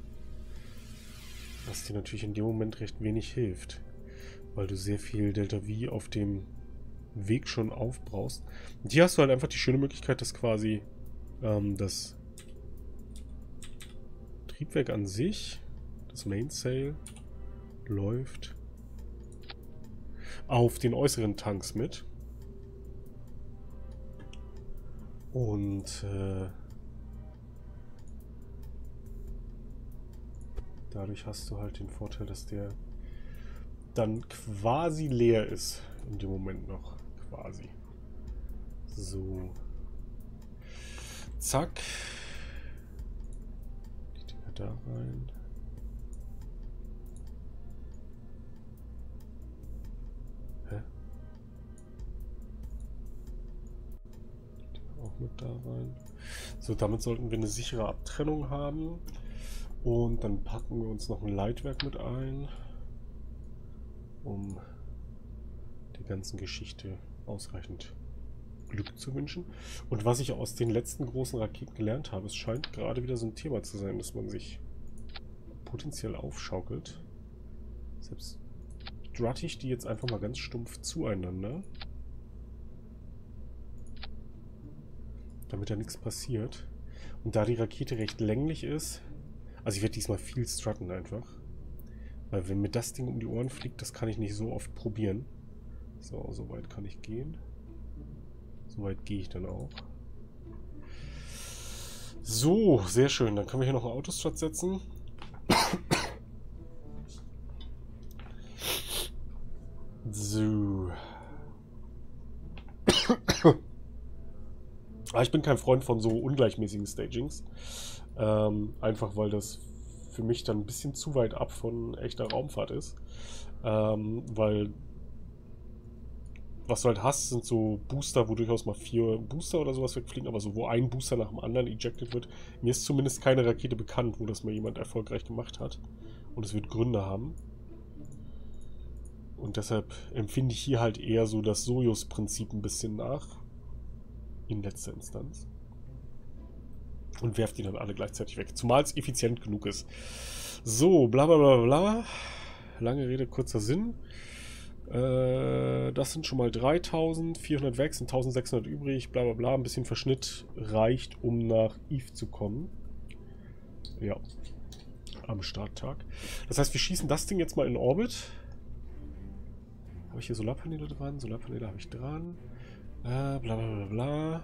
Was dir natürlich in dem Moment recht wenig hilft. Weil du sehr viel Delta V auf dem Weg schon aufbrauchst. Und hier hast du halt einfach die schöne Möglichkeit, dass quasi ähm, das Triebwerk an sich, das Mainsail, läuft auf den äußeren Tanks mit. Und äh, dadurch hast du halt den Vorteil, dass der dann quasi leer ist in dem Moment noch. Quasi. So. Zack. Die Dinger da rein. Auch mit da rein. So, damit sollten wir eine sichere Abtrennung haben. Und dann packen wir uns noch ein Leitwerk mit ein, um der ganzen Geschichte ausreichend Glück zu wünschen. Und was ich aus den letzten großen Raketen gelernt habe, es scheint gerade wieder so ein Thema zu sein, dass man sich potenziell aufschaukelt. Selbst dratte ich die jetzt einfach mal ganz stumpf zueinander. Damit da nichts passiert. Und da die Rakete recht länglich ist, also ich werde diesmal viel strutten einfach. Weil wenn mir das Ding um die Ohren fliegt, das kann ich nicht so oft probieren. So, so weit kann ich gehen. So weit gehe ich dann auch. So, sehr schön. Dann können wir hier noch einen Autostrut setzen. So. Ah, ich bin kein Freund von so ungleichmäßigen Stagings. Ähm, einfach weil das für mich dann ein bisschen zu weit ab von echter Raumfahrt ist. Ähm, weil was du halt hast, sind so Booster, wo durchaus mal vier Booster oder sowas wegfliegen, aber so, wo ein Booster nach dem anderen ejected wird. Mir ist zumindest keine Rakete bekannt, wo das mal jemand erfolgreich gemacht hat. Und es wird Gründe haben. Und deshalb empfinde ich hier halt eher so das Sojus-Prinzip ein bisschen nach. In letzter Instanz. Und werft die dann alle gleichzeitig weg. Zumal es effizient genug ist. So, bla bla bla bla. Lange Rede, kurzer Sinn. Äh, das sind schon mal 3400 weg, sind 1600 übrig, bla bla bla. Ein bisschen Verschnitt reicht, um nach Eve zu kommen. Ja. Am Starttag. Das heißt, wir schießen das Ding jetzt mal in Orbit. Habe ich hier Solarpaneele dran? Solarpaneele habe ich dran. Äh, bla bla bla bla.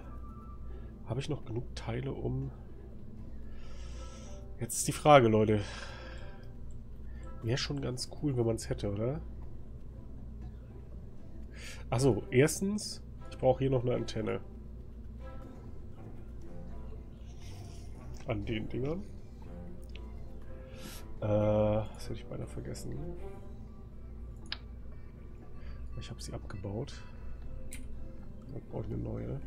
Habe ich noch genug Teile, um... Jetzt ist die Frage, Leute. Wäre schon ganz cool, wenn man es hätte, oder? Achso, erstens, ich brauche hier noch eine Antenne. An den Dingern. Äh, das hätte ich beinahe vergessen. Ich habe sie abgebaut. Dann brauche ich eine neue.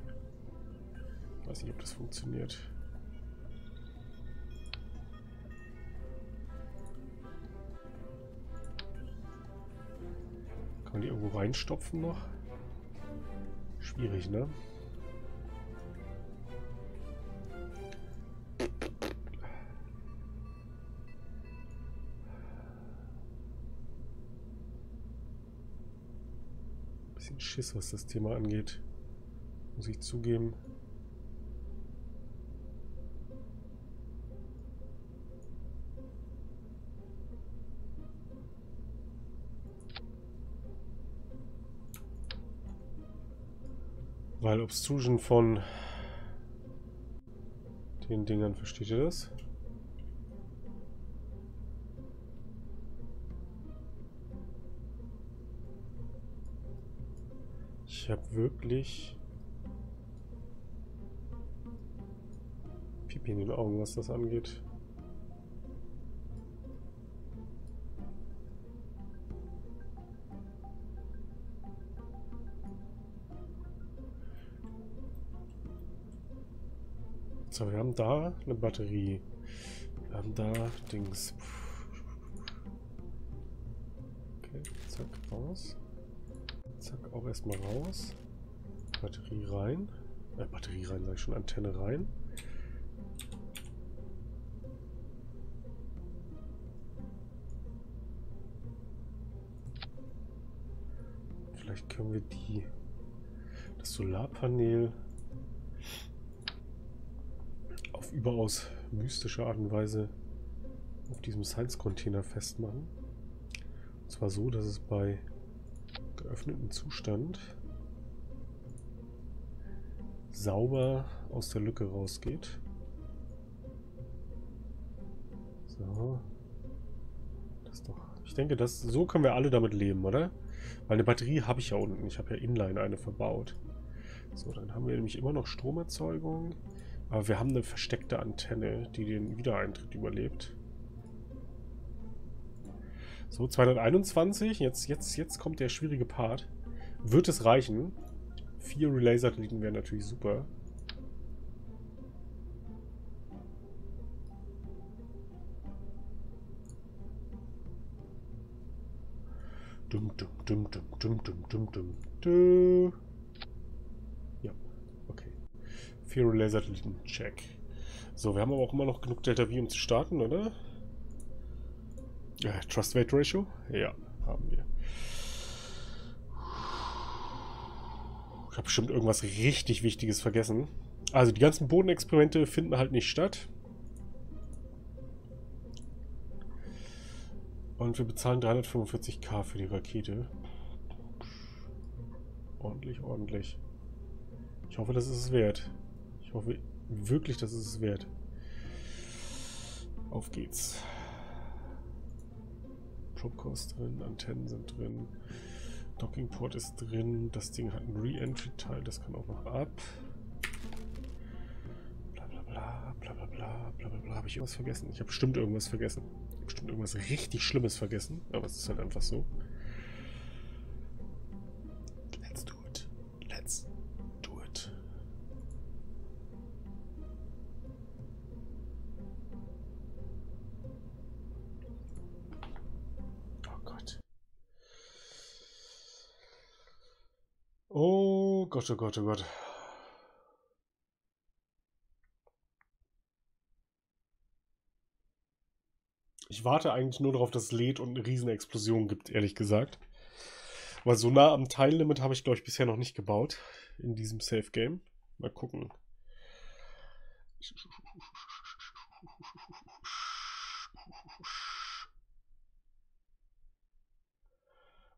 Weiß nicht, ob das funktioniert. Kann man die irgendwo reinstopfen noch? Schwierig, ne? Bisschen Schiss, was das Thema angeht. Muss ich zugeben. Weil Obstrusion von den Dingern, versteht ihr das? Ich habe wirklich Pipi in den Augen, was das angeht. So, wir haben da eine Batterie. Wir haben da Dings. Okay, zack, raus. Zack, auch erstmal raus. Batterie rein. Äh, Batterie rein, sag ich schon, Antenne rein. Vielleicht können wir die das Solarpanel auf überaus mystische Art und Weise auf diesem Science-Container festmachen. Und zwar so, dass es bei geöffnetem Zustand sauber aus der Lücke rausgeht. So. Das doch. Ich denke, das so können wir alle damit leben, oder? Weil eine Batterie habe ich ja unten. Ich habe ja inline eine verbaut. So, dann haben wir nämlich immer noch Stromerzeugung. Aber wir haben eine versteckte Antenne, die den Wiedereintritt überlebt. So, 221. Jetzt, jetzt, jetzt kommt der schwierige Part. Wird es reichen? Vier Relay-Satelliten wären natürlich super. Dum, dum, dum, dum, dum, dum, dum, dum. Ja, okay. Fury Laser Check. So, wir haben aber auch immer noch genug Delta V, um zu starten, oder? Äh, Trust Weight Ratio? Ja, haben wir. Ich habe bestimmt irgendwas richtig Wichtiges vergessen. Also, die ganzen Bodenexperimente finden halt nicht statt. Und wir bezahlen 345k für die Rakete. Ordentlich, ordentlich. Ich hoffe, das ist es wert. Ich hoffe wirklich, das ist es wert. Auf geht's. Propcores drin, Antennen sind drin. Dockingport ist drin. Das Ding hat ein Re-Entry-Teil, das kann auch noch ab. Bla bla bla, bla bla bla, bla bla bla. Habe ich irgendwas vergessen? Ich habe bestimmt irgendwas vergessen bestimmt irgendwas richtig Schlimmes vergessen, aber es ist halt einfach so. Let's do it. Let's do it. Oh Gott. Oh Gott, oh Gott, oh Gott. Ich warte eigentlich nur darauf, dass es lädt und eine riesen Explosion gibt, ehrlich gesagt. Weil so nah am Teillimit habe ich, glaube ich, bisher noch nicht gebaut in diesem Safe Game. Mal gucken.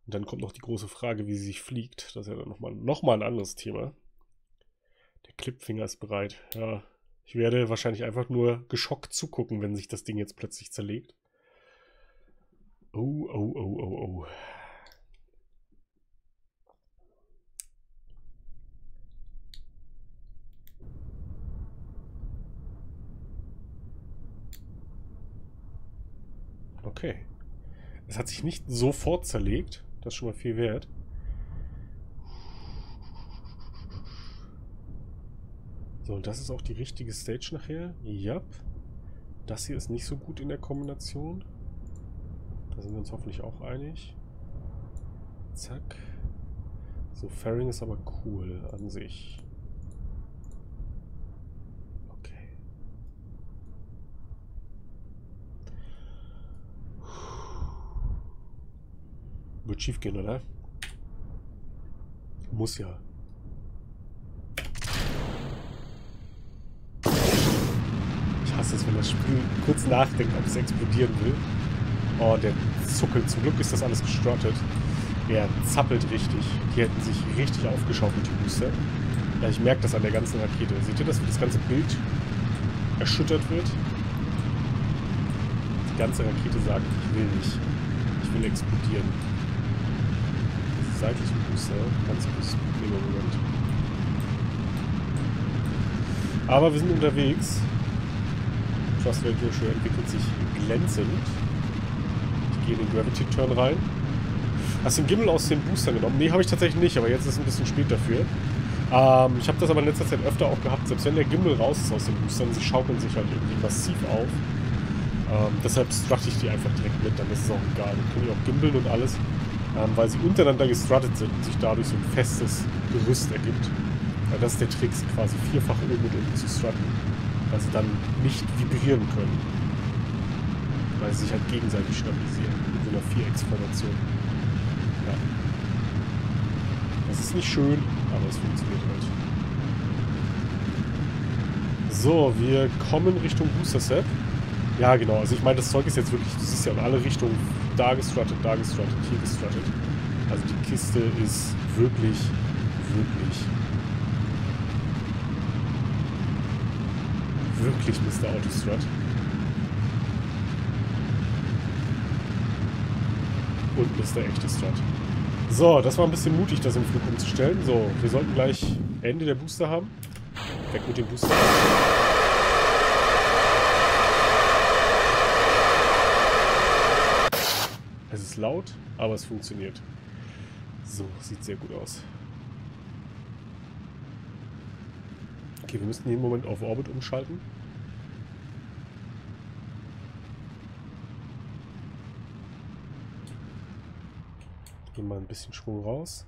Und dann kommt noch die große Frage, wie sie sich fliegt. Das ist ja dann nochmal noch mal ein anderes Thema. Der Clipfinger ist bereit. Ja, ich werde wahrscheinlich einfach nur geschockt zugucken, wenn sich das Ding jetzt plötzlich zerlegt. Oh, oh, oh, oh, oh. Okay. Es hat sich nicht sofort zerlegt. Das ist schon mal viel wert. So, das ist auch die richtige Stage nachher. Ja. Das hier ist nicht so gut in der Kombination. Da sind wir uns hoffentlich auch einig. Zack. So, Fairing ist aber cool an sich. Okay. Wird schief gehen, oder? Muss ja. Ich hasse es, wenn das Spiel kurz nachdenkt, ob es explodieren will. Oh, der zuckelt. Zum Glück ist das alles gestrottet. Der zappelt richtig. Die hätten sich richtig aufgeschaufelt, die Booster. Ja, ich merke das an der ganzen Rakete. Seht ihr das, wie das ganze Bild erschüttert wird? Die ganze Rakete sagt, ich will nicht. Ich will explodieren. Diese seitlichen Booster, ganz böses Problem im Moment. Aber wir sind unterwegs. Trust Ratio entwickelt sich glänzend gehe in den Gravity Turn rein. Hast du den Gimmel aus den Boostern genommen? Nee, habe ich tatsächlich nicht, aber jetzt ist es ein bisschen spät dafür. Ähm, ich habe das aber in letzter Zeit öfter auch gehabt, selbst wenn der Gimmel raus ist aus den Boostern, sie schaukeln sich halt irgendwie massiv auf. Ähm, deshalb strutte ich die einfach direkt mit, dann ist es auch egal. Dann können die auch gimbeln und alles, ähm, weil sie untereinander gestruttet sind und sich dadurch so ein festes Gerüst ergibt. Ja, das ist der Trick, sie quasi vierfach oben und unten zu strutten, weil sie dann nicht vibrieren können weil sie sich halt gegenseitig stabilisieren. Einer Vierecksformation. Ja. Das ist nicht schön, aber es funktioniert halt. So, wir kommen Richtung Booster Set. Ja, genau. Also ich meine, das Zeug ist jetzt wirklich, das ist ja in alle Richtungen da gestruttet, da gestruttet, hier gestruttet. Also die Kiste ist wirklich, wirklich, wirklich Mr. Autostrut. Und Mr. Echte Strut. So, das war ein bisschen mutig, das im Flug umzustellen. So, wir sollten gleich Ende der Booster haben. Weg mit dem Booster. Es ist laut, aber es funktioniert. So, sieht sehr gut aus. Okay, wir müssen jeden Moment auf Orbit umschalten. Nehmen mal ein bisschen Schwung raus.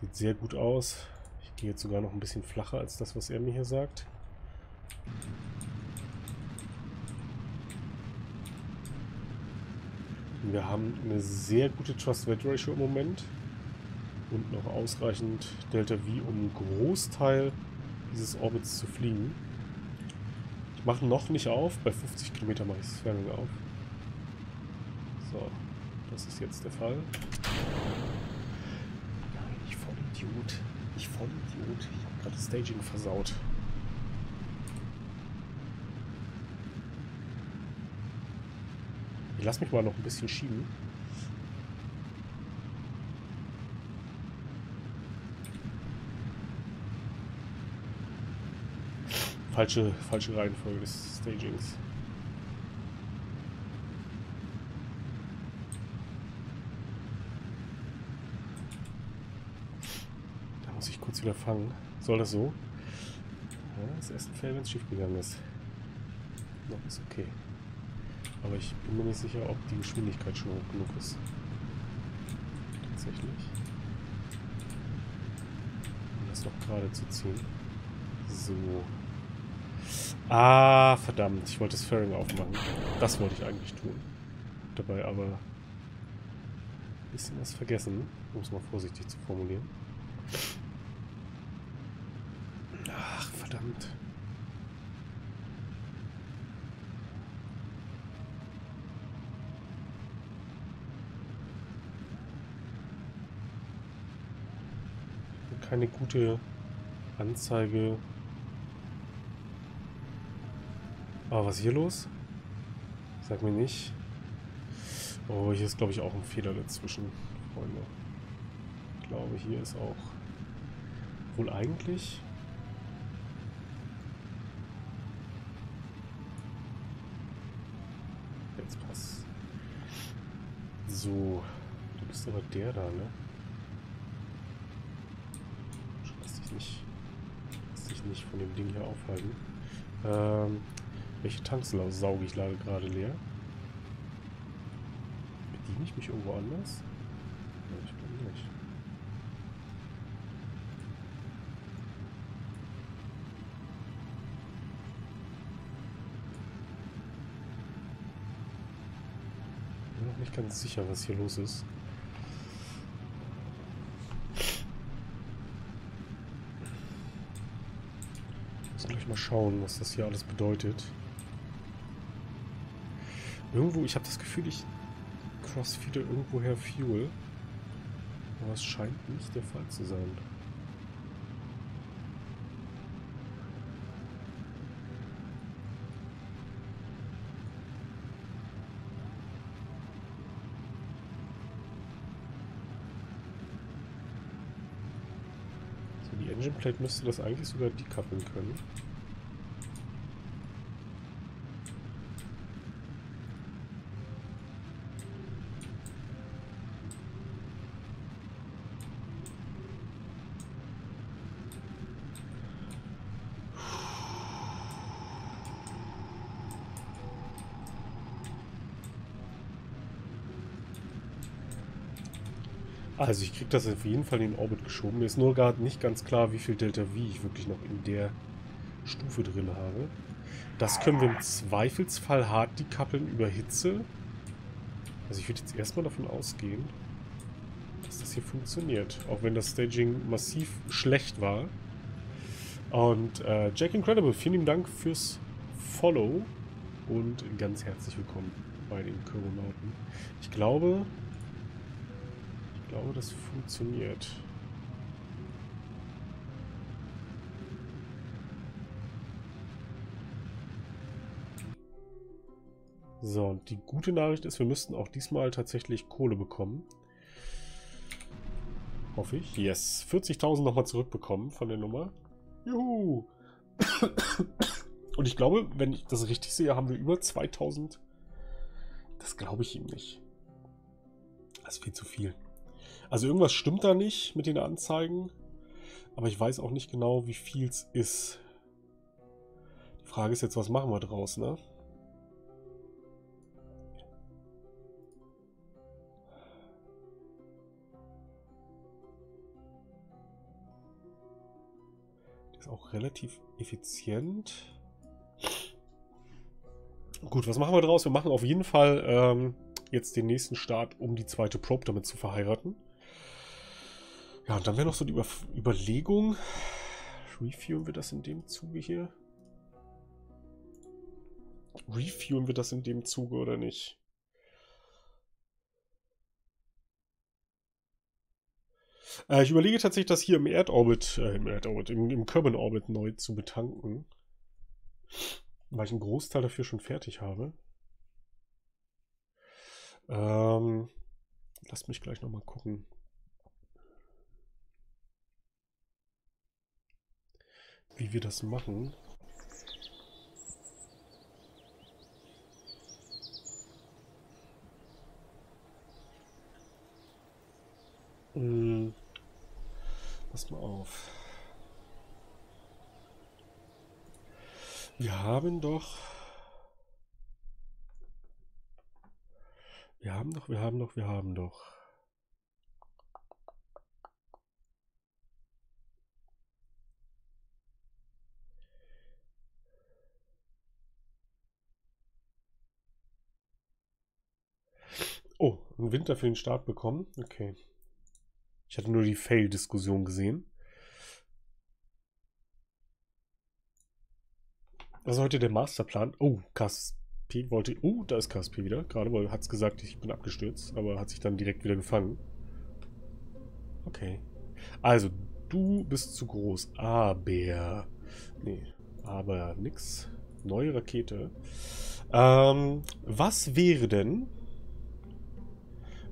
Sieht sehr gut aus. Ich gehe jetzt sogar noch ein bisschen flacher als das, was er mir hier sagt. Wir haben eine sehr gute Trust-Weight-Ratio im Moment und noch ausreichend Delta V, um einen Großteil dieses Orbits zu fliegen. Ich mache noch nicht auf, bei 50 Kilometer mache ich das Fernwing auf. So, das ist jetzt der Fall. Nein, ich voll Idiot. Ich voll Idiot. Ich habe gerade Staging versaut. Ich lass mich mal noch ein bisschen schieben. Falsche, falsche Reihenfolge des Stagings. Wieder fangen. Soll das so? Ja, das erste Fell, wenn es schief gegangen ist. Noch ist okay. Aber ich bin mir nicht sicher, ob die Geschwindigkeit schon hoch genug ist. Tatsächlich. Um das noch gerade zu ziehen. So. Ah, verdammt. Ich wollte das Fairing aufmachen. Das wollte ich eigentlich tun. Dabei aber ein bisschen was vergessen. Um es mal vorsichtig zu formulieren. Verdammt. keine gute Anzeige. Aber was ist hier los? Sag mir nicht. Oh, hier ist glaube ich auch ein Fehler dazwischen, Freunde. Ich glaube, hier ist auch wohl eigentlich Jetzt passt. So, du bist aber der da, ne? nicht, sich nicht von dem Ding hier aufhalten. Ähm, welche Tanks sauge ich leider gerade leer? Bediene ich mich irgendwo anders? Ja, ich glaube nicht. Ganz sicher, was hier los ist. mal schauen, was das hier alles bedeutet. Irgendwo, ich habe das Gefühl, ich crossfeede irgendwoher Fuel. Aber es scheint nicht der Fall zu sein. So, die Engine Plate müsste das eigentlich sogar decoupeln können. Also ich kriege das auf jeden Fall in den Orbit geschoben. Mir ist nur gerade nicht ganz klar, wie viel Delta V ich wirklich noch in der Stufe drin habe. Das können wir im Zweifelsfall hart dekoppeln über Hitze. Also ich würde jetzt erstmal davon ausgehen, dass das hier funktioniert. Auch wenn das Staging massiv schlecht war. Und äh, Jack Incredible, vielen lieben Dank fürs Follow und ganz herzlich willkommen bei den Kyronauten. Ich glaube, ich glaube, das funktioniert. So, und die gute Nachricht ist, wir müssten auch diesmal tatsächlich Kohle bekommen. Hoffe ich. Yes. 40.000 nochmal zurückbekommen von der Nummer. Juhu. Und ich glaube, wenn ich das richtig sehe, haben wir über 2000. Das glaube ich ihm nicht. Das ist viel zu viel. Also irgendwas stimmt da nicht mit den Anzeigen. Aber ich weiß auch nicht genau, wie viel es ist. Die Frage ist jetzt, was machen wir draus, ne? Auch relativ effizient. Gut, was machen wir daraus? Wir machen auf jeden Fall ähm, jetzt den nächsten Start, um die zweite Probe damit zu verheiraten. Ja, und dann wäre noch so die Über Überlegung. Reviewen wir das in dem Zuge hier? Reviewen wir das in dem Zuge oder nicht? Äh, ich überlege tatsächlich, das hier im Erdorbit, äh, im Erdorbit, im, im Kerbin-Orbit neu zu betanken. Weil ich einen Großteil dafür schon fertig habe. Ähm, lasst mich gleich nochmal gucken. Wie wir das machen. Hm. Pass mal auf. Wir haben doch... Wir haben doch, wir haben doch, wir haben doch. Oh, einen Winter für den Start bekommen. Okay. Ich hatte nur die Fail-Diskussion gesehen. Was ist heute der Masterplan? Oh, KSP wollte... Oh, da ist KSP wieder. Gerade weil hat es gesagt, ich bin abgestürzt, aber hat sich dann direkt wieder gefangen. Okay. Also, du bist zu groß, aber... Nee, aber nix. Neue Rakete. Ähm, was wäre denn...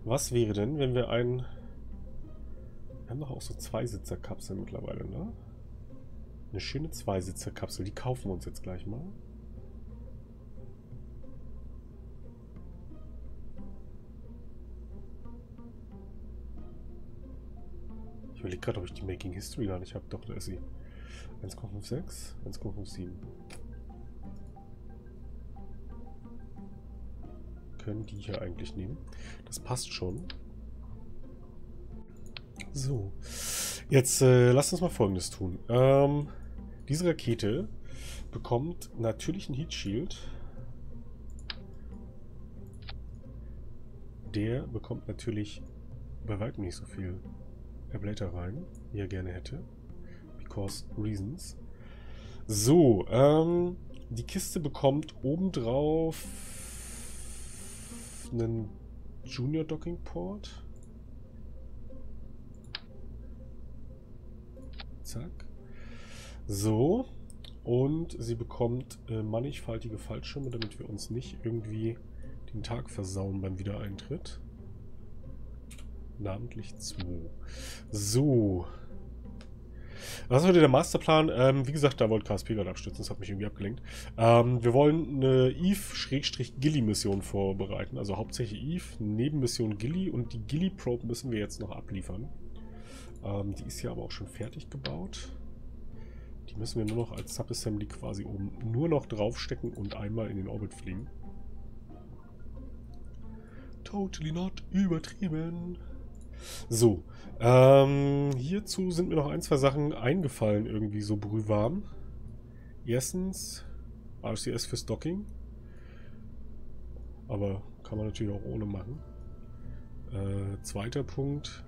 Was wäre denn, wenn wir ein wir haben doch auch so Zweisitzerkapseln mittlerweile, ne? Eine schöne Zweisitzerkapsel, die kaufen wir uns jetzt gleich mal. Ich überlege gerade, ob ich die Making History gar nicht habe. Doch, da ist sie. 1,56, 1,57. Können die hier eigentlich nehmen. Das passt schon. So. Jetzt äh, lasst uns mal folgendes tun. Ähm, diese Rakete bekommt natürlich ein Heat Shield. Der bekommt natürlich bei weitem nicht so viel Ablator rein, wie er gerne hätte. Because reasons. So, ähm, die Kiste bekommt obendrauf einen Junior Docking Port. Zack. So. Und sie bekommt äh, mannigfaltige Fallschirme, damit wir uns nicht irgendwie den Tag versauen beim Wiedereintritt. Namentlich 2. So. Was ist heute der Masterplan? Ähm, wie gesagt, da wollte KSP gerade abstürzen, das hat mich irgendwie abgelenkt. Ähm, wir wollen eine Eve-Gilly-Mission vorbereiten, also hauptsächlich Eve, Nebenmission Gilly und die Gilly-Probe müssen wir jetzt noch abliefern. Ähm, die ist ja aber auch schon fertig gebaut. Die müssen wir nur noch als Subassembly quasi oben nur noch draufstecken und einmal in den Orbit fliegen. Totally not übertrieben. So, ähm, hierzu sind mir noch ein, zwei Sachen eingefallen, irgendwie so brühwarm. Erstens, RCS fürs Docking. Aber kann man natürlich auch ohne machen. Äh, zweiter Punkt,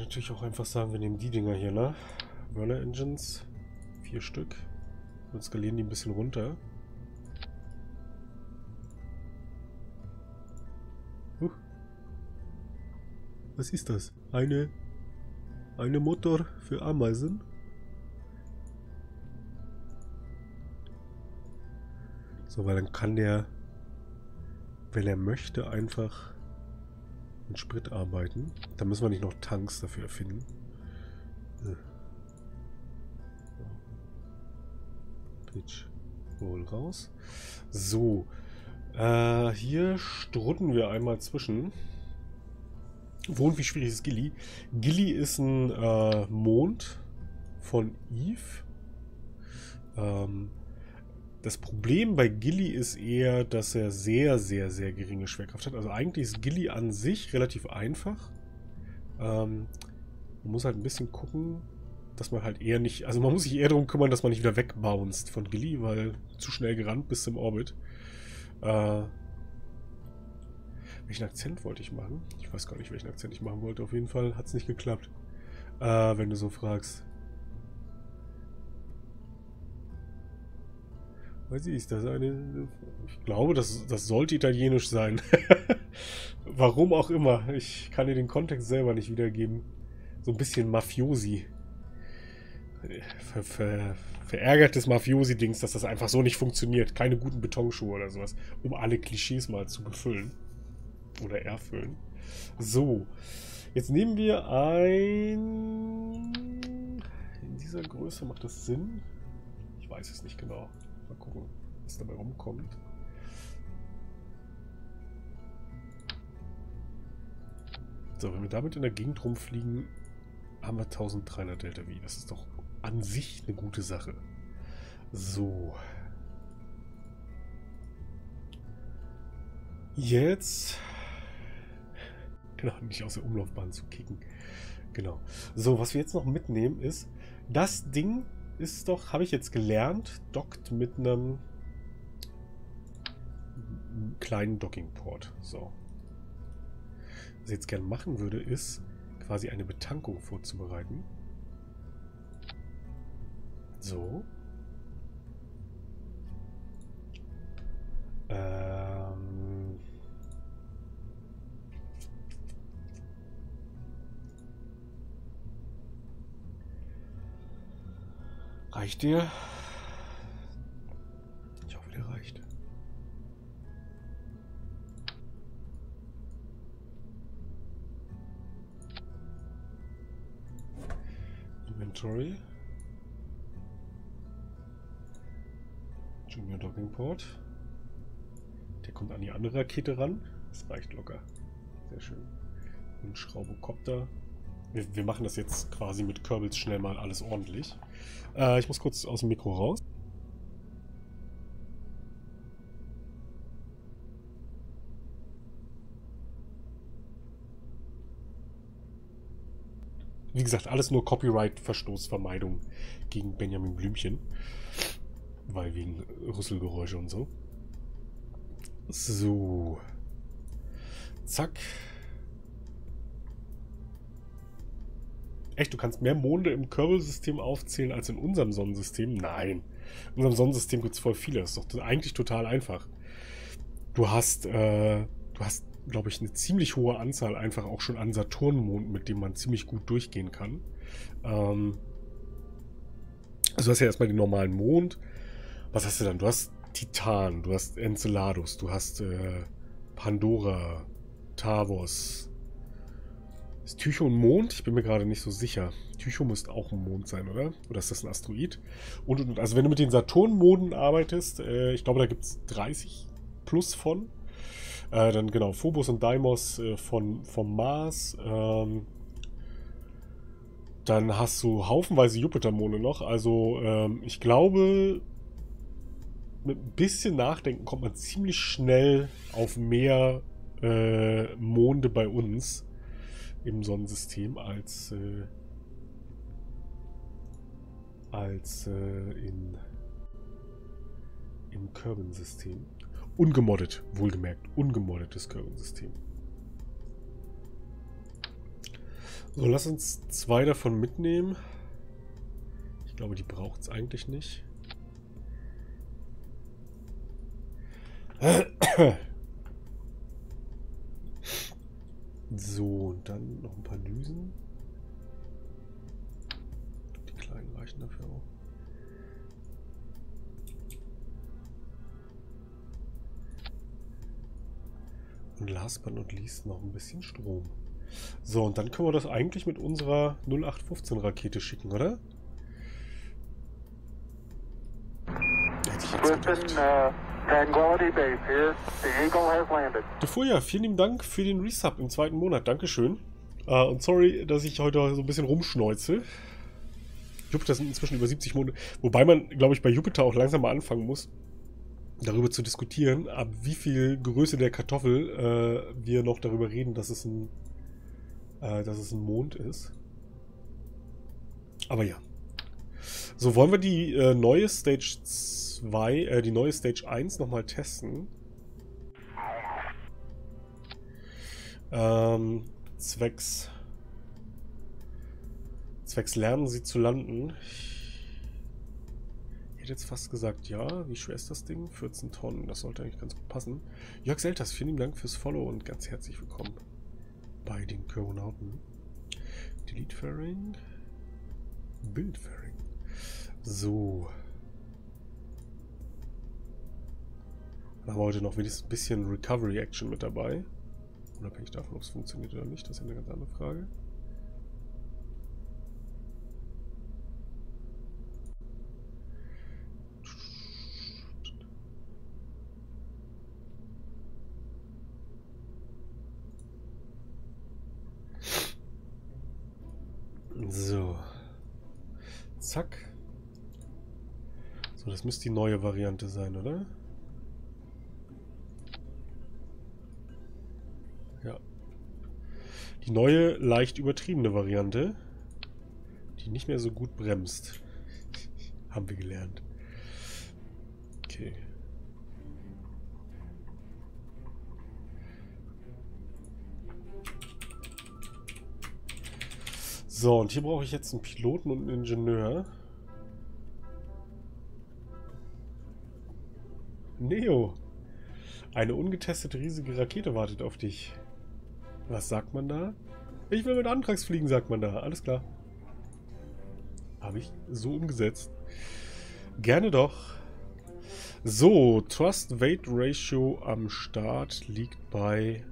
kann natürlich auch einfach sagen, wir nehmen die Dinger hier, ne? Runner Engines, vier Stück. Und skalieren die ein bisschen runter. Huh. Was ist das? Eine... Eine Motor für Ameisen? So, weil dann kann der, wenn er möchte, einfach mit Sprit arbeiten. Da müssen wir nicht noch Tanks dafür erfinden. Äh. Pitch. Roll raus. So. Äh, hier strutten wir einmal zwischen. Wohnt wie schwierig ist Gilly? Gilly ist ein äh, Mond von Eve. Ähm, das Problem bei Gilly ist eher, dass er sehr, sehr, sehr geringe Schwerkraft hat. Also eigentlich ist Gilly an sich relativ einfach. Ähm, man muss halt ein bisschen gucken, dass man halt eher nicht... Also man muss sich eher darum kümmern, dass man nicht wieder wegbounced von Gilly, weil zu schnell gerannt bis zum Orbit. Äh, welchen Akzent wollte ich machen? Ich weiß gar nicht, welchen Akzent ich machen wollte. Auf jeden Fall hat es nicht geklappt. Äh, wenn du so fragst. Weiß ich, ist das eine... Ich glaube, das, das sollte italienisch sein. Warum auch immer. Ich kann dir den Kontext selber nicht wiedergeben. So ein bisschen Mafiosi. Ver, ver, verärgertes Mafiosi-Dings, dass das einfach so nicht funktioniert. Keine guten Betonschuhe oder sowas. Um alle Klischees mal zu befüllen. Oder erfüllen. So. Jetzt nehmen wir ein... In dieser Größe macht das Sinn? Ich weiß es nicht genau. Mal gucken, was dabei rumkommt. So, wenn wir damit in der Gegend rumfliegen, haben wir 1300 Delta V. Das ist doch an sich eine gute Sache. So. Jetzt... Genau, nicht aus der Umlaufbahn zu kicken. Genau. So, was wir jetzt noch mitnehmen ist, das Ding ist doch, habe ich jetzt gelernt, dockt mit einem kleinen Dockingport. So. Was ich jetzt gerne machen würde, ist quasi eine Betankung vorzubereiten. So. Ähm... Reicht dir? Ich hoffe, der reicht. Inventory. Junior Docking Port. Der kommt an die andere Rakete ran. Das reicht locker. Sehr schön. Und Schraubokopter. Wir, wir machen das jetzt quasi mit Kerbals schnell mal alles ordentlich. Äh, ich muss kurz aus dem Mikro raus. Wie gesagt, alles nur Copyright-Verstoßvermeidung gegen Benjamin Blümchen. Weil wegen Rüsselgeräusche und so. So. Zack. Echt, du kannst mehr Monde im Kerbal-System aufzählen als in unserem Sonnensystem? Nein. In unserem Sonnensystem gibt es voll viele. Das ist doch eigentlich total einfach. Du hast, äh, du hast, glaube ich, eine ziemlich hohe Anzahl einfach auch schon an Saturnmonden, mit denen man ziemlich gut durchgehen kann. Ähm, also du hast ja erstmal den normalen Mond. Was hast du dann? Du hast Titan, du hast Enceladus, du hast äh, Pandora, Tavos, ist Tycho ein Mond? Ich bin mir gerade nicht so sicher. Tycho müsste auch ein Mond sein, oder? Oder ist das ein Asteroid? Und, und also wenn du mit den Saturnmonden arbeitest, äh, ich glaube, da gibt es 30 plus von. Äh, dann genau, Phobos und Deimos äh, von, vom Mars. Ähm, dann hast du haufenweise Jupitermonde noch. Also ähm, ich glaube, mit ein bisschen Nachdenken kommt man ziemlich schnell auf mehr äh, Monde bei uns im Sonnensystem als, äh, als äh, in, im Kerbin-System. Ungemoddet, wohlgemerkt, ungemoddetes Kerbin-System. So, lass uns zwei davon mitnehmen. Ich glaube, die braucht es eigentlich nicht. So, und dann noch ein paar Düsen. Die kleinen reichen dafür auch. Und last but not least noch ein bisschen Strom. So, und dann können wir das eigentlich mit unserer 0815 Rakete schicken, oder? Hätte ich jetzt gedacht. Uh. Defuja, vielen lieben Dank für den Resub im zweiten Monat. Dankeschön. Äh, und sorry, dass ich heute so ein bisschen rumschneuze. Jupiter sind inzwischen über 70 Monate. Wobei man, glaube ich, bei Jupiter auch langsam mal anfangen muss, darüber zu diskutieren, ab wie viel Größe der Kartoffel äh, wir noch darüber reden, dass es ein, äh, dass es ein Mond ist. Aber ja. So, wollen wir die äh, neue Stage 2, äh, die neue Stage 1 nochmal testen? Ähm, zwecks. Zwecks lernen sie zu landen. Ich hätte jetzt fast gesagt, ja. Wie schwer ist das Ding? 14 Tonnen. Das sollte eigentlich ganz gut passen. Jörg Selters, vielen Dank fürs Follow und ganz herzlich willkommen bei den Chronauten. Delete Fairing. Build Fairing. So. Dann haben wir heute noch wenigstens ein bisschen Recovery Action mit dabei. Unabhängig davon, ob es funktioniert oder nicht, das ist ja eine ganz andere Frage. So. Zack. So, das müsste die neue Variante sein, oder? Ja. Die neue, leicht übertriebene Variante, die nicht mehr so gut bremst. Haben wir gelernt. Okay. So, und hier brauche ich jetzt einen Piloten und einen Ingenieur. Neo. Eine ungetestete riesige Rakete wartet auf dich. Was sagt man da? Ich will mit Antrags fliegen, sagt man da. Alles klar. Habe ich so umgesetzt. Gerne doch. So, Trust-Weight-Ratio am Start liegt bei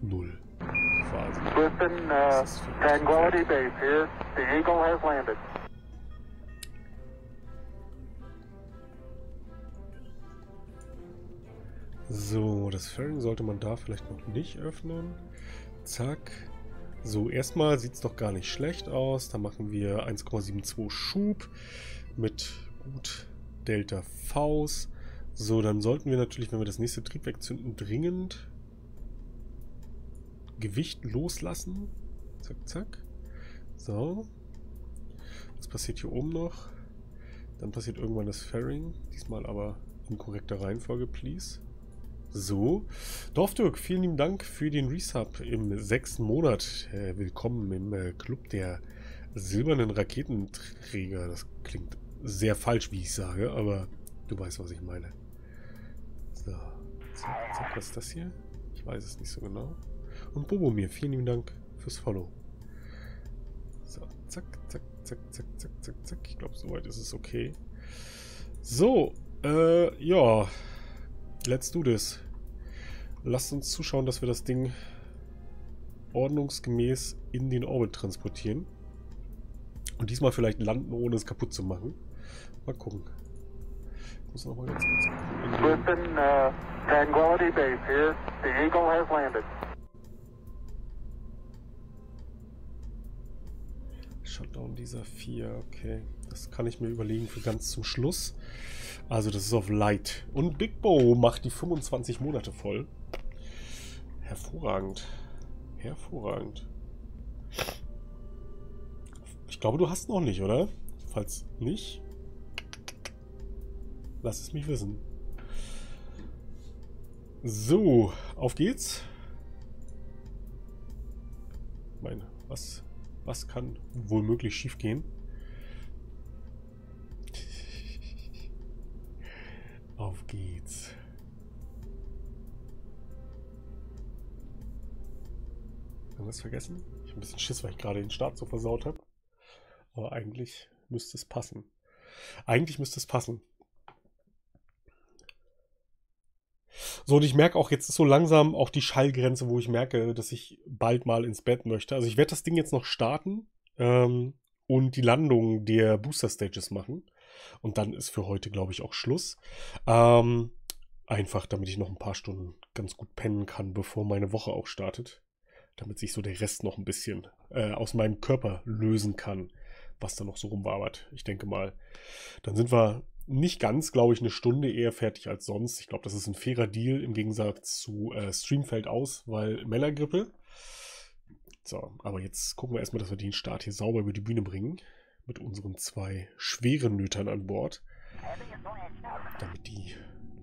0. Quasi. Uh, Das ist viel. Tranquility Base here. The Eagle has landed. So, das Fairing sollte man da vielleicht noch nicht öffnen. Zack. So, erstmal sieht es doch gar nicht schlecht aus. Da machen wir 1,72 Schub mit gut Delta Vs. So, dann sollten wir natürlich, wenn wir das nächste Triebwerk zünden, dringend Gewicht loslassen. Zack, zack. So. Was passiert hier oben noch? Dann passiert irgendwann das Fairing. Diesmal aber in korrekter Reihenfolge, please. So. Dorfdirk, vielen lieben Dank für den Resub im sechsten Monat. Äh, willkommen im äh, Club der silbernen Raketenträger. Das klingt sehr falsch, wie ich sage, aber du weißt, was ich meine. So. Zack, zack, was ist das hier? Ich weiß es nicht so genau. Und Bobomir, vielen lieben Dank fürs Follow. So, zack, zack, zack, zack, zack, zack, zack. Ich glaube, soweit ist es okay. So, äh, ja. Let's do this. Lasst uns zuschauen, dass wir das Ding ordnungsgemäß in den Orbit transportieren. Und diesmal vielleicht landen, ohne es kaputt zu machen. Mal gucken. Ich muss noch mal ganz kurz gucken. Listen, uh, Tranquility Base here. The Eagle has landed. Shutdown dieser vier, okay. Das kann ich mir überlegen für ganz zum Schluss. Also das ist auf Light. Und Big Bo macht die 25 Monate voll. Hervorragend. Hervorragend. Ich glaube, du hast noch nicht, oder? Falls nicht, lass es mich wissen. So, auf geht's. Meine, was? Was kann wohl möglich schiefgehen? Auf geht's. Irgendwas vergessen? Ich habe ein bisschen Schiss, weil ich gerade den Start so versaut habe. Aber eigentlich müsste es passen. Eigentlich müsste es passen. So, und ich merke auch, jetzt ist so langsam auch die Schallgrenze, wo ich merke, dass ich bald mal ins Bett möchte. Also ich werde das Ding jetzt noch starten ähm, und die Landung der Booster Stages machen. Und dann ist für heute, glaube ich, auch Schluss. Ähm, einfach, damit ich noch ein paar Stunden ganz gut pennen kann, bevor meine Woche auch startet. Damit sich so der Rest noch ein bisschen äh, aus meinem Körper lösen kann, was da noch so rumwabert. Ich denke mal, dann sind wir nicht ganz, glaube ich, eine Stunde eher fertig als sonst. Ich glaube, das ist ein fairer Deal im Gegensatz zu äh, Streamfeld aus, weil Mellergrippe. So, aber jetzt gucken wir erstmal, dass wir den Start hier sauber über die Bühne bringen. Mit unseren zwei schweren Nötern an Bord. Damit die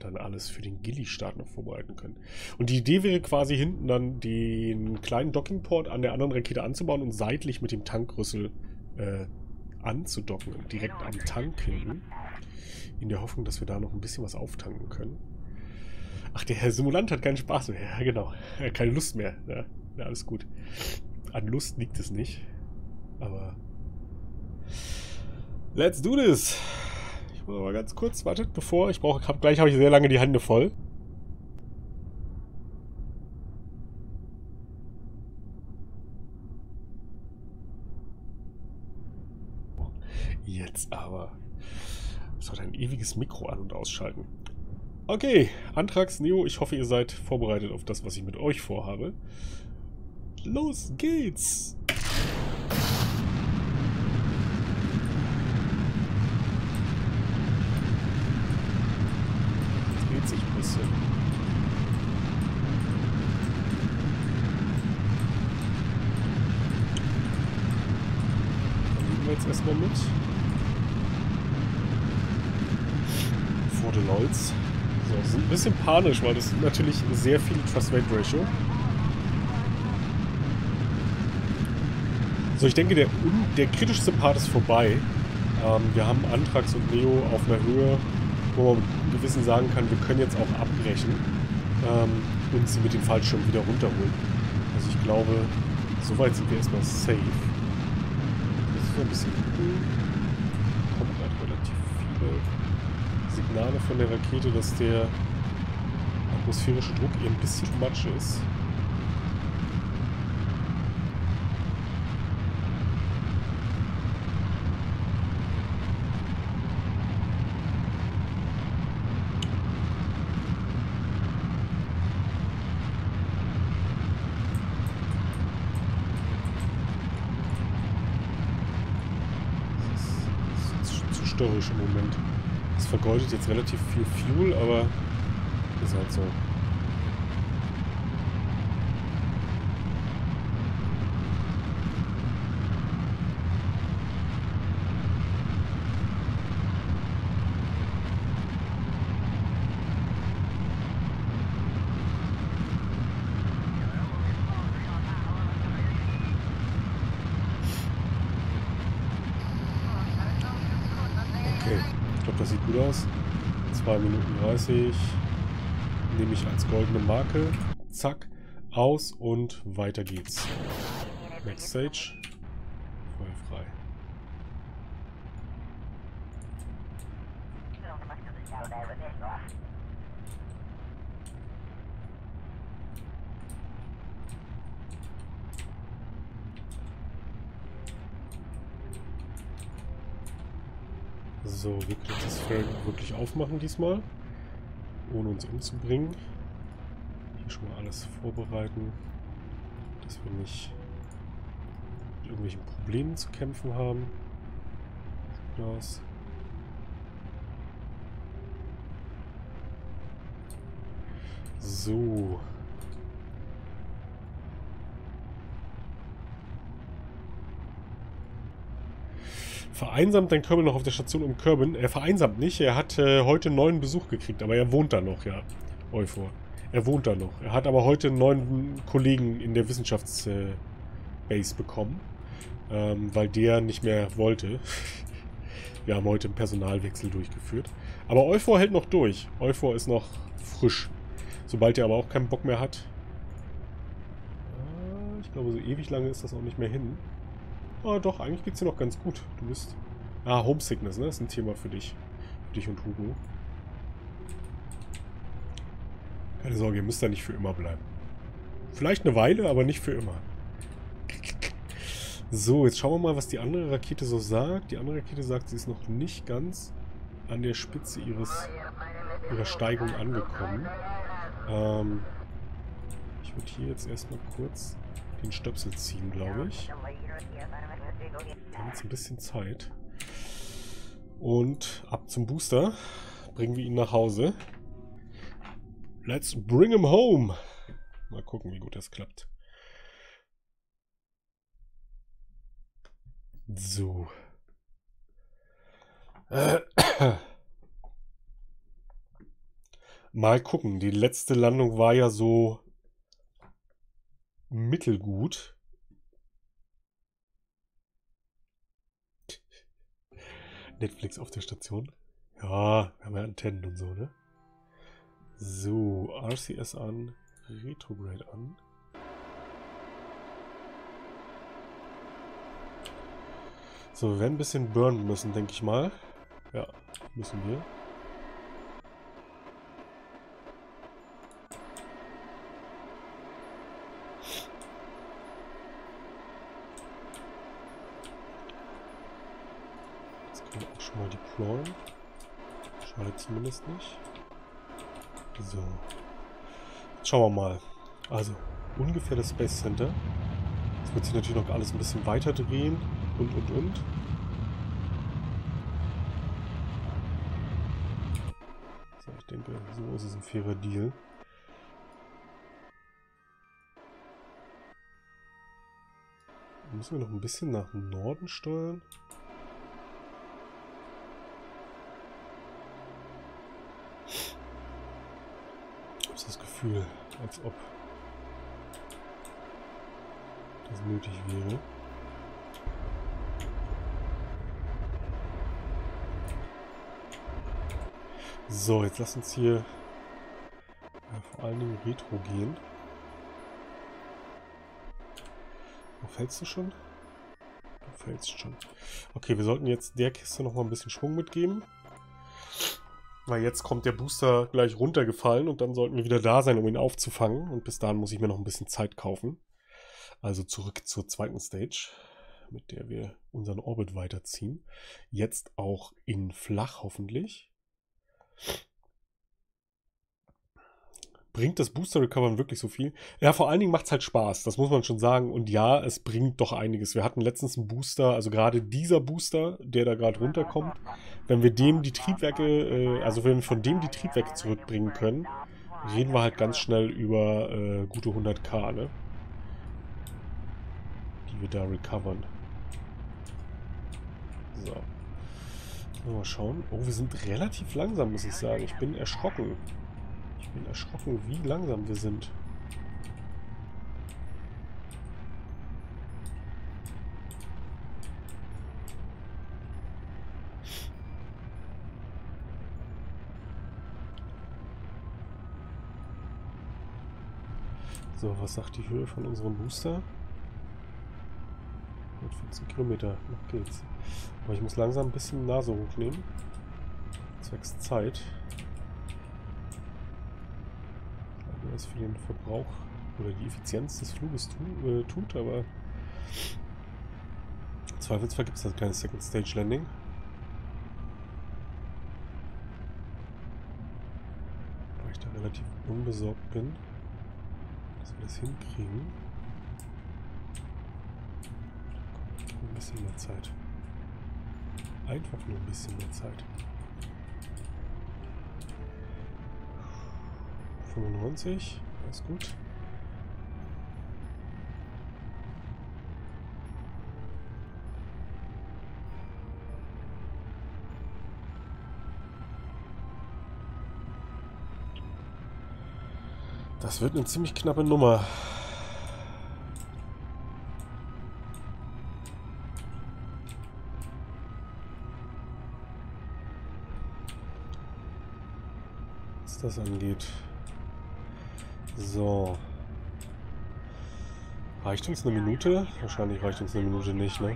dann alles für den Gilly-Start noch vorbereiten können. Und die Idee wäre quasi hinten dann den kleinen Dockingport an der anderen Rakete anzubauen und seitlich mit dem Tankrüssel äh, anzudocken. Direkt am Tank hinten in der Hoffnung, dass wir da noch ein bisschen was auftanken können. Ach, der Herr Simulant hat keinen Spaß mehr. Ja, genau. Keine Lust mehr. Ja, ja, alles gut. An Lust liegt es nicht. Aber. Let's do this! Ich muss aber ganz kurz, wartet, bevor ich brauche. Hab, gleich habe ich sehr lange die Hände voll. Jetzt aber. Sollte ein ewiges Mikro an- und ausschalten. Okay, Antrags Neo, ich hoffe, ihr seid vorbereitet auf das, was ich mit euch vorhabe. Los geht's! Jetzt dreht sich ein bisschen. Dann nehmen wir jetzt erstmal mit. vor den Lolz. So, sind ein bisschen panisch, weil das ist natürlich sehr viel Trust-Rate-Ratio. So, ich denke, der, der kritischste Part ist vorbei. Ähm, wir haben Antrax und Neo auf einer Höhe, wo man Gewissen sagen kann, wir können jetzt auch abbrechen ähm, und sie mit dem Fallschirm wieder runterholen. Also ich glaube, soweit sind wir erstmal safe. Das ist ein bisschen. Kommt gerade relativ viele Signale von der Rakete, dass der atmosphärische Druck ihr ein bisschen too ist. Das ist zu störrisch im Moment. Das vergeudet jetzt relativ viel Fuel, aber ist halt so. Okay, ich glaube, das sieht gut aus. 2 Minuten 30 nehme ich als goldene Marke. Zack, aus und weiter geht's. Backstage. Feuer frei. So, wir können das Feld wirklich aufmachen diesmal. Ohne uns umzubringen. Schon mal alles vorbereiten. Dass wir nicht mit irgendwelchen Problemen zu kämpfen haben. Sieht. So. Vereinsamt dein Körbel noch auf der Station um Körbin? Er vereinsamt nicht. Er hat äh, heute neuen Besuch gekriegt, aber er wohnt da noch, ja. Euphor. Er wohnt da noch. Er hat aber heute einen neuen Kollegen in der Wissenschaftsbase äh, bekommen. ähm, weil der nicht mehr wollte. Wir haben heute einen Personalwechsel durchgeführt. Aber Euphor hält noch durch. Euphor ist noch frisch. Sobald er aber auch keinen Bock mehr hat. Ah, ich glaube, so ewig lange ist das auch nicht mehr hin. Ah, doch, eigentlich geht es dir noch ganz gut. Du bist... Ah, Homesickness, ne? Das ist ein Thema für dich. Für dich und Hugo. Keine Sorge, ihr müsst da nicht für immer bleiben. Vielleicht eine Weile, aber nicht für immer. So, jetzt schauen wir mal, was die andere Rakete so sagt. Die andere Rakete sagt, sie ist noch nicht ganz an der Spitze ihres, ihrer Steigung angekommen. Ähm, ich würde hier jetzt erstmal kurz den Stöpsel ziehen, glaube ich. Wir haben jetzt ein bisschen Zeit. Und ab zum Booster bringen wir ihn nach Hause. Let's bring him home. Mal gucken, wie gut das klappt. So. Mal gucken. Die letzte Landung war ja so mittelgut. Netflix auf der Station. Ja, wir haben ja Antennen und so, ne? So, RCS an, Retrograde an. So, wir werden ein bisschen burnen müssen, denke ich mal. Ja, müssen wir. Jetzt können wir auch schon mal deployen. Schadet zumindest nicht. So. Jetzt schauen wir mal. Also, ungefähr das Space Center. Jetzt wird sich natürlich noch alles ein bisschen weiter drehen und und und. So, ich denke, so ist es ein fairer Deal. Müssen wir noch ein bisschen nach Norden steuern? Ich habe das Gefühl, als ob das nötig wäre. So, jetzt lass uns hier ja, vor allen Dingen Retro gehen. Wo fällst du schon? Du fällst schon. Okay, wir sollten jetzt der Kiste noch mal ein bisschen Schwung mitgeben. Weil jetzt kommt der Booster gleich runtergefallen und dann sollten wir wieder da sein, um ihn aufzufangen. Und bis dahin muss ich mir noch ein bisschen Zeit kaufen. Also zurück zur zweiten Stage, mit der wir unseren Orbit weiterziehen. Jetzt auch in flach hoffentlich. Bringt das Booster Recovern wirklich so viel? Ja, vor allen Dingen macht es halt Spaß, das muss man schon sagen. Und ja, es bringt doch einiges. Wir hatten letztens einen Booster, also gerade dieser Booster, der da gerade runterkommt, wenn wir dem die Triebwerke, äh, also wenn wir von dem die Triebwerke zurückbringen können, reden wir halt ganz schnell über äh, gute 100k, ne? Die wir da recovern. So. Mal schauen. Oh, wir sind relativ langsam, muss ich sagen. Ich bin erschrocken. Ich bin erschrocken, wie langsam wir sind. So, was sagt die Höhe von unserem Booster? 114 Kilometer, noch geht's. Aber ich muss langsam ein bisschen Nase hochnehmen. Zwecks Zeit. Weil das für den Verbrauch oder die Effizienz des Fluges tu, äh, tut, aber Zweifelsfall gibt es das kleine Second Stage Landing. Weil ich da relativ unbesorgt bin, dass wir das hinkriegen. Ein bisschen mehr Zeit. Einfach nur ein bisschen mehr Zeit. 95, alles gut. Das wird eine ziemlich knappe Nummer. Was das angeht. So. Reicht uns eine Minute? Wahrscheinlich reicht uns eine Minute nicht, ne?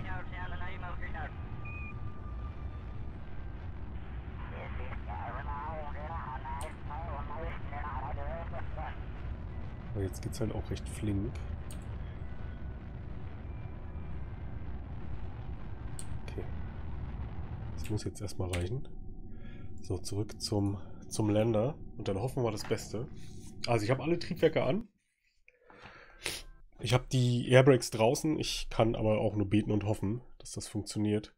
Aber jetzt geht's halt auch recht flink. Okay. Das muss jetzt erstmal reichen. So, zurück zum, zum Länder. Und dann hoffen wir das Beste. Also ich habe alle Triebwerke an. Ich habe die Airbrakes draußen. Ich kann aber auch nur beten und hoffen, dass das funktioniert.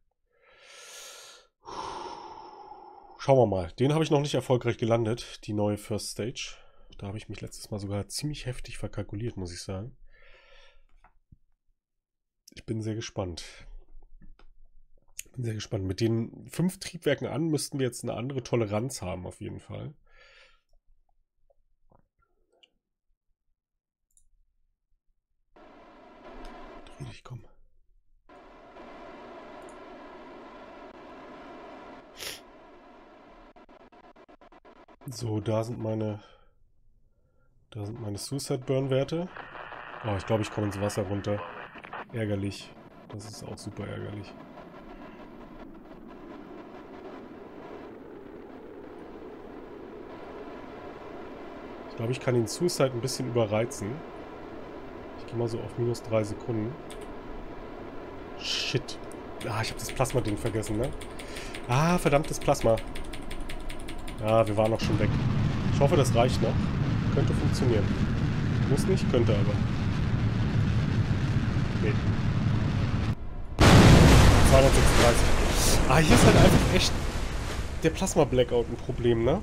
Schauen wir mal. Den habe ich noch nicht erfolgreich gelandet, die neue First Stage. Da habe ich mich letztes Mal sogar ziemlich heftig verkalkuliert, muss ich sagen. Ich bin sehr gespannt. Bin sehr gespannt. Mit den fünf Triebwerken an müssten wir jetzt eine andere Toleranz haben, auf jeden Fall. Dreh dich, komm. So, da sind meine da sind meine Suicide Burn Werte. Oh, ich glaube, ich komme ins Wasser runter. Ärgerlich. Das ist auch super ärgerlich. Ich glaube, ich kann den Suicide ein bisschen überreizen. Gehe mal so auf minus 3 Sekunden. Shit. Ah, ich habe das Plasma-Ding vergessen, ne? Ah, verdammtes Plasma. Ja, wir waren auch schon weg. Ich hoffe, das reicht noch. Könnte funktionieren. Muss nicht, könnte aber. Nee. 236. Ah, hier ist halt einfach echt der Plasma-Blackout ein Problem, ne?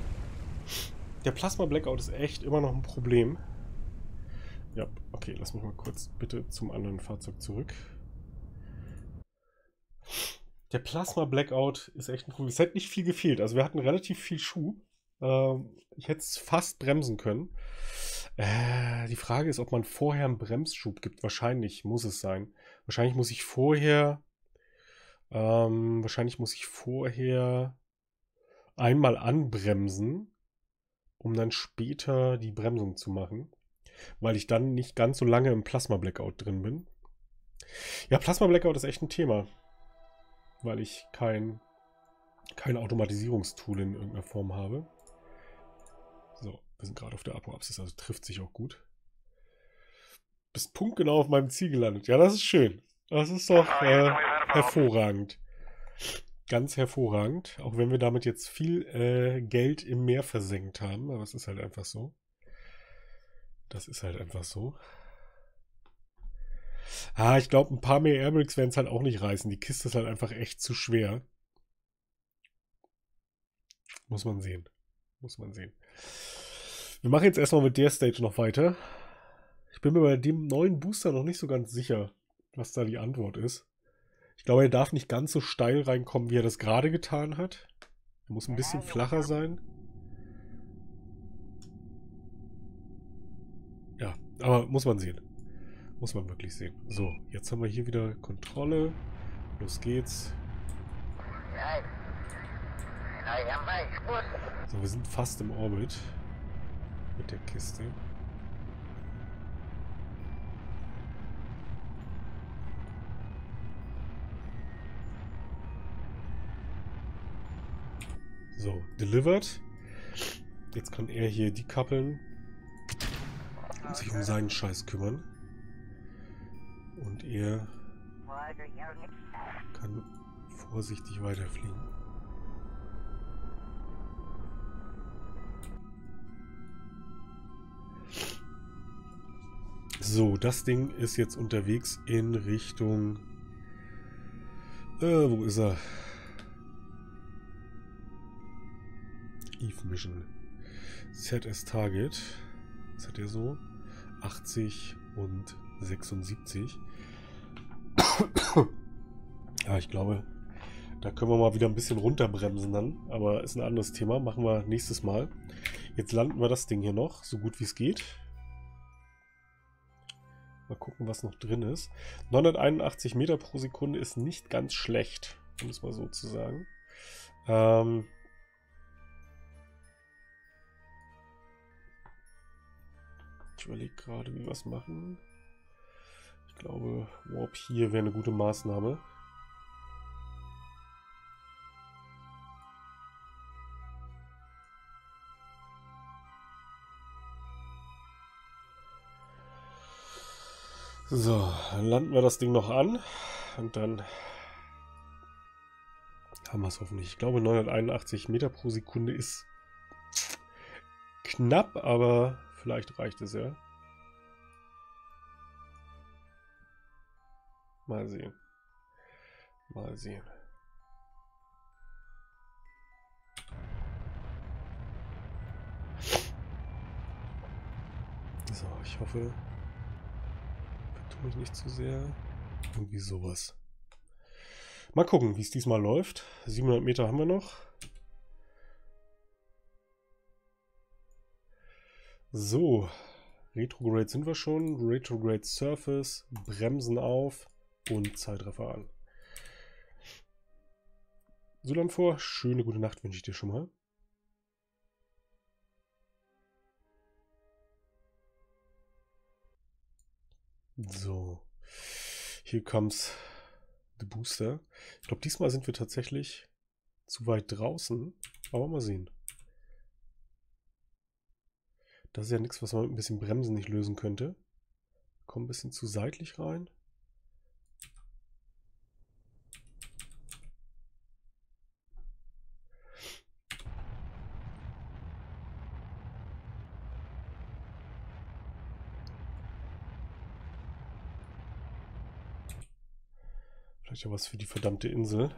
Der Plasma-Blackout ist echt immer noch ein Problem. Okay, lass mich mal kurz bitte zum anderen Fahrzeug zurück. Der Plasma-Blackout ist echt ein Problem. Es hätte nicht viel gefehlt. Also wir hatten relativ viel Schuh. Ähm, ich hätte es fast bremsen können. Äh, die Frage ist, ob man vorher einen Bremsschub gibt. Wahrscheinlich muss es sein. Wahrscheinlich muss ich vorher. Ähm, wahrscheinlich muss ich vorher einmal anbremsen, um dann später die Bremsung zu machen. Weil ich dann nicht ganz so lange im Plasma Blackout drin bin. Ja, Plasma Blackout ist echt ein Thema. Weil ich kein, kein Automatisierungstool in irgendeiner Form habe. So, wir sind gerade auf der Apoapsis, also trifft sich auch gut. Bist punktgenau auf meinem Ziel gelandet. Ja, das ist schön. Das ist doch äh, hervorragend. Ganz hervorragend. Auch wenn wir damit jetzt viel äh, Geld im Meer versenkt haben. Aber es ist halt einfach so. Das ist halt einfach so. Ah, ich glaube, ein paar mehr Airbricks werden es halt auch nicht reißen. Die Kiste ist halt einfach echt zu schwer. Muss man sehen. Muss man sehen. Wir machen jetzt erstmal mit der Stage noch weiter. Ich bin mir bei dem neuen Booster noch nicht so ganz sicher, was da die Antwort ist. Ich glaube, er darf nicht ganz so steil reinkommen, wie er das gerade getan hat. Er muss ein bisschen flacher sein. Ja, aber muss man sehen. Muss man wirklich sehen. So, jetzt haben wir hier wieder Kontrolle. Los geht's. So, wir sind fast im Orbit mit der Kiste. So, delivered. Jetzt kann er hier dekappeln und sich um seinen Scheiß kümmern. Und er kann vorsichtig weiterfliegen. So, das Ding ist jetzt unterwegs in Richtung... Äh, wo ist er? Eve Mission. ZS Target. Was hat er so? 80 und 76. ja, ich glaube, da können wir mal wieder ein bisschen runterbremsen dann. Aber ist ein anderes Thema. Machen wir nächstes Mal. Jetzt landen wir das Ding hier noch, so gut wie es geht. Mal gucken, was noch drin ist. 981 Meter pro Sekunde ist nicht ganz schlecht, um es mal so zu sagen. Ähm Ich überlege gerade, wie wir es machen. Ich glaube, Warp hier wäre eine gute Maßnahme. So, dann landen wir das Ding noch an und dann haben wir es hoffentlich. Ich glaube 981 Meter pro Sekunde ist knapp, aber vielleicht reicht es ja. Mal sehen. Mal sehen. So, ich hoffe, vertue mich nicht zu sehr. Irgendwie sowas. Mal gucken, wie es diesmal läuft. 700 Meter haben wir noch. So, Retrograde sind wir schon. Retrograde Surface, Bremsen auf und Zeitraffer an. So dann vor, schöne gute Nacht wünsche ich dir schon mal. So, hier comes the Booster. Ich glaube, diesmal sind wir tatsächlich zu weit draußen, aber mal sehen. Das ist ja nichts, was man mit ein bisschen Bremsen nicht lösen könnte. Komm ein bisschen zu seitlich rein. Vielleicht ja was für die verdammte Insel.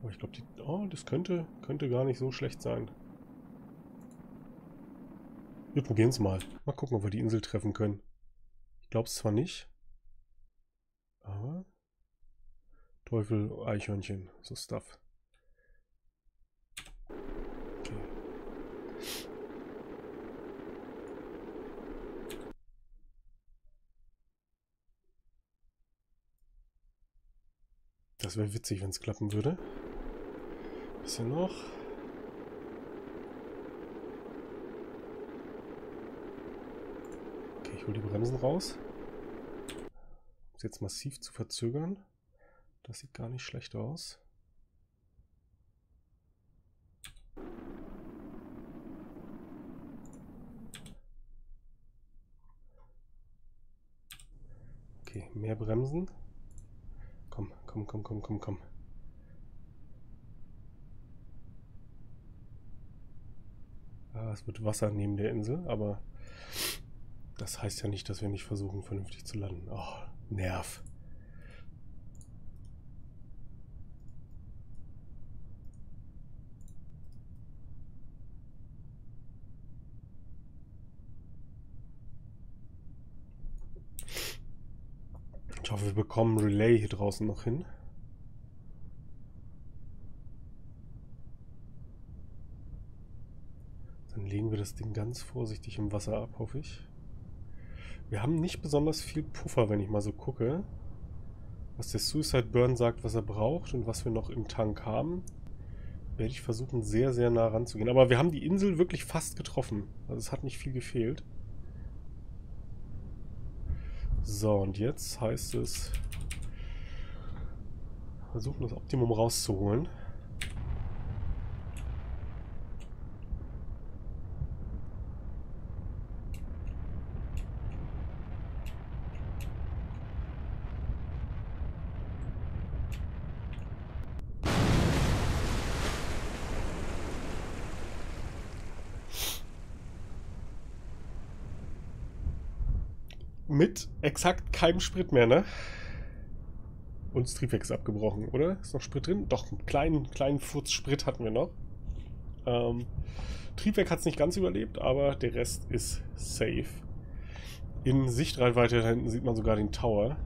Aber ich glaube. Oh, das könnte, könnte gar nicht so schlecht sein. Wir probieren es mal. Mal gucken, ob wir die Insel treffen können. Ich glaube es zwar nicht. Aber... Teufel, Eichhörnchen, so Stuff. Okay. Das wäre witzig, wenn es klappen würde. Bisschen noch. Hole die Bremsen raus. Um es jetzt massiv zu verzögern. Das sieht gar nicht schlecht aus. Okay, mehr Bremsen. Komm, komm, komm, komm, komm, komm. Ah, es wird Wasser neben der Insel, aber das heißt ja nicht, dass wir nicht versuchen, vernünftig zu landen. Oh, Nerv. Ich hoffe, wir bekommen Relay hier draußen noch hin. Dann legen wir das Ding ganz vorsichtig im Wasser ab, hoffe ich. Wir haben nicht besonders viel Puffer, wenn ich mal so gucke. Was der Suicide Burn sagt, was er braucht und was wir noch im Tank haben, werde ich versuchen, sehr, sehr nah ranzugehen. Aber wir haben die Insel wirklich fast getroffen. Also es hat nicht viel gefehlt. So, und jetzt heißt es versuchen, das Optimum rauszuholen. Mit exakt keinem Sprit mehr, ne? Und das Triebwerk ist abgebrochen, oder? Ist noch Sprit drin? Doch, einen kleinen, kleinen Furz Sprit hatten wir noch. Ähm, Triebwerk hat es nicht ganz überlebt, aber der Rest ist safe. In Sichtreichweite da hinten sieht man sogar den Tower.